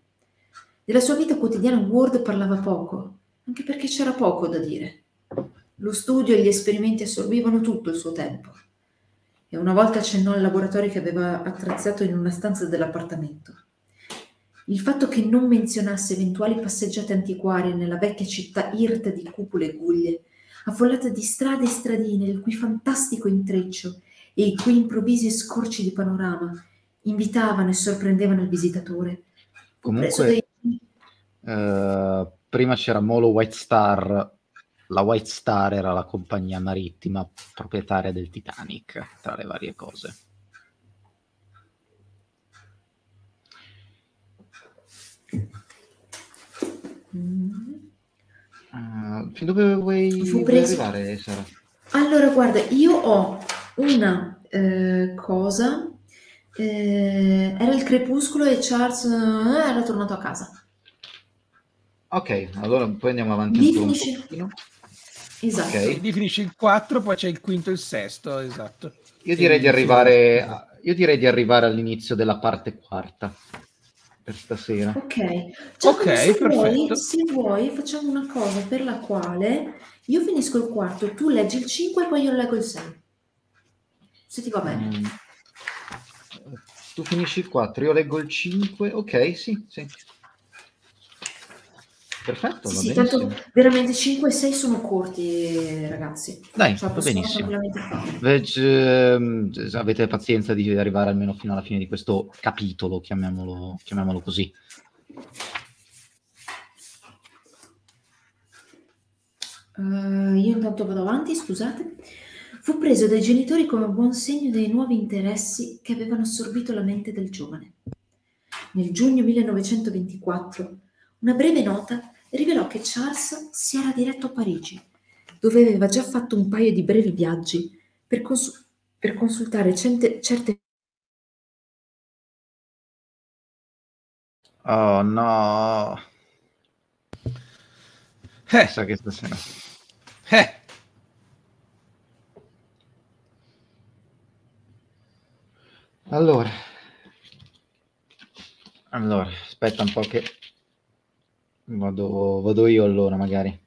Della sua vita quotidiana Ward parlava poco, anche perché c'era poco da dire. Lo studio e gli esperimenti assorbivano tutto il suo tempo. E una volta accennò al laboratorio che aveva attrazzato in una stanza dell'appartamento. Il fatto che non menzionasse eventuali passeggiate antiquarie nella vecchia città irta di cupole e guglie affollata di strade e stradine, il cui fantastico intreccio e i cui improvvisi scorci di panorama invitavano e sorprendevano il visitatore. Comunque, dei... eh, prima c'era Molo White Star, la White Star era la compagnia marittima proprietaria del Titanic, tra le varie cose. Uh, fin dove vuoi, Fu vuoi arrivare, Sara? Allora, guarda, io ho una eh, cosa. Eh, era il crepuscolo e Charles eh, era tornato a casa. Ok, allora poi andiamo avanti ancora finisce... un pochino. Esatto. Okay. Lì finisce il 4, poi c'è il quinto e il sesto, esatto. Io direi, di arrivare, io direi di arrivare all'inizio della parte quarta per stasera. Ok, Giacomo, Ok, se, perfetto. vuoi, se vuoi facciamo una cosa per la quale io finisco il quarto, tu leggi il 5 e poi io leggo il 6. Se ti va bene. Mm. Tu finisci il 4, io leggo il 5. Ok, sì, sì. Perfetto, Sì, tanto veramente 5 e 6 sono corti, ragazzi. Dai, Cioè, va benissimo. Veg, ehm, avete pazienza di arrivare almeno fino alla fine di questo capitolo, chiamiamolo, chiamiamolo così. Uh, io intanto vado avanti, scusate. Fu preso dai genitori come buon segno dei nuovi interessi che avevano assorbito la mente del giovane. Nel giugno 1924, una breve nota rivelò che Charles si era diretto a Parigi, dove aveva già fatto un paio di brevi viaggi per, consu- per consultare cente- certe... Oh no! Eh, so che stasera... Eh! Allora, allora, aspetta un po' che vado, vado io allora magari.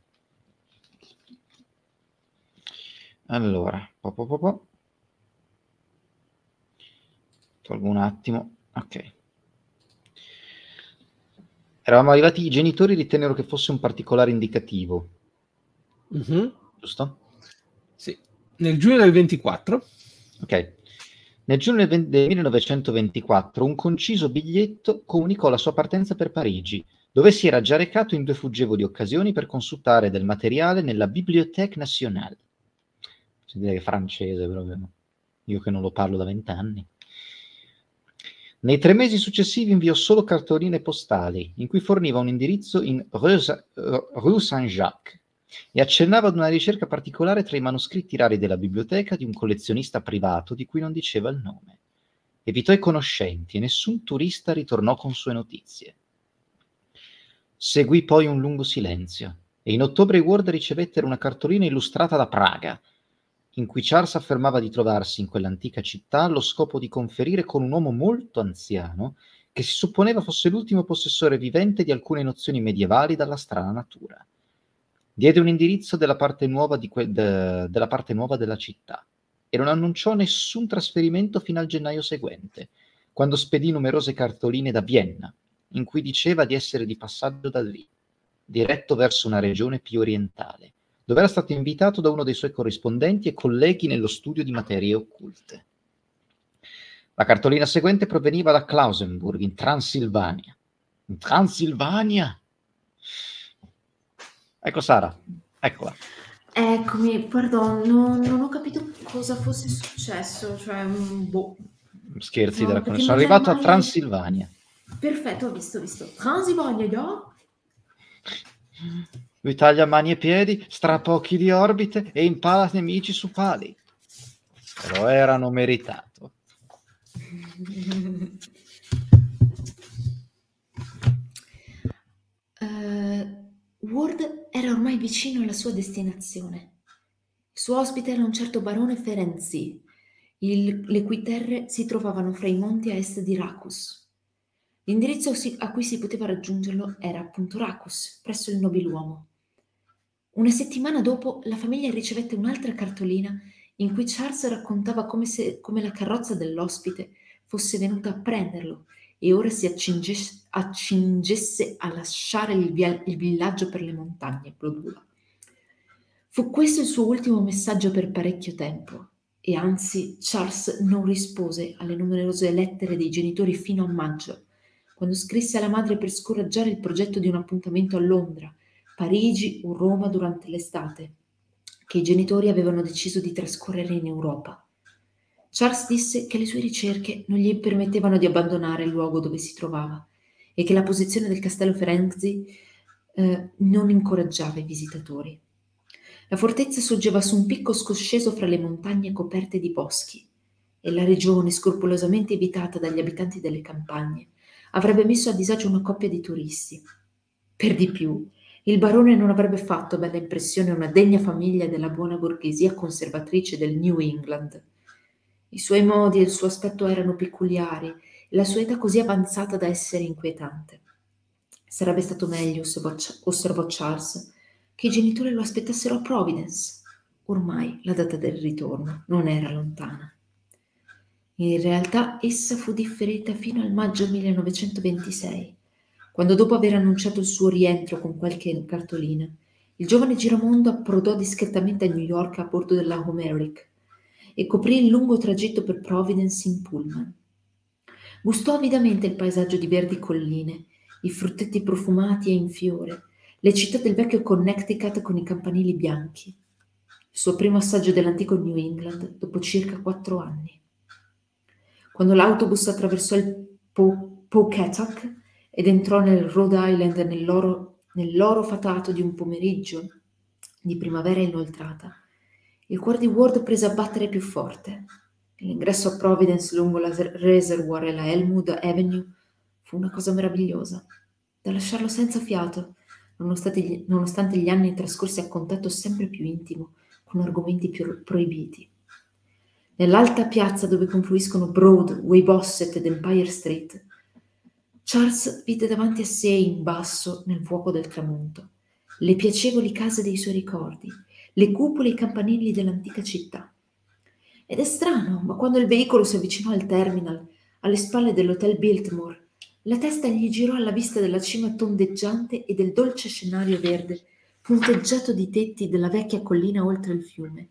Allora, po, po, po, po. tolgo un attimo. Ok. Eravamo arrivati, i genitori ritennero che fosse un particolare indicativo. Mm-hmm. Giusto? Sì. Nel giugno del 24. Ok. Nel giugno del 1924 un conciso biglietto comunicò la sua partenza per Parigi, dove si era già recato in due fuggevoli occasioni per consultare del materiale nella Bibliothèque Nationale. Si dice francese proprio, io che non lo parlo da vent'anni. Nei tre mesi successivi inviò solo cartoline postali, in cui forniva un indirizzo in Rue Saint-Jacques e accennava ad una ricerca particolare tra i manoscritti rari della biblioteca di un collezionista privato di cui non diceva il nome. Evitò i conoscenti e nessun turista ritornò con sue notizie. Seguì poi un lungo silenzio e in ottobre i Ward ricevettero una cartolina illustrata da Praga, in cui Charles affermava di trovarsi in quell'antica città allo scopo di conferire con un uomo molto anziano che si supponeva fosse l'ultimo possessore vivente di alcune nozioni medievali dalla strana natura. Diede un indirizzo della parte nuova, que- de- della, parte nuova della città e non annunciò nessun trasferimento fino al gennaio seguente, quando spedì numerose cartoline da Vienna, in cui diceva di essere di passaggio da lì, diretto verso una regione più orientale, dove era stato invitato da uno dei suoi corrispondenti e colleghi nello studio di materie occulte. La cartolina seguente proveniva da Klausenburg, in Transilvania. In Transilvania? Ecco Sara, eccola. Eccomi, pardon, non, non ho capito cosa fosse successo, cioè, mm, boh. Scherzi No, della perché Sono arrivato c'è a mai- Transilvania. Perfetto, ho visto, ho visto. Transilvania, no? Lui taglia mani e piedi, strappa occhi di orbite e impala nemici su pali. Però erano meritato. Eh, Ward era ormai vicino alla sua destinazione. Il suo ospite era un certo barone Ferenzi, il- le cui terre si trovavano fra i monti a est di Racus. L'indirizzo a cui si poteva raggiungerlo era appunto Racus, presso il nobiluomo. Una settimana dopo la famiglia ricevette un'altra cartolina in cui Charles raccontava come, se- come la carrozza dell'ospite fosse venuta a prenderlo e ora si accingesse, accingesse a lasciare il, via- il villaggio per le montagne. bla. Fu questo il suo ultimo messaggio per parecchio tempo e anzi Charles non rispose alle numerose lettere dei genitori fino a maggio, quando scrisse alla madre per scoraggiare il progetto di un appuntamento a Londra, Parigi o Roma durante l'estate, che i genitori avevano deciso di trascorrere in Europa. Charles disse che le sue ricerche non gli permettevano di abbandonare il luogo dove si trovava e che la posizione del castello Ferenzi eh, non incoraggiava i visitatori. La fortezza sorgeva su un picco scosceso fra le montagne coperte di boschi e la regione, scrupolosamente evitata dagli abitanti delle campagne, avrebbe messo a disagio una coppia di turisti. Per di più, il barone non avrebbe fatto bella impressione a una degna famiglia della buona borghesia conservatrice del New England. I suoi modi e il suo aspetto erano peculiari e la sua età così avanzata da essere inquietante. Sarebbe stato meglio, osservò, Charles, che i genitori lo aspettassero a Providence. Ormai la data del ritorno non era lontana. In realtà essa fu differita fino al maggio 1926, quando dopo aver annunciato il suo rientro con qualche cartolina, il giovane giramondo approdò discretamente a New York a bordo della Homeric e coprì il lungo tragitto per Providence in pullman. Gustò avidamente il paesaggio di verdi colline, i frutteti profumati e in fiore, le città del vecchio Connecticut con i campanili bianchi. Il suo primo assaggio dell'antico New England dopo circa quattro anni. Quando l'autobus attraversò il Po- ed entrò nel Rhode Island nell'oro, nell'oro fatato di un pomeriggio di primavera inoltrata, il cuore di Ward prese a battere più forte. L'ingresso a Providence lungo la Reservoir e la Elmwood Avenue fu una cosa meravigliosa, da lasciarlo senza fiato, nonostante gli, nonostante gli anni trascorsi a contatto sempre più intimo con argomenti più proibiti. Nell'alta piazza dove confluiscono Broad, Weybosset ed Empire Street, Charles vide davanti a sé in basso, nel fuoco del tramonto, le piacevoli case dei suoi ricordi, le cupole e i campanili dell'antica città. Ed è strano, ma quando il veicolo si avvicinò al terminal, alle spalle dell'hotel Biltmore, la testa gli girò alla vista della cima tondeggiante e del dolce scenario verde, punteggiato di tetti della vecchia collina oltre il fiume,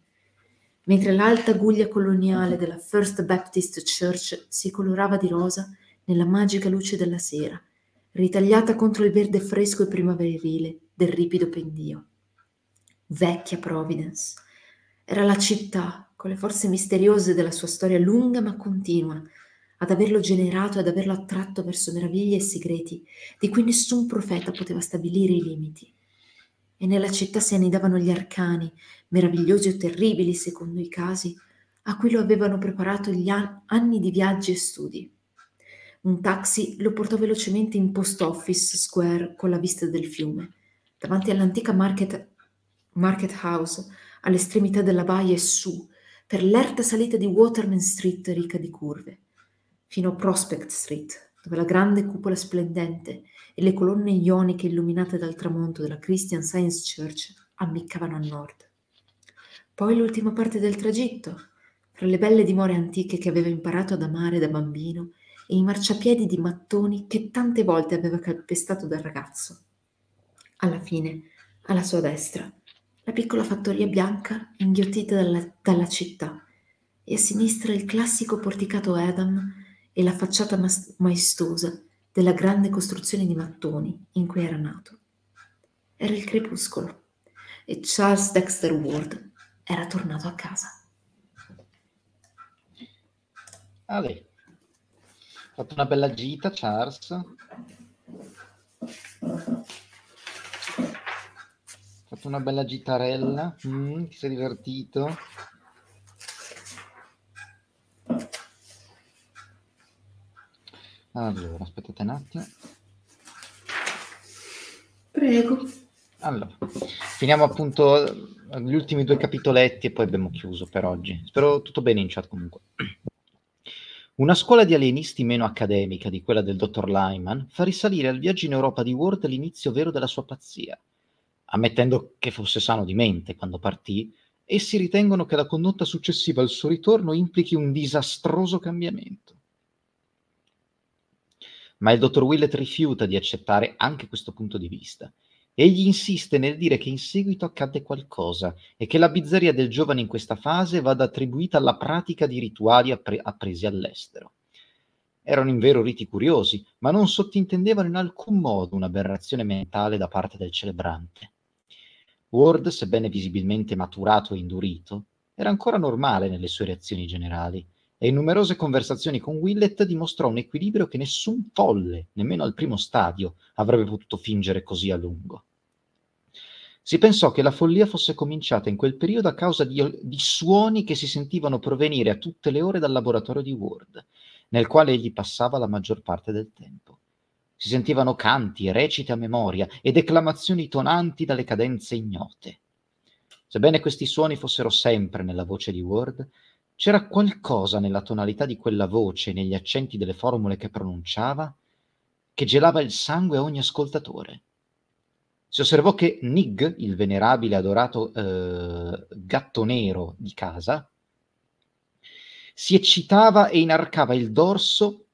mentre l'alta guglia coloniale della First Baptist Church si colorava di rosa nella magica luce della sera, ritagliata contro il verde fresco e primaverile del ripido pendio. Vecchia Providence. Era la città con le forze misteriose della sua storia lunga ma continua, ad averlo generato e ad averlo attratto verso meraviglie e segreti di cui nessun profeta poteva stabilire i limiti. E nella città si annidavano gli arcani, meravigliosi o terribili secondo i casi, a cui lo avevano preparato gli an- anni di viaggi e studi. Un taxi lo portò velocemente in Post Office Square con la vista del fiume, davanti all'antica market, market House, all'estremità della baia e su, per l'erta salita di Waterman Street ricca di curve, fino a Prospect Street, dove la grande cupola splendente e le colonne ioniche illuminate dal tramonto della Christian Science Church ammiccavano a nord. Poi l'ultima parte del tragitto, fra le belle dimore antiche che aveva imparato ad amare da bambino e i marciapiedi di mattoni che tante volte aveva calpestato da ragazzo. Alla fine, alla sua destra, la piccola fattoria bianca inghiottita dalla, dalla città e a sinistra il classico porticato Adam e la facciata mas- maestosa della grande costruzione di mattoni in cui era nato. Era il crepuscolo e Charles Dexter Ward era tornato a casa. Ale, fatto una bella gita, Charles fatto una bella gitarella, mm, ti sei divertito. Allora, aspettate un attimo. Prego. Allora, finiamo appunto gli ultimi due capitoletti e poi abbiamo chiuso per oggi. Spero tutto bene in chat comunque. Una scuola di alienisti meno accademica di quella del dottor Lyman fa risalire al viaggio in Europa di Ward l'inizio vero della sua pazzia ammettendo che fosse sano di mente quando partì, essi ritengono che la condotta successiva al suo ritorno implichi un disastroso cambiamento. Ma il dottor Willett rifiuta di accettare anche questo punto di vista. Egli insiste nel dire che in seguito accadde qualcosa e che la bizzeria del giovane in questa fase vada attribuita alla pratica di rituali appre- appresi all'estero. Erano invero riti curiosi, ma non sottintendevano in alcun modo un'aberrazione mentale da parte del celebrante. Ward, sebbene visibilmente maturato e indurito, era ancora normale nelle sue reazioni generali e in numerose conversazioni con Willett dimostrò un equilibrio che nessun folle, nemmeno al primo stadio, avrebbe potuto fingere così a lungo. Si pensò che la follia fosse cominciata in quel periodo a causa di, di suoni che si sentivano provenire a tutte le ore dal laboratorio di Ward, nel quale egli passava la maggior parte del tempo. Si sentivano canti, recite a memoria e declamazioni tonanti dalle cadenze ignote. Sebbene questi suoni fossero sempre nella voce di Ward, c'era qualcosa nella tonalità di quella voce negli accenti delle formule che pronunciava che gelava il sangue a ogni ascoltatore. Si osservò che Nig, il venerabile adorato eh, gatto nero di casa, si eccitava e inarcava il dorso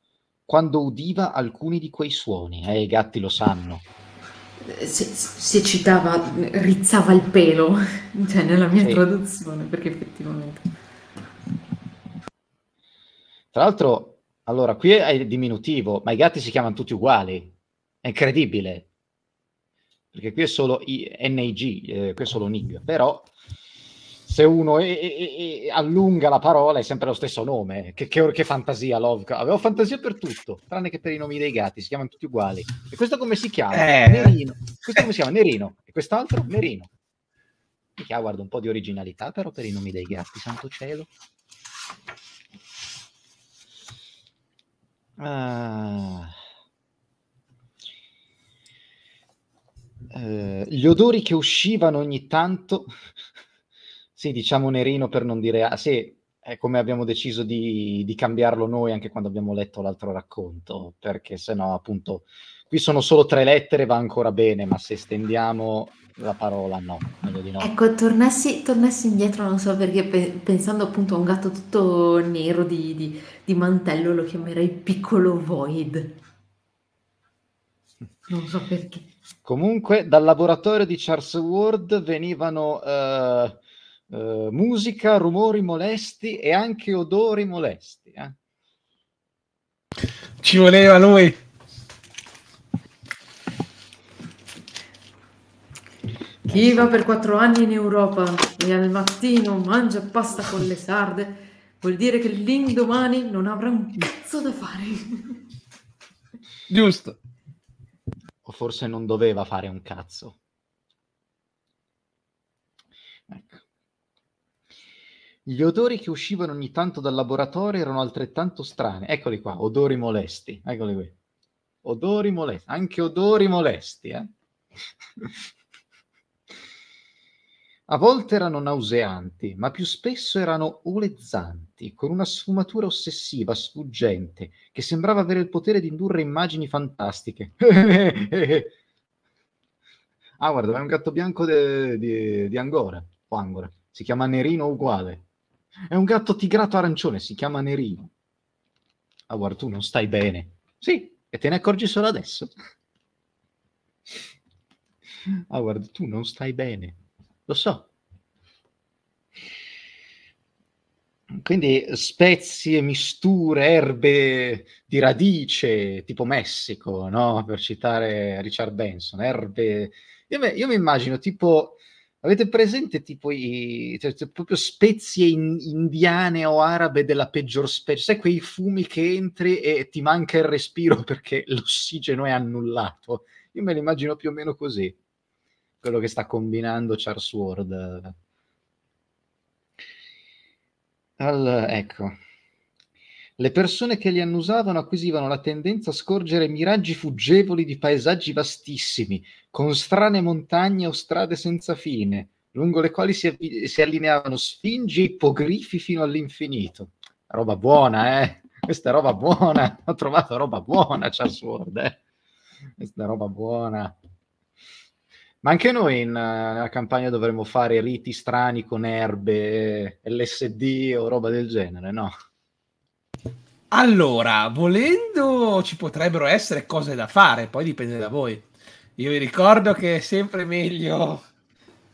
quando udiva alcuni di quei suoni, eh, i gatti lo sanno. Si, si eccitava, rizzava il pelo, cioè nella mia Sì. traduzione, perché effettivamente... Tra l'altro, allora, qui è il diminutivo, ma i gatti si chiamano tutti uguali. È incredibile. Perché qui è solo I- NIG, eh, qui è solo NIG. Però, se uno e- e- e allunga la parola è sempre lo stesso nome. Che, che- che fantasia, Lovecraft. Avevo fantasia per tutto, tranne che per i nomi dei gatti, si chiamano tutti uguali. E questo come si chiama? Eh. Nerino. Questo come si chiama? Nerino. E quest'altro? Nerino. Minchia, guarda, un po' di originalità però per i nomi dei gatti, santo cielo. Ah. Eh, gli odori che uscivano ogni tanto, sì, diciamo nerino per non dire, ah, sì, è come abbiamo deciso di, di, cambiarlo noi anche quando abbiamo letto l'altro racconto, perché se no, appunto, qui sono solo tre lettere, va ancora bene, ma se stendiamo la parola no, no. Ecco, tornassi, tornassi, indietro, non so perché, pe- pensando appunto a un gatto tutto nero di, di, di mantello, lo chiamerei piccolo Void. Non so perché. Comunque, dal laboratorio di Charles Ward venivano uh, uh, musica, rumori molesti e anche odori molesti. Eh? Ci voleva lui. Chi va per quattro anni in Europa e al mattino mangia pasta con le sarde, vuol dire che l'indomani non avrà un cazzo da fare. Giusto. O forse non doveva fare un cazzo. Ecco. Gli odori che uscivano ogni tanto dal laboratorio erano altrettanto strani. Eccoli qua, odori molesti. Eccoli qui. Odori molesti, anche odori molesti, eh? A volte erano nauseanti, ma più spesso erano olezzanti, con una sfumatura ossessiva, sfuggente, che sembrava avere il potere di indurre immagini fantastiche. ah, guarda, è un gatto bianco di Angora, o Angora. Si chiama Nerino uguale. È un gatto tigrato arancione, si chiama Nerino. Ah, guarda, tu non stai bene. Sì, e te ne accorgi solo adesso. Ah, guarda, tu non stai bene. Lo so. Quindi spezie, misture, erbe di radice, tipo Messico, no? Per citare Richard Benson, erbe... Io, me, io mi immagino tipo... Avete presente tipo i, cioè, cioè, proprio spezie in, indiane o arabe della peggior specie? Sai quei fumi che entri e ti manca il respiro perché l'ossigeno è annullato? Io me lo immagino più o meno così quello che sta combinando Charles Ward. Al, ecco. Le persone che li annusavano acquisivano la tendenza a scorgere miraggi fuggevoli di paesaggi vastissimi, con strane montagne o strade senza fine, lungo le quali si, si allineavano sfingi e ippogrifi fino all'infinito. Roba buona, eh? Questa è roba buona. Ho trovato roba buona, Charles Ward, eh? Questa è roba buona. Ma anche noi in, nella campagna dovremmo fare riti strani con erbe, LSD o roba del genere, no? Allora, volendo ci potrebbero essere cose da fare, poi dipende da voi. Io vi ricordo che è sempre meglio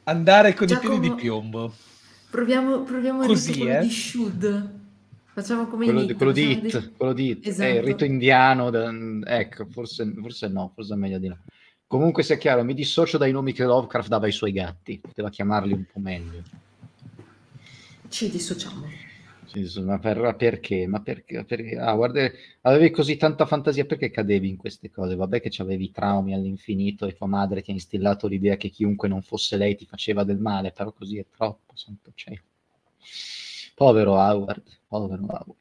andare con Giacomo, i piedi di piombo. Proviamo, proviamo Così, il eh? di Shud. Facciamo come quello, in quello di It, quello di It. Esatto. Eh, il rito indiano, ecco, forse, forse no, forse è meglio di no. Comunque sia chiaro, mi dissocio dai nomi che Lovecraft dava ai suoi gatti, poteva chiamarli un po' meglio. Ci dissociamo. ma, per, perché? Ma perché? perché? Ah, guarda, avevi così tanta fantasia, perché cadevi in queste cose? Vabbè che avevi traumi all'infinito e tua madre ti ha instillato l'idea che chiunque non fosse lei ti faceva del male, però così è troppo, santo cielo. Povero Howard, povero Howard.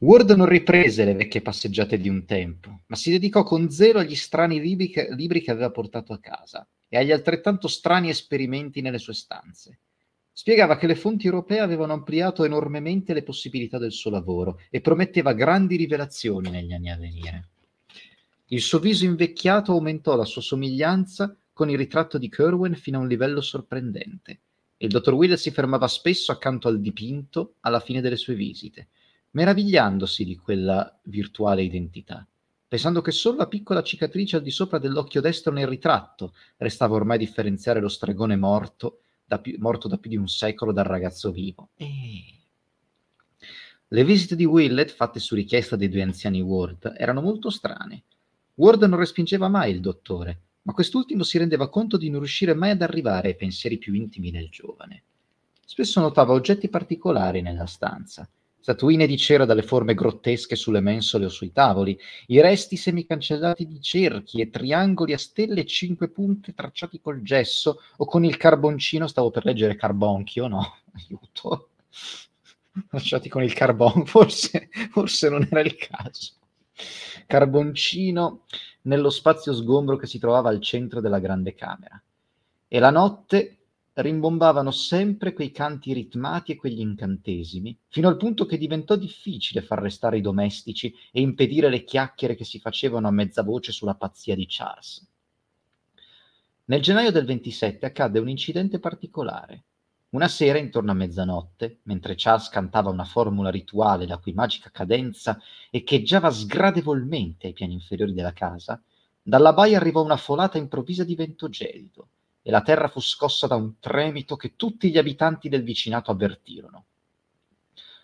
Ward non riprese le vecchie passeggiate di un tempo, ma si dedicò con zelo agli strani libri che, libri che aveva portato a casa e agli altrettanto strani esperimenti nelle sue stanze. Spiegava che le fonti europee avevano ampliato enormemente le possibilità del suo lavoro e prometteva grandi rivelazioni negli anni a venire. Il suo viso invecchiato aumentò la sua somiglianza con il ritratto di Kerwin fino a un livello sorprendente. Il dottor Will si fermava spesso accanto al dipinto alla fine delle sue visite meravigliandosi di quella virtuale identità, pensando che solo la piccola cicatrice al di sopra dell'occhio destro nel ritratto restava ormai a differenziare lo stregone morto da più, morto da più di un secolo dal ragazzo vivo. E... Le visite di Willett, fatte su richiesta dei due anziani Ward, erano molto strane. Ward non respingeva mai il dottore, ma quest'ultimo si rendeva conto di non riuscire mai ad arrivare ai pensieri più intimi del giovane. Spesso notava oggetti particolari nella stanza, statuine di cera dalle forme grottesche sulle mensole o sui tavoli, i resti semicancellati di cerchi e triangoli a stelle e cinque punte tracciati col gesso o con il carboncino, stavo per leggere carbonchio, no, aiuto, tracciati con il carbon, forse, forse non era il caso. Carboncino nello spazio sgombro che si trovava al centro della grande camera. E la notte rimbombavano sempre quei canti ritmati e quegli incantesimi, fino al punto che diventò difficile far restare i domestici e impedire le chiacchiere che si facevano a mezza voce sulla pazzia di Charles. Nel gennaio del 27 accadde un incidente particolare. Una sera, intorno a mezzanotte, mentre Charles cantava una formula rituale la cui magica cadenza echeggiava sgradevolmente ai piani inferiori della casa, dalla baia arrivò una folata improvvisa di vento gelido e la terra fu scossa da un tremito che tutti gli abitanti del vicinato avvertirono.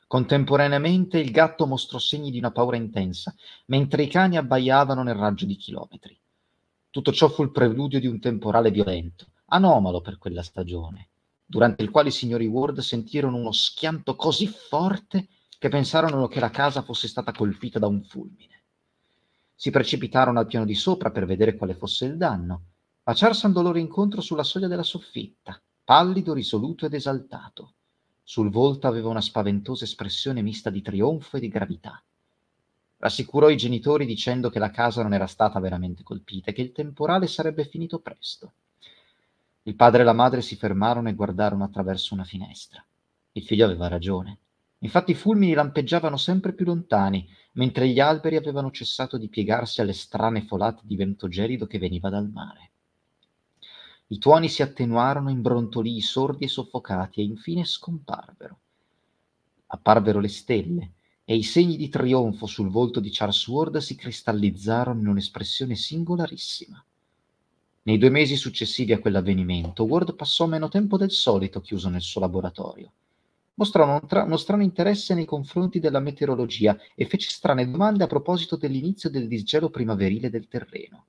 Contemporaneamente il gatto mostrò segni di una paura intensa, mentre i cani abbaiavano nel raggio di chilometri. Tutto ciò fu il preludio di un temporale violento, anomalo per quella stagione, durante il quale i signori Ward sentirono uno schianto così forte che pensarono che la casa fosse stata colpita da un fulmine. Si precipitarono al piano di sopra per vedere quale fosse il danno, ma Charles andò loro incontro sulla soglia della soffitta, pallido, risoluto ed esaltato. Sul volto aveva una spaventosa espressione mista di trionfo e di gravità. Rassicurò i genitori dicendo che la casa non era stata veramente colpita e che il temporale sarebbe finito presto. Il padre e la madre si fermarono e guardarono attraverso una finestra. Il figlio aveva ragione. Infatti i fulmini lampeggiavano sempre più lontani, mentre gli alberi avevano cessato di piegarsi alle strane folate di vento gelido che veniva dal mare. I tuoni si attenuarono in brontolii sordi e soffocati e infine scomparvero. Apparvero le stelle e i segni di trionfo sul volto di Charles Ward si cristallizzarono in un'espressione singolarissima. Nei due mesi successivi a quell'avvenimento, Ward passò meno tempo del solito chiuso nel suo laboratorio. Mostrò uno, tra- uno strano interesse nei confronti della meteorologia e fece strane domande a proposito dell'inizio del disgelo primaverile del terreno.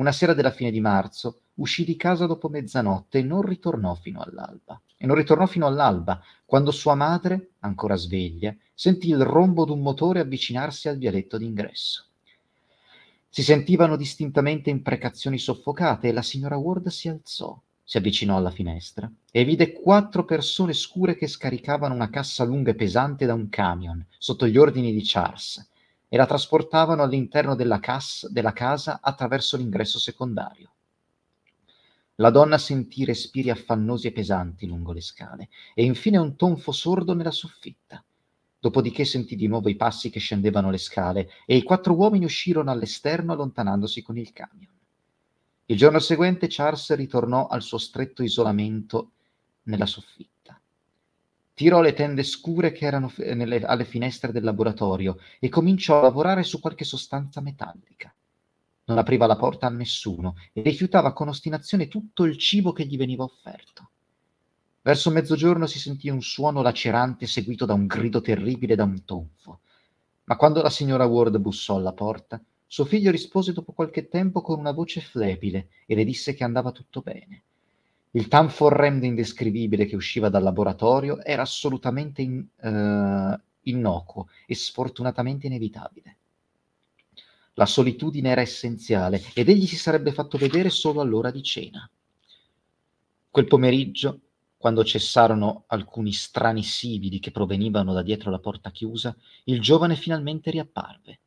Una sera della fine di marzo uscì di casa dopo mezzanotte e non ritornò fino all'alba. E non ritornò fino all'alba, quando sua madre, ancora sveglia, sentì il rombo d'un motore avvicinarsi al vialetto d'ingresso. Si sentivano distintamente imprecazioni soffocate e la signora Ward si alzò, si avvicinò alla finestra e vide quattro persone scure che scaricavano una cassa lunga e pesante da un camion sotto gli ordini di Charles e la trasportavano all'interno della, cas- della casa attraverso l'ingresso secondario. La donna sentì respiri affannosi e pesanti lungo le scale e infine un tonfo sordo nella soffitta. Dopodiché sentì di nuovo i passi che scendevano le scale e i quattro uomini uscirono all'esterno allontanandosi con il camion. Il giorno seguente Charles ritornò al suo stretto isolamento nella soffitta tirò le tende scure che erano nelle, alle finestre del laboratorio e cominciò a lavorare su qualche sostanza metallica. Non apriva la porta a nessuno e rifiutava con ostinazione tutto il cibo che gli veniva offerto. Verso mezzogiorno si sentì un suono lacerante seguito da un grido terribile da un tonfo. Ma quando la signora Ward bussò alla porta, suo figlio rispose dopo qualche tempo con una voce flebile e le disse che andava tutto bene. Il tanfo orrendo indescrivibile che usciva dal laboratorio era assolutamente in, uh, innocuo e sfortunatamente inevitabile. La solitudine era essenziale ed egli si sarebbe fatto vedere solo all'ora di cena. Quel pomeriggio, quando cessarono alcuni strani sibili che provenivano da dietro la porta chiusa, il giovane finalmente riapparve.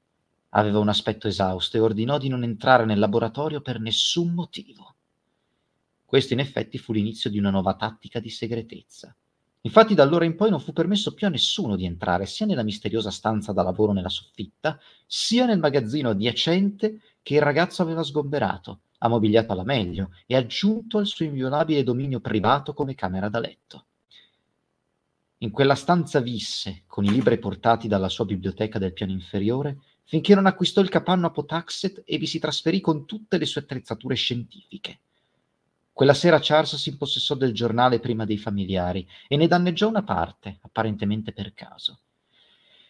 Aveva un aspetto esausto e ordinò di non entrare nel laboratorio per nessun motivo. Questo in effetti fu l'inizio di una nuova tattica di segretezza. Infatti da allora in poi non fu permesso più a nessuno di entrare sia nella misteriosa stanza da lavoro nella soffitta, sia nel magazzino adiacente che il ragazzo aveva sgomberato, ammobiliato alla meglio e aggiunto al suo inviolabile dominio privato come camera da letto. In quella stanza visse, con i libri portati dalla sua biblioteca del piano inferiore, finché non acquistò il capanno a Potaxet e vi si trasferì con tutte le sue attrezzature scientifiche. Quella sera Charles si impossessò del giornale prima dei familiari e ne danneggiò una parte, apparentemente per caso.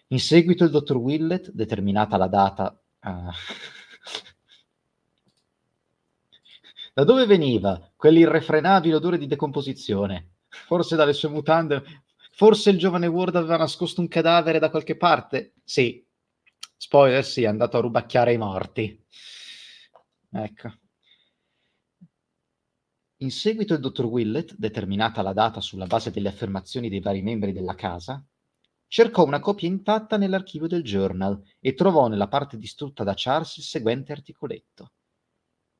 In seguito il dottor Willett, determinata la data... Uh... da dove veniva quell'irrefrenabile odore di decomposizione? Forse dalle sue mutande? Forse il giovane Ward aveva nascosto un cadavere da qualche parte? Sì. Spoiler, sì, è andato a rubacchiare i morti. Ecco. In seguito il dottor Willett, determinata la data sulla base delle affermazioni dei vari membri della casa, cercò una copia intatta nell'archivio del journal e trovò nella parte distrutta da Charles il seguente articoletto.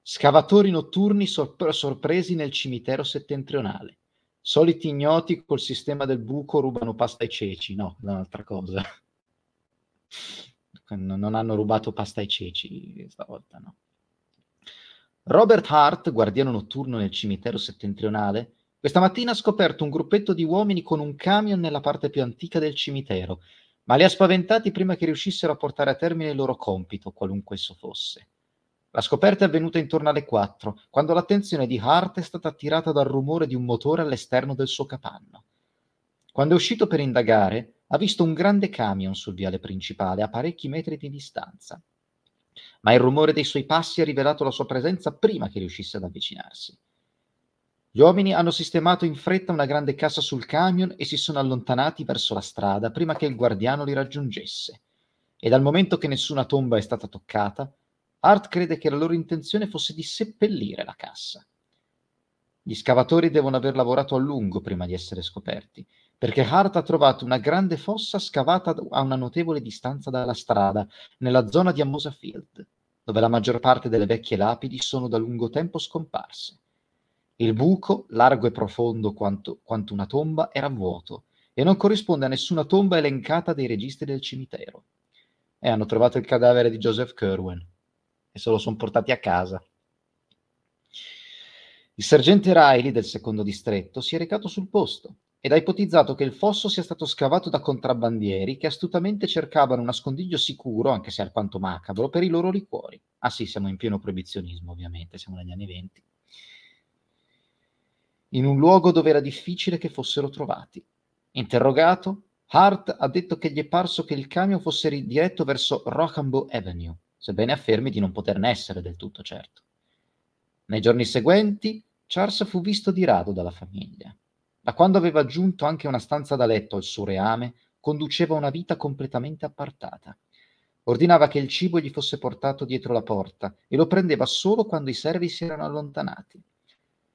Scavatori notturni sor- sorpresi nel cimitero settentrionale. Soliti ignoti col sistema del buco rubano pasta ai ceci. No, è un'altra cosa. Non hanno rubato pasta ai ceci stavolta, no. Robert Hart, guardiano notturno nel cimitero settentrionale, questa mattina ha scoperto un gruppetto di uomini con un camion nella parte più antica del cimitero, ma li ha spaventati prima che riuscissero a portare a termine il loro compito, qualunque esso fosse. La scoperta è avvenuta intorno alle 4, quando l'attenzione di Hart è stata attirata dal rumore di un motore all'esterno del suo capanno. Quando è uscito per indagare, ha visto un grande camion sul viale principale a parecchi metri di distanza. Ma il rumore dei suoi passi ha rivelato la sua presenza prima che riuscisse ad avvicinarsi. Gli uomini hanno sistemato in fretta una grande cassa sul camion e si sono allontanati verso la strada prima che il guardiano li raggiungesse. E dal momento che nessuna tomba è stata toccata, Hart crede che la loro intenzione fosse di seppellire la cassa. Gli scavatori devono aver lavorato a lungo prima di essere scoperti, perché Hart ha trovato una grande fossa scavata a una notevole distanza dalla strada, nella zona di Amosa Field, dove la maggior parte delle vecchie lapidi sono da lungo tempo scomparse. Il buco, largo e profondo quanto, quanto una tomba, era vuoto e non corrisponde a nessuna tomba elencata dei registri del cimitero. E hanno trovato il cadavere di Joseph Kerwen e se lo sono portati a casa. Il sergente Riley del secondo distretto si è recato sul posto ed ha ipotizzato che il fosso sia stato scavato da contrabbandieri che astutamente cercavano un nascondiglio sicuro, anche se alquanto macabro, per i loro liquori. Ah sì, siamo in pieno proibizionismo, ovviamente, siamo negli anni venti. In un luogo dove era difficile che fossero trovati. Interrogato, Hart ha detto che gli è parso che il camion fosse ridiretto verso Rochambeau Avenue, sebbene affermi di non poterne essere del tutto certo. Nei giorni seguenti, Charles fu visto di rado dalla famiglia. Da quando aveva aggiunto anche una stanza da letto al suo reame, conduceva una vita completamente appartata. Ordinava che il cibo gli fosse portato dietro la porta e lo prendeva solo quando i servi si erano allontanati.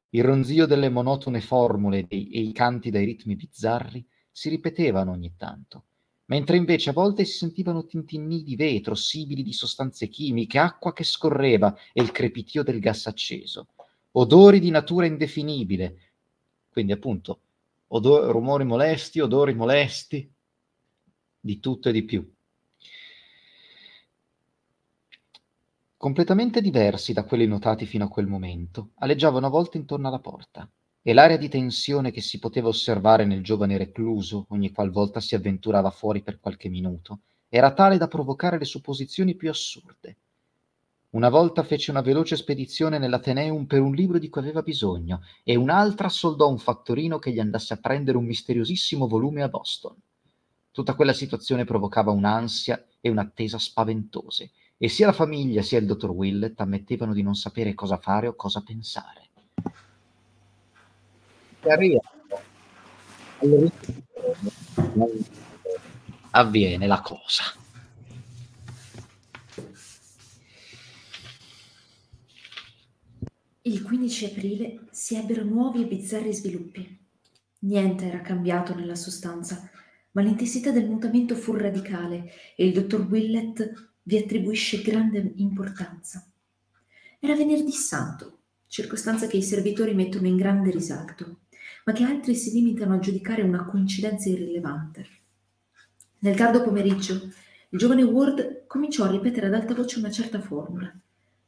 Il ronzio delle monotone formule e i canti dai ritmi bizzarri si ripetevano ogni tanto, mentre invece a volte si sentivano tintinnii di vetro, sibili di sostanze chimiche, acqua che scorreva e il crepitio del gas acceso, odori di natura indefinibile, quindi appunto odor- rumori molesti, odori molesti, di tutto e di più. Completamente diversi da quelli notati fino a quel momento, aleggiavano a volte intorno alla porta e l'area di tensione che si poteva osservare nel giovane recluso ogni qualvolta si avventurava fuori per qualche minuto era tale da provocare le supposizioni più assurde. Una volta fece una veloce spedizione nell'Ateneum per un libro di cui aveva bisogno e un'altra soldò un fattorino che gli andasse a prendere un misteriosissimo volume a Boston. Tutta quella situazione provocava un'ansia e un'attesa spaventose e sia la famiglia sia il dottor Willett ammettevano di non sapere cosa fare o cosa pensare avviene la cosa. Il 15 aprile si ebbero nuovi e bizzarri sviluppi. Niente era cambiato nella sostanza, ma l'intensità del mutamento fu radicale e il dottor Willett vi attribuisce grande importanza. Era venerdì santo, circostanza che i servitori mettono in grande risalto ma che altri si limitano a giudicare una coincidenza irrilevante. Nel tardo pomeriggio, il giovane Ward cominciò a ripetere ad alta voce una certa formula,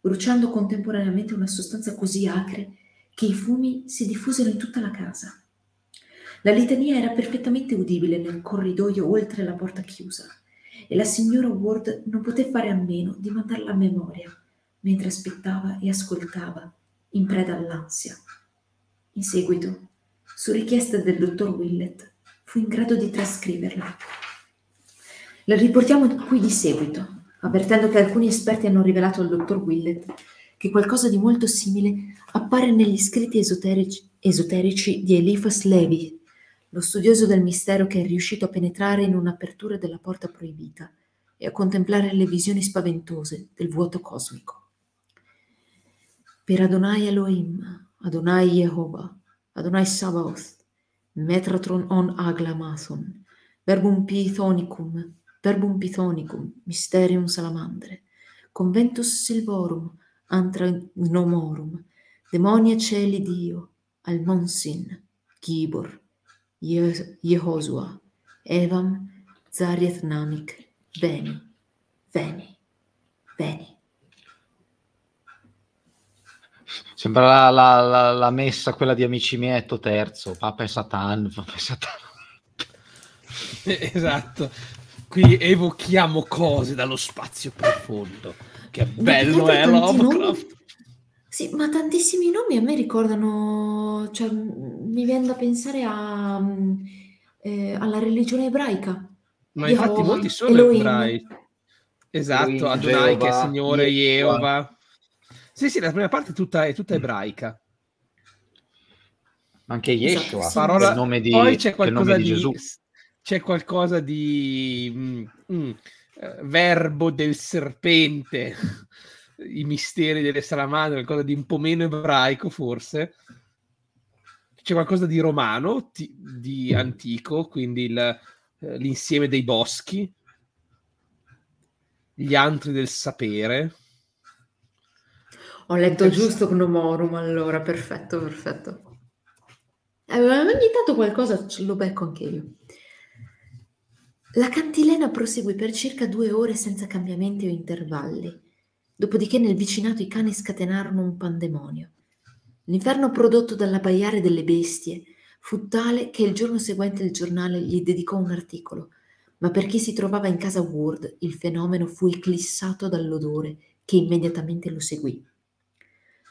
bruciando contemporaneamente una sostanza così acre che i fumi si diffusero in tutta la casa. La litania era perfettamente udibile nel corridoio oltre la porta chiusa e la signora Ward non poté fare a meno di mandarla a memoria mentre aspettava e ascoltava, in preda all'ansia. In seguito, su richiesta del dottor Willett, fu in grado di trascriverla. La riportiamo qui di seguito, avvertendo che alcuni esperti hanno rivelato al dottor Willett che qualcosa di molto simile appare negli scritti esoterici, esoterici di Eliphas Levi, lo studioso del mistero che è riuscito a penetrare in un'apertura della porta proibita e a contemplare le visioni spaventose del vuoto cosmico. Per Adonai Elohim, Adonai Jehovah, Adonai Sabaoth, Metratron on Aglamathon, Verbum Pythonicum, Verbum Pythonicum, Mysterium Salamandre, Conventus Silvorum, antra nomorum, demonia celi Dio, al monsin, Gibor, Jehosua, Evam, Zariath Namik, Veni, Veni, Veni. Sembra la, la, la, la, messa, quella di Amici Mietto terzo, Papa e Satan, Papa e Satan. esatto, qui evochiamo cose dallo spazio profondo. Che bello è Lovecraft. Nomi, sì, ma tantissimi nomi a me ricordano, cioè mi viene da pensare a, eh, alla religione ebraica. Ma infatti molti sono Elohim. ebraici. Esatto, Adonai che è Signore, Jehovah. Sì, sì, la prima parte è tutta, è tutta ebraica. Anche Yeshua, esatto, parola... il nome di, Poi c'è qualcosa di, di Gesù. C'è qualcosa di mm, mm, eh, verbo del serpente, i misteri delle salamandre, qualcosa di un po' meno ebraico forse. C'è qualcosa di romano, di, di antico, quindi il, eh, l'insieme dei boschi, gli antri del sapere ho letto Perché... giusto Gnomorum, allora, perfetto, perfetto. Eh, ogni tanto qualcosa lo becco anche io. La cantilena proseguì per circa due ore senza cambiamenti o intervalli. Dopodiché nel vicinato i cani scatenarono un pandemonio. L'inferno prodotto dall'abbaiare delle bestie fu tale che il giorno seguente il giornale gli dedicò un articolo, ma per chi si trovava in casa Ward il fenomeno fu eclissato dall'odore che immediatamente lo seguì.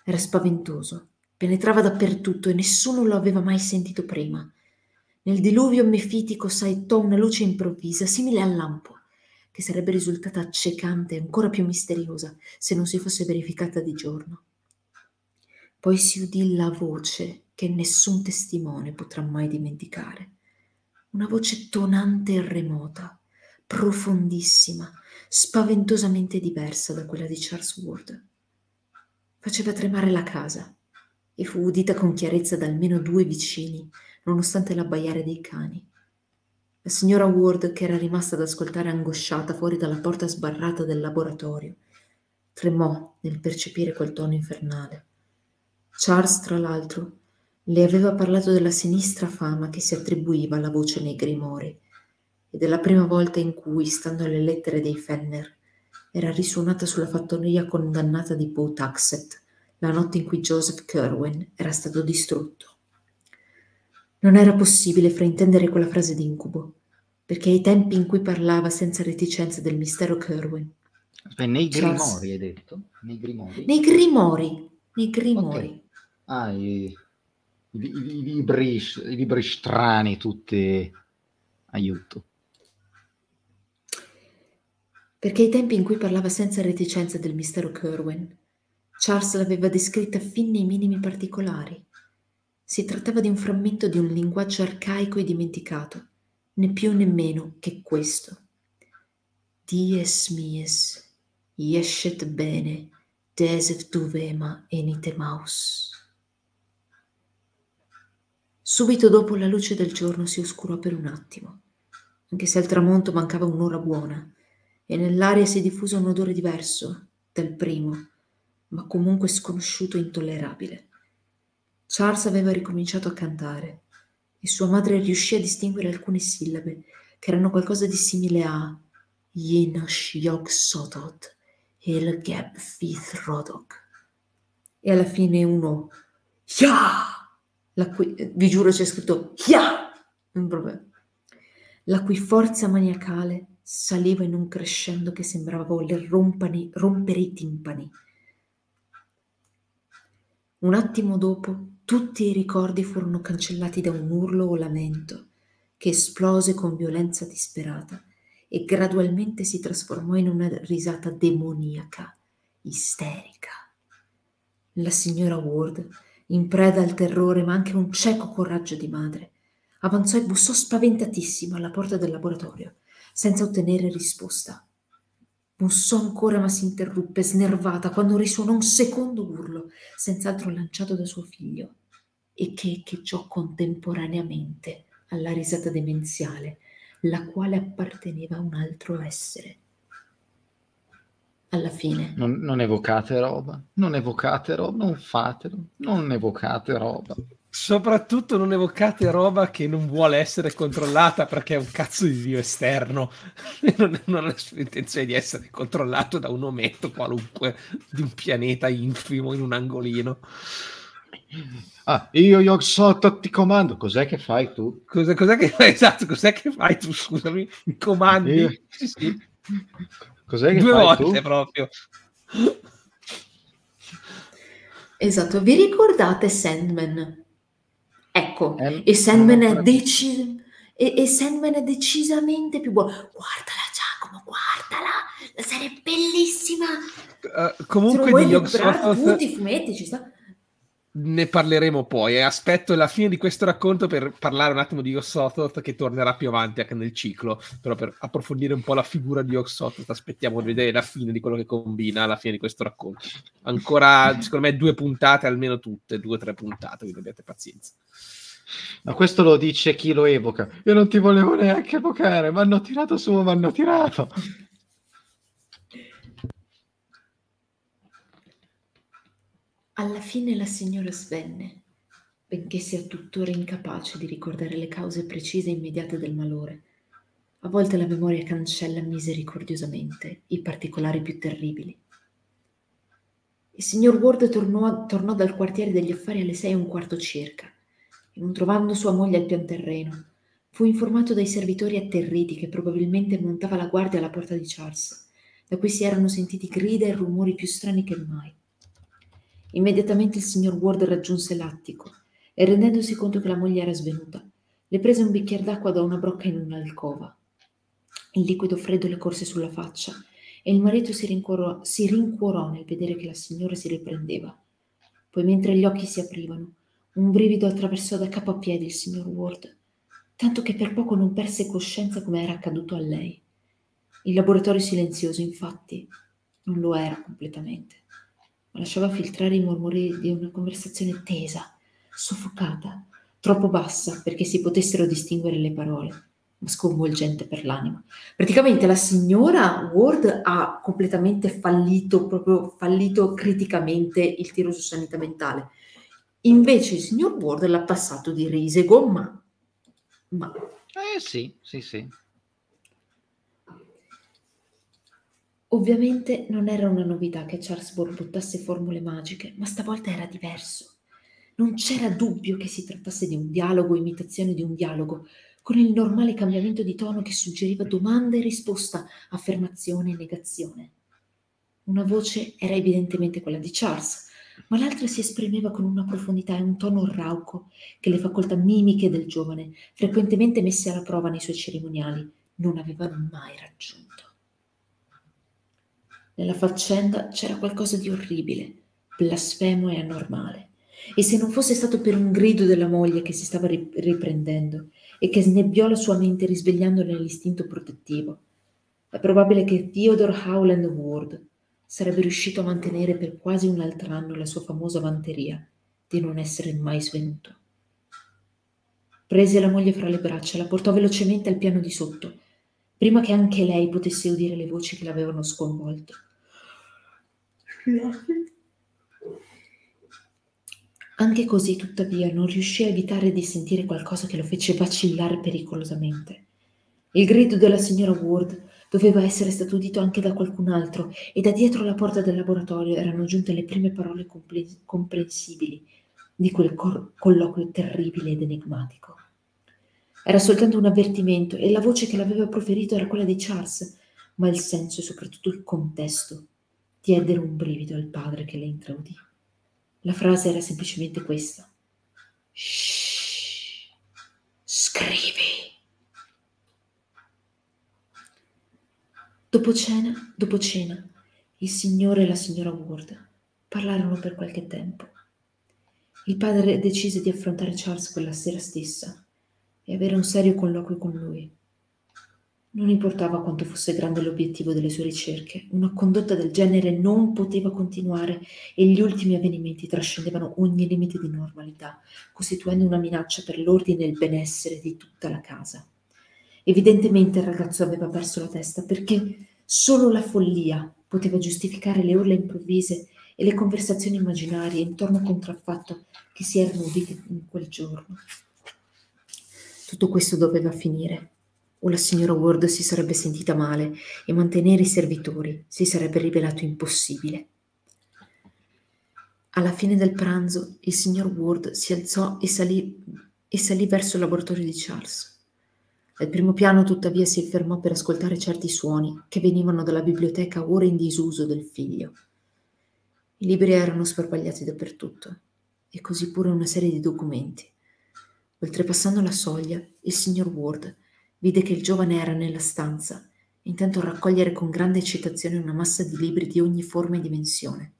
Era spaventoso, penetrava dappertutto e nessuno lo aveva mai sentito prima. Nel diluvio mefitico saettò una luce improvvisa, simile al lampo, che sarebbe risultata accecante e ancora più misteriosa se non si fosse verificata di giorno. Poi si udì la voce che nessun testimone potrà mai dimenticare. Una voce tonante e remota, profondissima, spaventosamente diversa da quella di Charles Ward faceva tremare la casa e fu udita con chiarezza da almeno due vicini, nonostante l'abbaiare dei cani. La signora Ward, che era rimasta ad ascoltare angosciata fuori dalla porta sbarrata del laboratorio, tremò nel percepire quel tono infernale. Charles, tra l'altro, le aveva parlato della sinistra fama che si attribuiva alla voce nei grimori e della prima volta in cui, stando alle lettere dei Fenner, era risuonata sulla fattoria condannata di Pawtuxet la notte in cui Joseph Kerwin era stato distrutto. Non era possibile fraintendere quella frase d'incubo, perché ai tempi in cui parlava senza reticenza del mistero Kerwin. Aspetta, nei grimori hai detto? Nei grimori? Nei grimori, nei grimori. Okay. Ah, i, i, i, i, libri, i libri strani tutti. Aiuto perché ai tempi in cui parlava senza reticenza del mistero Kerwin, Charles l'aveva descritta fin nei minimi particolari. Si trattava di un frammento di un linguaggio arcaico e dimenticato, né più né meno che questo. Dies mies, yeshet bene, desev duvema enite maus. Subito dopo la luce del giorno si oscurò per un attimo, anche se al tramonto mancava un'ora buona e nell'aria si diffuse un odore diverso dal primo, ma comunque sconosciuto e intollerabile. Charles aveva ricominciato a cantare e sua madre riuscì a distinguere alcune sillabe che erano qualcosa di simile a Yenosh Yog Sodot El Geb Fith Rodok e alla fine uno Ya! La cui, vi giuro c'è scritto Ya! La cui forza maniacale saliva in un crescendo che sembrava voler rompani, rompere i timpani. Un attimo dopo tutti i ricordi furono cancellati da un urlo o lamento che esplose con violenza disperata e gradualmente si trasformò in una risata demoniaca, isterica. La signora Ward, in preda al terrore ma anche un cieco coraggio di madre, avanzò e bussò spaventatissima alla porta del laboratorio senza ottenere risposta. Bussò ancora ma si interruppe, snervata, quando risuonò un secondo urlo, senz'altro lanciato da suo figlio, e che echeggiò contemporaneamente alla risata demenziale, la quale apparteneva a un altro essere. alla fine. Non, non evocate roba, non evocate roba, non fatelo, non evocate roba. Soprattutto non evocate roba che non vuole essere controllata perché è un cazzo di dio esterno. non, non ha intenzione di essere controllato da un ometto qualunque di un pianeta infimo in un angolino. Ah, io Yog Sotto ti comando. Cos'è che fai tu? Cos'è, cos'è che fai? Esatto, cos'è che fai tu? Scusami, mi comandi? Io... Sì, sì. Cos'è che Due fai volte tu? proprio. Esatto, vi ricordate Sandman? Ecco, Eh, e Sandman è, deci- e, e Sandman è decisamente più buono. Guardala Giacomo, guardala, la serie è bellissima. Uh, comunque di vuoi Yog recuperare Sothoth tutti i fumetti, ci sta. Ne parleremo poi aspetto la fine di questo racconto per parlare un attimo di Yog Sothoth che tornerà più avanti anche nel ciclo, però per approfondire un po' la figura di Yog Sothoth aspettiamo di vedere la fine di quello che combina alla fine di questo racconto. Ancora, secondo me, due puntate, almeno tutte, due o tre puntate, quindi abbiate pazienza. Ma questo lo dice chi lo evoca. Io non ti volevo neanche evocare, mi hanno tirato su, mi hanno tirato. Alla fine la signora svenne, benché sia tuttora incapace di ricordare le cause precise e immediate del malore. A volte la memoria cancella misericordiosamente i particolari più terribili. Il signor Ward tornò, tornò dal quartiere degli affari alle sei e un quarto circa e non trovando sua moglie al pian terreno, fu informato dai servitori atterriti che probabilmente montava la guardia alla porta di Charles, da cui si erano sentiti grida e rumori più strani che mai. Immediatamente il signor Ward raggiunse l'attico e rendendosi conto che la moglie era svenuta, le prese un bicchiere d'acqua da una brocca in un'alcova. Il liquido freddo le corse sulla faccia e il marito si rincuorò, si rincuorò nel vedere che la signora si riprendeva. Poi mentre gli occhi si aprivano, un brivido attraversò da capo a piedi il signor Ward, tanto che per poco non perse coscienza come era accaduto a lei. Il laboratorio silenzioso, infatti, non lo era completamente, lasciava filtrare i mormori di una conversazione tesa, soffocata, troppo bassa perché si potessero distinguere le parole, ma sconvolgente per l'anima. Praticamente la signora Ward ha completamente fallito, proprio fallito criticamente il tiro su sanità mentale. Invece il signor Ward l'ha passato di risego, ma... ma Eh sì, sì, sì. Ovviamente non era una novità che Charles borbottasse formule magiche, ma stavolta era diverso. Non c'era dubbio che si trattasse di un dialogo imitazione di un dialogo, con il normale cambiamento di tono che suggeriva domanda e risposta, affermazione e negazione. Una voce era evidentemente quella di Charles, ma l'altra si esprimeva con una profondità e un tono rauco che le facoltà mimiche del giovane, frequentemente messe alla prova nei suoi cerimoniali, non avevano mai raggiunto. Nella faccenda c'era qualcosa di orribile, blasfemo e anormale. E se non fosse stato per un grido della moglie che si stava ri- riprendendo e che snebbiò la sua mente risvegliandole l'istinto protettivo, è probabile che Theodore Howland Ward sarebbe riuscito a mantenere per quasi un altro anno la sua famosa vanteria di non essere mai svenuto. Prese la moglie fra le braccia e la portò velocemente al piano di sotto, prima che anche lei potesse udire le voci che l'avevano sconvolto. Anche così, tuttavia, non riuscì a evitare di sentire qualcosa che lo fece vacillare pericolosamente. Il grido della signora Ward doveva essere stato udito anche da qualcun altro e da dietro la porta del laboratorio erano giunte le prime parole compre- comprensibili di quel cor- colloquio terribile ed enigmatico. Era soltanto un avvertimento e la voce che l'aveva proferito era quella di Charles, ma il senso e soprattutto il contesto diedero un brivido al padre che le intraudì. La frase era semplicemente questa. Shh, scrivi. Dopo cena, dopo cena, il signore e la signora Ward parlarono per qualche tempo. Il padre decise di affrontare Charles quella sera stessa e avere un serio colloquio con lui. Non importava quanto fosse grande l'obiettivo delle sue ricerche, una condotta del genere non poteva continuare e gli ultimi avvenimenti trascendevano ogni limite di normalità, costituendo una minaccia per l'ordine e il benessere di tutta la casa. Evidentemente il ragazzo aveva perso la testa perché solo la follia poteva giustificare le urla improvvise e le conversazioni immaginarie intorno a contraffatto che si erano udite in quel giorno. Tutto questo doveva finire, o la signora Ward si sarebbe sentita male e mantenere i servitori si sarebbe rivelato impossibile. Alla fine del pranzo il signor Ward si alzò e salì, e salì verso il laboratorio di Charles. Al primo piano, tuttavia, si fermò per ascoltare certi suoni che venivano dalla biblioteca ora in disuso del figlio. I libri erano sparpagliati dappertutto, e così pure una serie di documenti. Oltrepassando la soglia, il signor Ward vide che il giovane era nella stanza, intento a raccogliere con grande eccitazione una massa di libri di ogni forma e dimensione.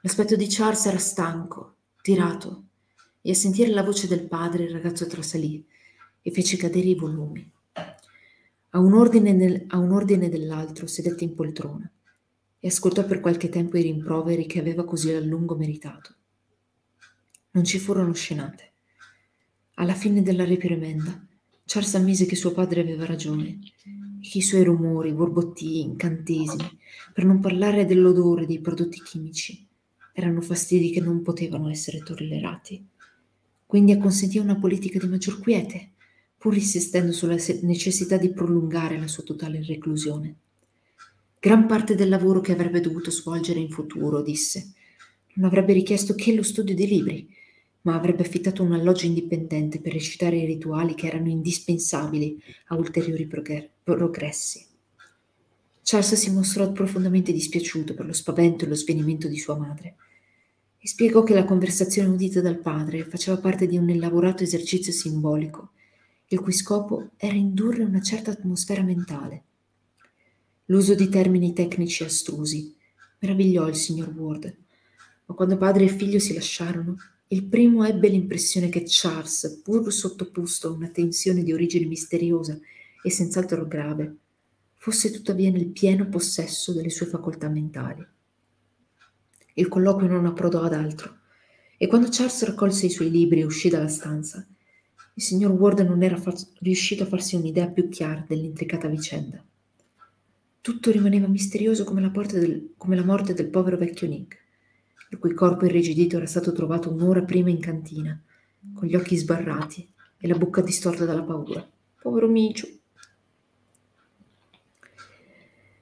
L'aspetto di Charles era stanco, tirato, e a sentire la voce del padre il ragazzo trasalì e fece cadere i volumi. A un ordine, nel, a un ordine dell'altro sedette in poltrona e ascoltò per qualche tempo i rimproveri che aveva così a lungo meritato. Non ci furono scenate. Alla fine della reprimenda, Charles ammise che suo padre aveva ragione che i suoi rumori, borbottii, incantesimi, per non parlare dell'odore dei prodotti chimici, erano fastidi che non potevano essere tollerati. Quindi acconsentì una politica di maggior quiete, pur insistendo sulla necessità di prolungare la sua totale reclusione. Gran parte del lavoro che avrebbe dovuto svolgere in futuro, disse, non avrebbe richiesto che lo studio dei libri, ma avrebbe affittato un alloggio indipendente per recitare i rituali che erano indispensabili a ulteriori progressi. Charles si mostrò profondamente dispiaciuto per lo spavento e lo svenimento di sua madre e spiegò che la conversazione udita dal padre faceva parte di un elaborato esercizio simbolico il cui scopo era indurre una certa atmosfera mentale. L'uso di termini tecnici astrusi meravigliò il signor Ward, ma quando padre e figlio si lasciarono, il primo ebbe l'impressione che Charles, pur sottoposto a una tensione di origine misteriosa e senz'altro grave, fosse tuttavia nel pieno possesso delle sue facoltà mentali. Il colloquio non approdò ad altro, e quando Charles raccolse i suoi libri e uscì dalla stanza, il signor Ward non era fa- riuscito a farsi un'idea più chiara dell'intricata vicenda. Tutto rimaneva misterioso come la, del, come la morte del povero vecchio Nick, il cui corpo irrigidito era stato trovato un'ora prima in cantina, con gli occhi sbarrati e la bocca distorta dalla paura. Povero Micio.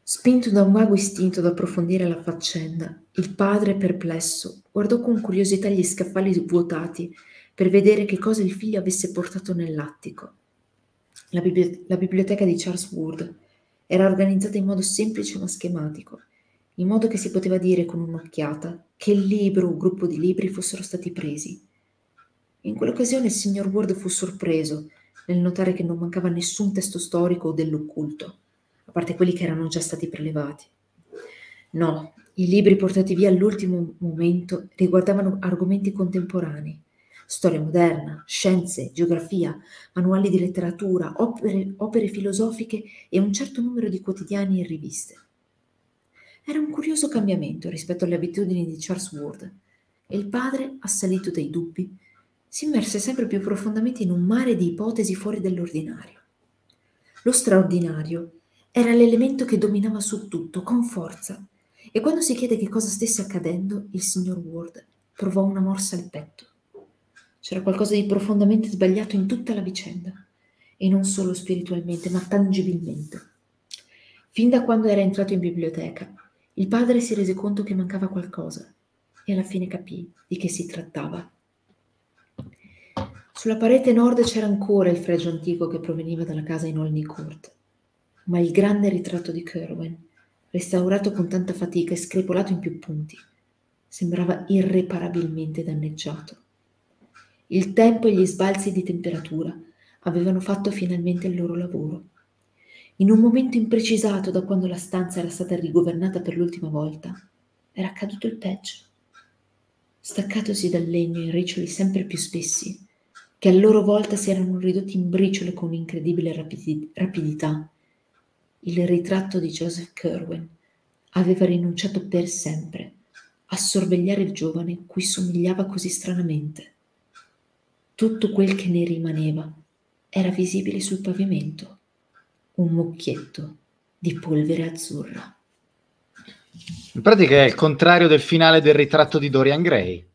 Spinto da un vago istinto ad approfondire la faccenda, il padre, perplesso, guardò con curiosità gli scaffali vuotati per vedere che cosa il figlio avesse portato nell'attico. La, bibli- la biblioteca di Charles Ward era organizzata in modo semplice ma schematico, in modo che si poteva dire con un'occhiata che libro o gruppo di libri fossero stati presi. In quell'occasione il signor Ward fu sorpreso nel notare che non mancava nessun testo storico o dell'occulto, a parte quelli che erano già stati prelevati. No, i libri portati via all'ultimo momento riguardavano argomenti contemporanei, storia moderna, scienze, geografia, manuali di letteratura, opere, opere filosofiche e un certo numero di quotidiani e riviste. Era un curioso cambiamento rispetto alle abitudini di Charles Ward e il padre, assalito dai dubbi, si immerse sempre più profondamente in un mare di ipotesi fuori dall'ordinario. Lo straordinario era l'elemento che dominava su tutto, con forza, e quando si chiede che cosa stesse accadendo, il signor Ward provò una morsa al petto. C'era qualcosa di profondamente sbagliato in tutta la vicenda, e non solo spiritualmente, ma tangibilmente. Fin da quando era entrato in biblioteca, il padre si rese conto che mancava qualcosa e alla fine capì di che si trattava. Sulla parete nord c'era ancora il fregio antico che proveniva dalla casa in Olney Court, ma il grande ritratto di Kerwin, restaurato con tanta fatica e screpolato in più punti, sembrava irreparabilmente danneggiato. Il tempo e gli sbalzi di temperatura avevano fatto finalmente il loro lavoro. In un momento imprecisato da quando la stanza era stata rigovernata per l'ultima volta, era accaduto il peggio. Staccatosi dal legno in riccioli sempre più spessi, che a loro volta si erano ridotti in briciole con incredibile rapidi- rapidità, il ritratto di Joseph Kerwin aveva rinunciato per sempre a sorvegliare il giovane cui somigliava così stranamente. Tutto quel che ne rimaneva era visibile sul pavimento, un mucchietto di polvere azzurra. In pratica è il contrario del finale del ritratto di Dorian Gray.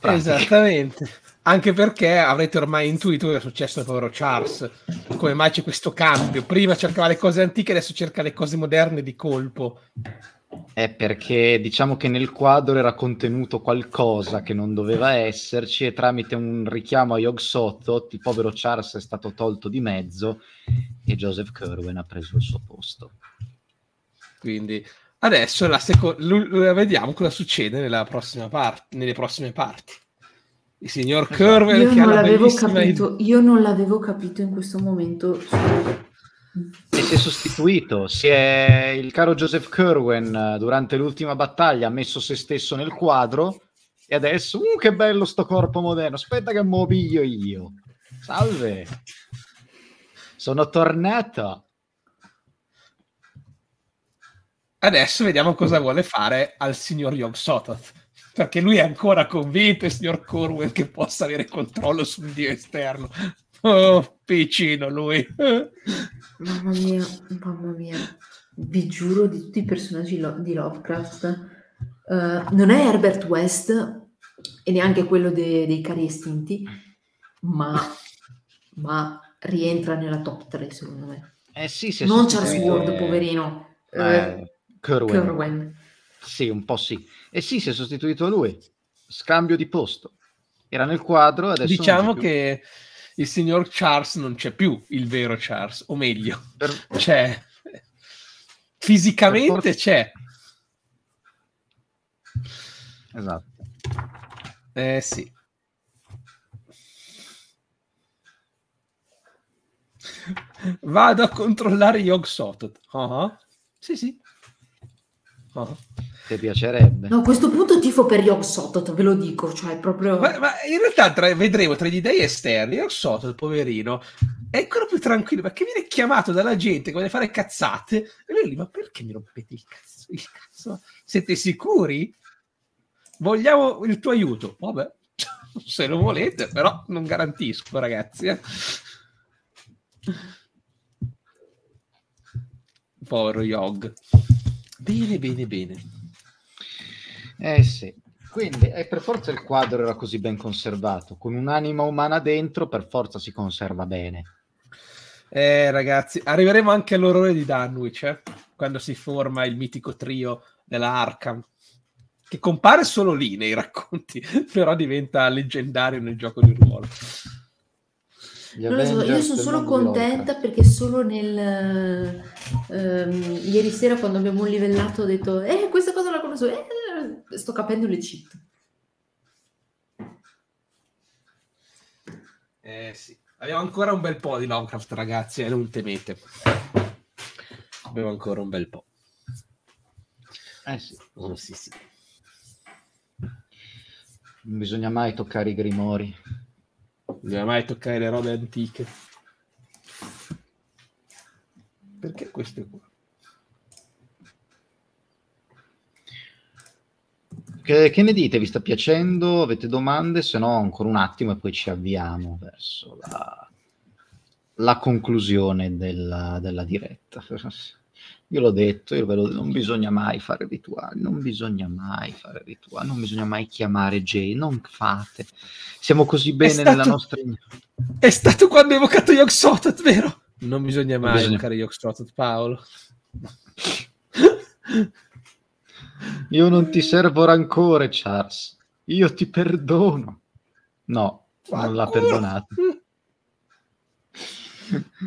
Esattamente. Anche perché avrete ormai intuito cosa è successo al povero Charles. Come mai c'è questo cambio? Prima cercava le cose antiche, adesso cerca le cose moderne di colpo. È perché diciamo che nel quadro era contenuto qualcosa che non doveva esserci e tramite un richiamo a Yog Sotho il povero Charles è stato tolto di mezzo e Joseph Kerwin ha preso il suo posto. Quindi adesso la seco- l- vediamo cosa succede nella prossima part- nelle prossime parti. Il signor esatto. Kerwin io, non l'avevo capito, io non l'avevo capito in questo momento. E si è sostituito, si è il caro Joseph Kerwin durante l'ultima battaglia ha messo se stesso nel quadro e adesso, uh, che bello sto corpo moderno, aspetta che mo piglio io. Salve, sono tornato. Adesso vediamo cosa vuole fare al signor Yog Sothoth perché lui è ancora convinto, il signor Corwin, che possa avere controllo sul dio esterno. Oh, piccino lui. Mamma mia, mamma mia. Vi giuro di tutti i personaggi lo- di Lovecraft. Uh, non è Herbert West e neanche quello de- dei cari estinti, ma, ma rientra nella top 3 secondo me. Eh sì, non Charles Ward, poverino. Eh, uh, Kerwin. Kerwin. Sì, un po' sì. E sì, si è sostituito lui. Scambio di posto. Era nel quadro, adesso Diciamo che il signor Charles non c'è più, il vero Charles, o meglio, per... c'è. Fisicamente forza... c'è. Esatto. Eh sì. Vado a controllare Yog Sothoth. Uh-huh. Sì, sì. Uh-huh. Ti piacerebbe? No, a questo punto tifo per Yog Sothoth, ve lo dico, cioè proprio... Ma, ma in realtà tra, vedremo tra gli dei esterni, Yog Sothoth, poverino, è ancora più tranquillo, perché viene chiamato dalla gente che vuole fare cazzate, e lui lì, ma perché mi rompete il cazzo? Il cazzo? Siete sicuri? Vogliamo il tuo aiuto? Vabbè, se lo volete, però non garantisco, ragazzi. Eh. Povero Yog. Bene, bene, bene. Eh sì, quindi è per forza il quadro era così ben conservato, con un'anima umana dentro per forza si conserva bene. Eh ragazzi, arriveremo anche all'orrore di Dunwich, eh? quando si forma il mitico trio della Arkham, che compare solo lì nei racconti, però diventa leggendario nel gioco di ruolo. So, io sono solo contenta perché solo nel ehm, ieri sera quando abbiamo livellato ho detto eh questa cosa la conosco eh, sto capendo le cheat. Eh sì, abbiamo ancora un bel po' di Lovecraft, ragazzi, eh, non temete. Abbiamo ancora un bel po'. Eh sì. Oh, sì, sì. Non bisogna mai toccare i grimori. Non bisogna mai toccare le robe antiche. Perché queste qua? Che, che, ne dite? Vi sta piacendo? Avete domande? Se no, ancora un attimo e poi ci avviamo verso la, la conclusione della, della, diretta. Io l'ho detto, io ve lo, non bisogna mai fare rituali, non bisogna mai fare rituali, non bisogna mai chiamare Jay, non fate. Siamo così bene stato, nella nostra... È stato quando hai evocato Yog Sothoth, vero? Non bisogna mai bisogna... evocare Yog Sothoth, Paolo. Io non ti servo rancore, Charles. Io ti perdono. No, Qualcuno. non l'ha perdonato.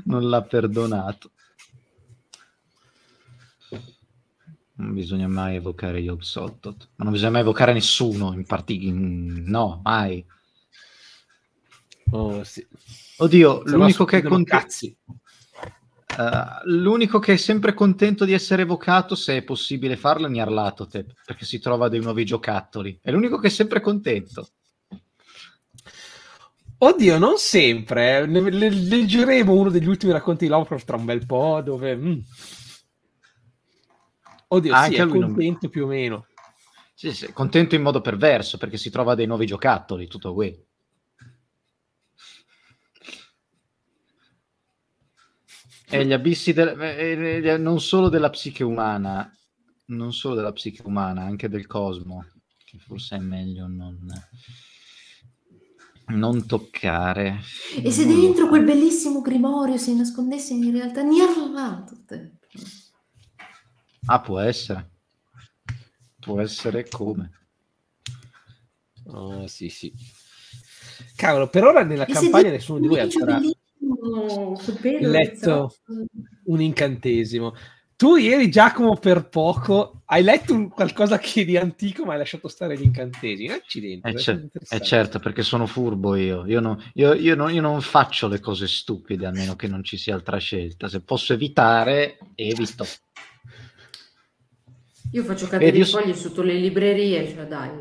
non l'ha perdonato. Non bisogna mai evocare Yog Sottot, ma non bisogna mai evocare nessuno in particolare. No, mai. Oh, sì. Oddio, Se l'unico che è contento. Uh, l'unico che è sempre contento di essere evocato, se è possibile farlo, è Nyarlathotep, perché si trova dei nuovi giocattoli. È l'unico che è sempre contento. Oddio, non sempre. Eh. Ne, le, leggeremo uno degli ultimi racconti di Lovecraft tra un bel po', dove... Mm. Oddio, Anche sì, è contento non... più o meno. Sì, sì, contento in modo perverso, perché si trova dei nuovi giocattoli, tutto qui. E gli abissi del, eh, non solo della psiche umana, non solo della psiche umana, anche del cosmo, che forse è meglio non, non toccare. E se dentro quel bellissimo grimorio si nascondesse in realtà Nirvana? Ah, può essere. Può essere come. Oh, sì, sì. Cavolo, per ora nella E campagna nessuno di voi ha ancora letto un incantesimo. Tu ieri, Giacomo, per poco hai letto qualcosa che di antico, ma hai lasciato stare gli incantesimi. Accidenti. Eh, cer- eh, certo, perché sono furbo io. Io, no- io- io non- io non faccio le cose stupide a meno che non ci sia altra scelta. Se posso evitare, evito. Io faccio cadere Vedi, i fogli sotto le librerie, cioè dai.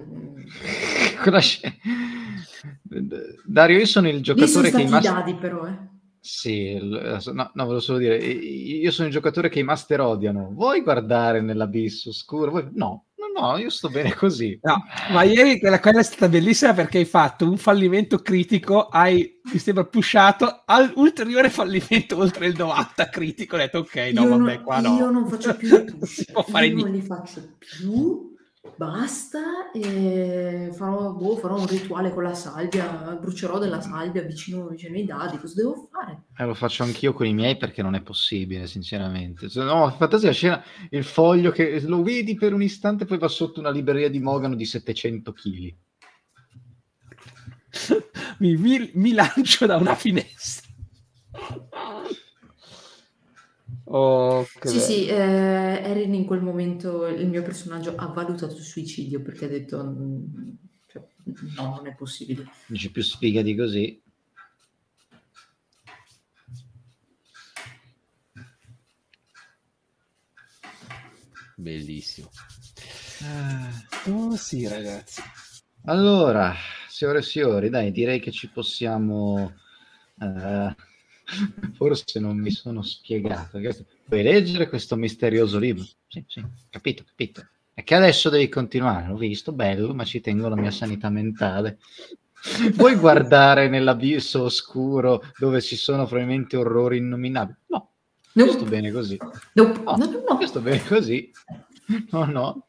Dario, io sono il Lì sono giocatore che master... dadi però, eh. Sì, no, no, volevo solo dire, io sono il giocatore che i master odiano. Vuoi guardare nell'abisso oscuro? Vuoi- No, no, io sto bene così. No, ma ieri quella, quella è stata bellissima perché hai fatto un fallimento critico, hai, mi sembra, pushato al ulteriore fallimento oltre il 90 critico. Ho detto, ok, no, io, vabbè, non, qua no. io non faccio più si push, non li faccio più, basta, e farò, boh, farò un rituale con la salvia, brucerò della salvia vicino, vicino ai dadi, cosa devo fare? Eh, lo faccio anch'io con i miei perché non è possibile, sinceramente. No, fantasia scena, il foglio che lo vedi per un istante, poi va sotto una libreria di Mogano di 700 kg. mi, mi- mi lancio da una finestra. Oh, che Sì, bello. sì, eh, Erin in quel momento, il mio personaggio ha valutato il suicidio perché ha detto, mm, cioè, no, non è possibile. Non c'è più sfiga di così. Bellissimo. Oh sì, ragazzi. Allora, signore e signori, dai, direi che ci possiamo... eh, forse non mi sono spiegato. Puoi leggere questo misterioso libro? Sì, sì, capito, capito. E che adesso devi continuare, l'ho visto, bello, ma ci tengo la mia sanità mentale. Vuoi guardare nell'abisso oscuro dove ci sono probabilmente orrori innominabili? No, io sto Nope, bene così. nope, No, no, no, no. sto bene così. No, no.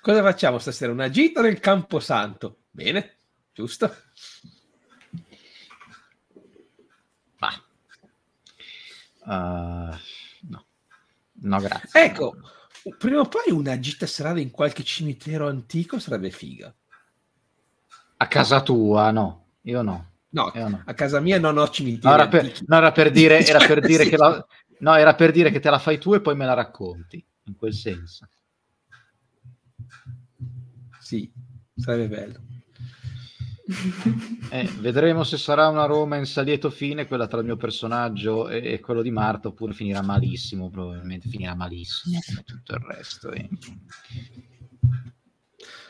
Cosa facciamo stasera? Una gita nel Camposanto. Bene, giusto? Eh, no. No, grazie. Ecco, prima o poi una gita serale in qualche cimitero antico sarebbe figa. A casa tua, no. Io no. No, Io no. a casa mia non ho cimiteri No, era per, no, era per dire, era per dire sì. che la, no, era per dire che te la fai tu e poi me la racconti. In quel senso. Sì, sarebbe bello. Eh, vedremo se sarà una Roma in salieto fine, quella tra il mio personaggio e, e quello di Marta, oppure finirà malissimo, probabilmente finirà malissimo come tutto il resto. eh.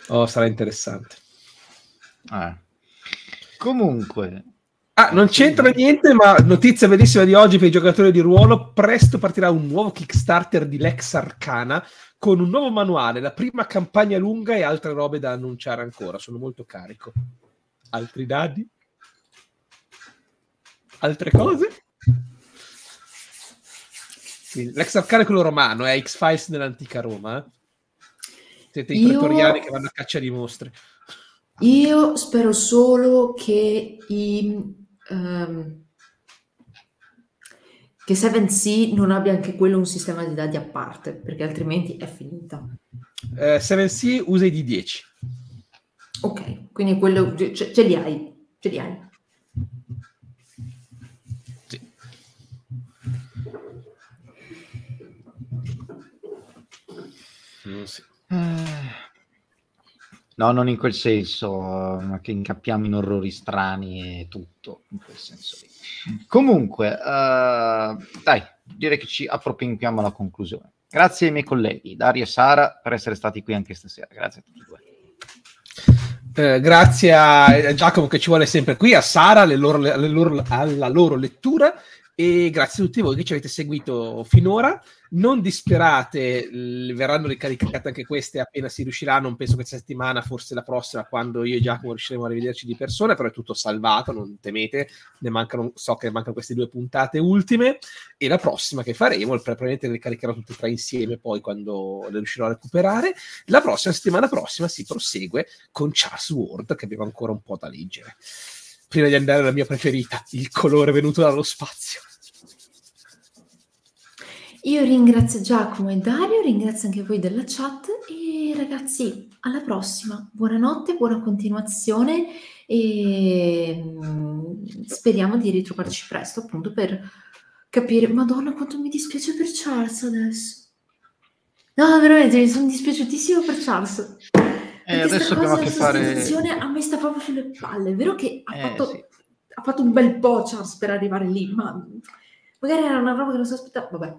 Oh, sarà interessante. Eh. Comunque, Ah, non c'entra niente, ma notizia bellissima di oggi per i giocatori di ruolo. Presto partirà un nuovo Kickstarter di Lex Arcana con un nuovo manuale, la prima campagna lunga e altre robe da annunciare ancora. Sono molto carico. Altri dadi? Altre cose? Quindi, Lex Arcana è quello romano, è X-Files nell'antica Roma. eh? Siete i Io- pretoriani che vanno a caccia di mostri. Io spero solo che i ehm, che 7C non abbia anche quello un sistema di dadi a parte, perché altrimenti è finita. Eh, 7C usa i D10. Ok, quindi quello ce, ce li hai, ce li hai. Sì. sì. Eh, No, non in quel senso, ma che incappiamo in orrori strani e tutto, in quel senso lì. Comunque, eh, dai, direi che ci appropinquiamo alla conclusione. Grazie ai miei colleghi, Dario e Sara, per essere stati qui anche stasera. Grazie a tutti e due. Eh, grazie a Giacomo che ci vuole sempre qui, a Sara alle loro- alle loro- alla loro lettura e grazie a tutti voi che ci avete seguito finora. Non disperate, verranno ricaricate anche queste appena si riuscirà, non penso questa settimana, forse la prossima, quando io e Giacomo riusciremo a rivederci di persona, però è tutto salvato, non temete, ne mancano, so che mancano queste due puntate ultime, e la prossima che faremo, probabilmente le ricaricherò tutte e tre insieme poi quando le riuscirò a recuperare, la prossima settimana prossima si prosegue con Charles Ward, che abbiamo ancora un po' da leggere. Prima di andare alla mia preferita, il colore venuto dallo spazio. Io ringrazio Giacomo e Dario, ringrazio anche voi della chat e ragazzi, alla prossima. Buonanotte, buona continuazione e mm, speriamo di ritrovarci presto appunto per capire, madonna quanto mi dispiace per Charles adesso. No, veramente, mi sono dispiaciutissimo per Charles. Eh, adesso abbiamo a che fare... a me sta proprio sulle palle, è vero che ha, Eh, fatto, sì. ha fatto un bel po' Charles per arrivare lì, ma magari era una roba che non si aspettava, vabbè.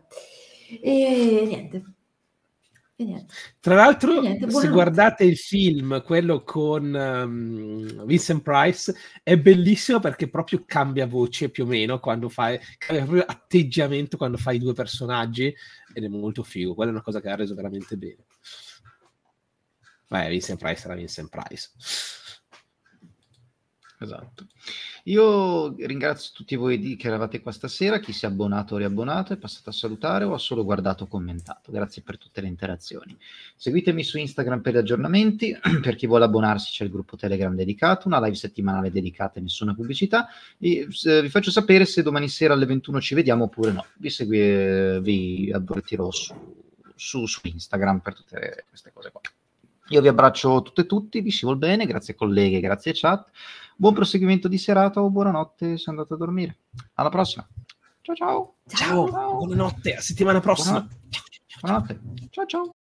E niente. E niente. Tra l'altro, E niente, se guardate il film, quello con um, Vincent Price, è bellissimo perché proprio cambia voce più o meno quando fai, cambia proprio atteggiamento quando fai i due personaggi ed è molto figo. Quella è una cosa che ha reso veramente bene. Beh, Vincent Price era Vincent Price. Esatto. Io ringrazio tutti voi che eravate qua stasera, chi si è abbonato o riabbonato, è passato a salutare o ha solo guardato o commentato. Grazie per tutte le interazioni. Seguitemi su Instagram per gli aggiornamenti, per chi vuole abbonarsi c'è il gruppo Telegram dedicato, una live settimanale dedicata e nessuna pubblicità. E, se- vi faccio sapere se domani sera alle 21 ci vediamo oppure no. Vi, segui, vi avvertirò su, su, su Instagram per tutte queste cose qua. Io vi abbraccio tutte e tutti, vi scivol bene, grazie colleghe, grazie chat. Buon proseguimento di serata o buonanotte se andate a dormire. Alla prossima. Ciao ciao. Ciao, buonanotte, a settimana prossima. Buonanotte. Buonanotte. Ciao ciao.